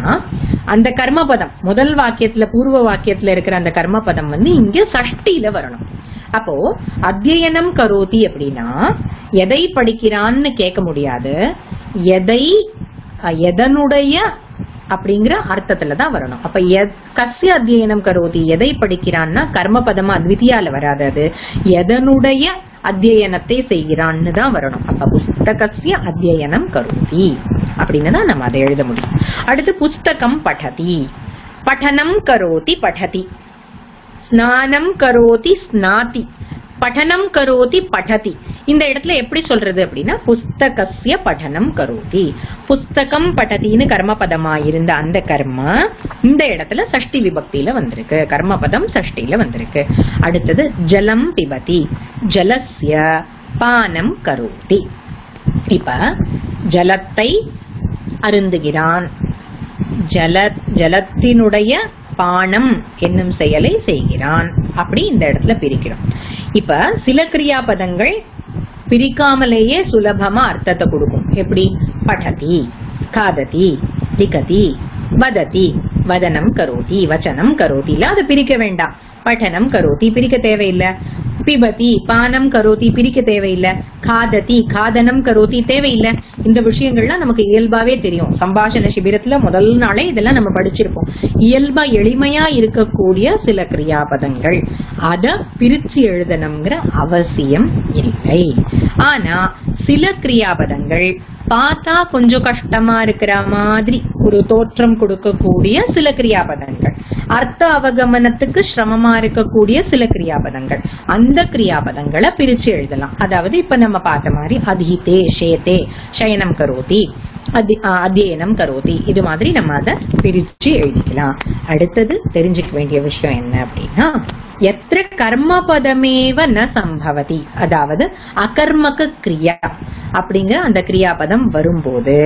அந்த கர்மபதம் முதல் வாக்கியத்துல பூர்வ வாக்கியத்துல இருக்கிற அந்த கர்மபதம் வந்து இங்க சஷ்டியில வரணும். அப்போ அத்தியனம் கரோதி அப்படின்னா எதை படிக்கிறான்னு கேட்க முடியாது. எதை எதனுடைய அப்படிங்கிற அர்த்தத்துல தான் வரணும். அப்ப எத்- அத்தியனம் கரோதி எதை படிக்கிறான்னா கர்மபதமா அத்விதியால வராது அது. எதனுடைய அத்தியனத்தை செய்கிறான்னு தான் வரணும். அப்ப புஸ்தகசிய அத்தியனம் கரோதி. அப்படின்னு தான் நம்ம அதை எழுத முடியும். அடுத்து புஸ்தகம் படதி. பட்டனம் கரோதி படதி. ஸ்நானம் கரோதி ஸ்நாதி. படனம் கரோதி படதி இந்த இடத்துல எப்படி சொல்றது அப்படின்னா புஸ்தகசிய படனம் கரோதி புஸ்தகம் படதின்னு கர்மபதமா இருந்த அந்த கர்மா இந்த இடத்துல சஷ்டி விபக்தியில வந்திருக்கு. கர்மபதம் சஷ்டியில வந்திருக்கு. அடுத்தது ஜலம் பிபதி. ஜலசிய பானம் கரோதி. இப்ப ஜலத்தை அருந்துகிறான். ஜல ஜலத்தினுடைய பானம் என்னும் செயலை செய்கிறான். அப்படி இந்த இடத்துல பிரிக்கிறோம். இப்ப சில கிரியாபதங்கள் பிரிக்காமலேயே சுலபமா அர்த்தத்தை கொடுக்கும். எப்படி? படதி காததி லிகதி வததி. வதனம் கரோதி வச்சனம் கரோதி. இல்ல அதை பிரிக்க வேண்டாம். பட்டனம் கரோதி பிரிக்க தேவையில்லை. பிபதி பானம் கரோதி பிரிக்க தேவையில்லை. காததி காதனம் கரோதி தேவையில்லை. இந்த விஷயங்கள்லாம் நமக்கு இயல்பாவே தெரியும். சம்பாஷண சிபிரத்துல முதல் நாளே இதெல்லாம் நம்ம படிச்சிருப்போம். இயல்பா எளிமையா இருக்கக்கூடிய சில கிரியாபதங்கள். அத பிரிச்சு எழுதணுங்கிற அவசியம் இல்லை. ஆனா சில கிரியாபதங்கள் பார்த்தா கொஞ்சம் கஷ்டமா இருக்கிற மாதிரி ஒரு தோற்றம் கொடுக்கக்கூடிய சில கிரியாபதங்கள். அர்த்த அவகமனத்துக்கு சிரமமா இருக்கக்கூடிய சில கிரியாபதங்கள். அந்த கிரியாபதங்களை பிரிச்சு எழுதலாம். அதாவது இப்ப நம்ம பார்த்த மாதிரி அதிதே ஷேதே சயனம் கரோதி. அதி அத்தியனம் கரோதி. இது மாதிரி நம்ம அதை பிரிச்சு எழுதிக்கலாம். அடுத்தது தெரிஞ்சுக்க வேண்டிய விஷயம் என்ன அப்படின்னா எத்திர கர்மபதமேவ ந சம்பவதி. அதாவது அகர்மக கிரியா அப்படிங்கிற அந்த கிரியாபதம் வரும்போது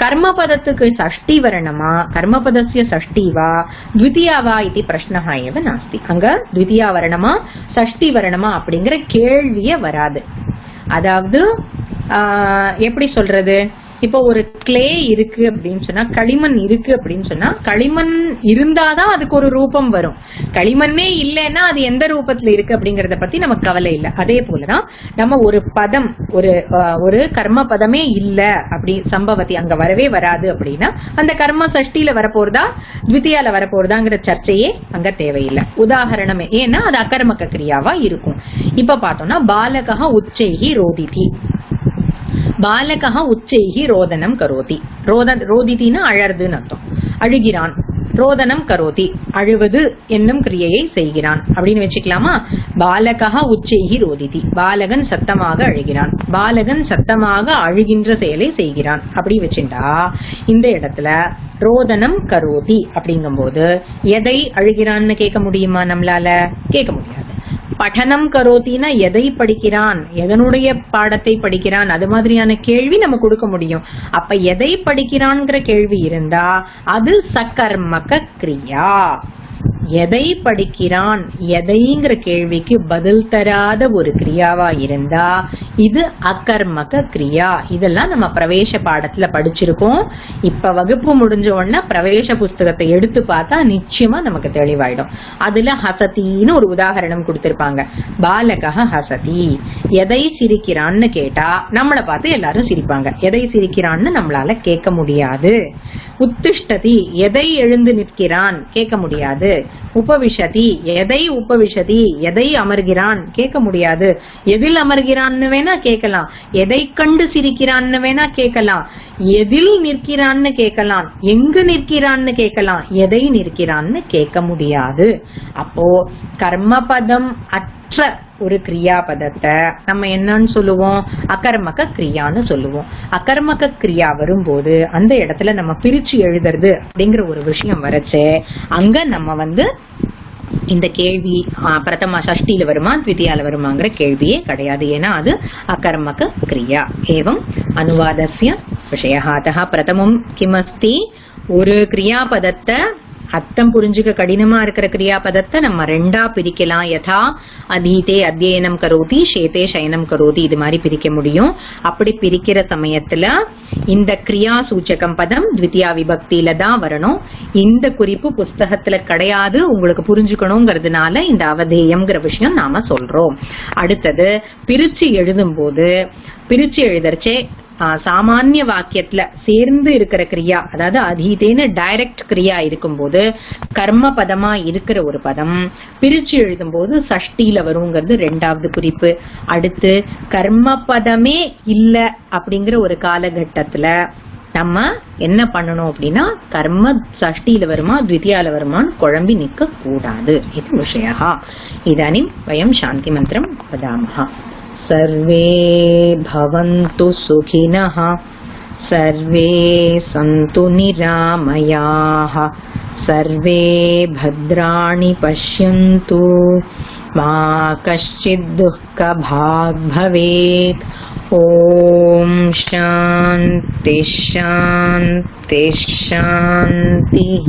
கர்மபதத்துக்கு சஷ்டி வரணுமா? கர்மபதசிய சஷ்டிவா த்விதியாவா இது பிரஷ்னஹா ஏவ நாஸ்தி. அங்க த்விதியா வரணுமா? சஷ்டி வரணுமா அப்படிங்கிற கேள்வியே வராது. அதாவது ஆஹ், எப்படி சொல்றது? இப்போ ஒரு கிளே இருக்கு அப்படின்னு சொன்னா களிமண் இருக்கு அப்படின்னு சொன்னா களிமண் இருந்தாதான் அதுக்கு ஒரு ரூபம் வரும். களிமண்ணே இல்லைன்னா அது எந்த ரூபத்துல இருக்கு அப்படிங்கறத பத்தி நமக்கு கவலை இல்லை. அதே போலதான் நம்ம ஒரு பதம் ஒரு ஒரு கர்ம பதமே இல்ல அப்படி சம்பவத்தை அங்க வரவே வராது அப்படின்னா அந்த கர்ம சஷ்டியில வரப்போறதா த்விதியால வரப்போறதாங்கிற சர்ச்சையே அங்க தேவையில்லை. உதாரணமே ஏன்னா அது அக்கர்மக்க கிரியாவா இருக்கும். இப்ப பார்த்தோம்னா பாலகா உச்சைகி ரோதிதி. பாலகா உச்சைகி ரோதனம் கரோதி ரோத ரோதிதின்னு அழறதுன்னு அர்த்தம் அழுகிறான் ரோதனம் கரோதி அழுவது என்னும் கிரியையை செய்கிறான்। அப்படின்னு வச்சுக்கலாமா? பாலகா உச்சைகி ரோதிதி பாலகன் சத்தமாக அழுகிறான்। பாலகன் சத்தமாக அழுகின்ற செயலை செய்கிறான். அப்படி வச்சுட்டா இந்த இடத்துல ரோதனம் கரோதி அப்படிங்கும்போது எதை அழுகிறான்னு கேட்க முடியுமா நம்மளால? கேட்க முடியாது. பட்டனம் கரோத்தினா எதை படிக்கிறான்? எதனுடைய பாடத்தை படிக்கிறான்? அது மாதிரியான கேள்வி நம்ம கொடுக்க முடியும். அப்ப எதை படிக்கிறான்ங்கிற கேள்வி இருந்தா அது சக்கர்மக கிரியா. எதை படிக்கிறான்? எதைங்கிற கேள்விக்கு பதில் தராத ஒரு கிரியாவா இருந்தா இது அகர்மக கிரியா. இதெல்லாம் நம்ம பிரவேச பாடத்துல படிச்சிருக்கோம். இப்ப வகுப்பு முடிஞ்ச உடனே பிரவேச புஸ்தகத்தை எடுத்து பார்த்தா நிச்சயமா நமக்கு தெளிவாயிடும். அதுல ஹசதின்னு ஒரு உதாரணம் கொடுத்திருப்பாங்க. பாலகஹ ஹசதி. எதை சிரிக்கிறான்னு கேட்டா நம்மளை பார்த்து எல்லாரும் சிரிப்பாங்க. எதை சிரிக்கிறான்னு நம்மளால கேட்க முடியாது. உத்திஷ்டதி எதை எழுந்து நிற்கிறான்? கேட்க முடியாது. உபவிஷதி. எதை உபவிஷதி? எதை அமர்கிறான்? கேட்க முடியாது. எதில் அமர்கிறான்னு வேணா கேட்கலாம். எதை கண்டு சிரிக்கிறான்னு வேணா கேட்கலாம். எதில் நிற்கிறான்னு கேட்கலாம். எங்கு நிற்கிறான்னு கேட்கலாம். எதை நிற்கிறான்னு கேட்க முடியாது. அப்போ கர்மபதம் அற்ற ஒரு கிரியாபதத்தை நம்ம என்னன்னு சொல்லுவோம்? அகர்மக கிரியான்னு சொல்லுவோம். அகர்மக கிரியா வரும்போது அந்த இடத்துல நம்ம பிரிச்சு எழுதுறது அப்படிங்கிற ஒரு விஷயம் வரச்சே அங்க நம்ம வந்து இந்த கேள்வி பிரதமா பிரதம சஷ்டியில வருமா த்விதியால வருமாங்கிற கேள்வியே கிடையாது. ஏன்னா அது அகர்மக கிரியா. ஏவம் அனுவாதசிய விஷய பிரதமம் கிமஸ்தி ஒரு கிரியாபதத்தை அர்த்தம் புரிஞ்சுக்க கடினமா இருக்கிற கிரியாபதத்தை நம்ம ரெண்டா பிரிக்கலாம். யதா அதீதே அத்தியனம் கரோதி ஷேதே சயனம் கரோதி இது மாதிரி பிரிக்க முடியும். அப்படி பிரிக்கிற சமயத்துல இந்த கிரியா சூச்சகம் பதம் த்விதியா விபக்தியில தான் வரணும். இந்த குறிப்பு புஸ்தகத்துல கிடையாது. உங்களுக்கு புரிஞ்சுக்கணுங்கிறதுனால இந்த அவதேயம்ங்கிற விஷயம் நாம சொல்றோம். அடுத்தது பிரிச்சு எழுதும்போது பிரிச்சு எழுதறச்சே சாமானிய வாக்கியத்துல சேர்ந்து இருக்கிற கிரியா அதாவது அதீதேன டைரக்ட் கிரியா இருக்கும்போது கர்ம பதமா இருக்கிற ஒரு பதம் பிரிச்சு எழுதும் போது சஷ்டியில வருங்கிறது ரெண்டாவது குறிப்பு. அடுத்து கர்ம பதமே இல்ல அப்படிங்கிற ஒரு காலகட்டத்துல நம்ம என்ன பண்ணணும் அப்படின்னா கர்ம சஷ்டியில வருமா த்விதியால வருமான்னு குழம்பி நிற்க கூடாது இது விஷயா இதானிம் வயம் சாந்தி மந்திரம் வதாமஹ सर्वे भवन्तु सुखिनः, सर्वे सन्तु निरामयाः, सर्वे भद्राणि पश्यन्तु। मा कश्चित् दुःखभाग् भवेत्। ॐ शान्तिः शान्तिः शान्तिः।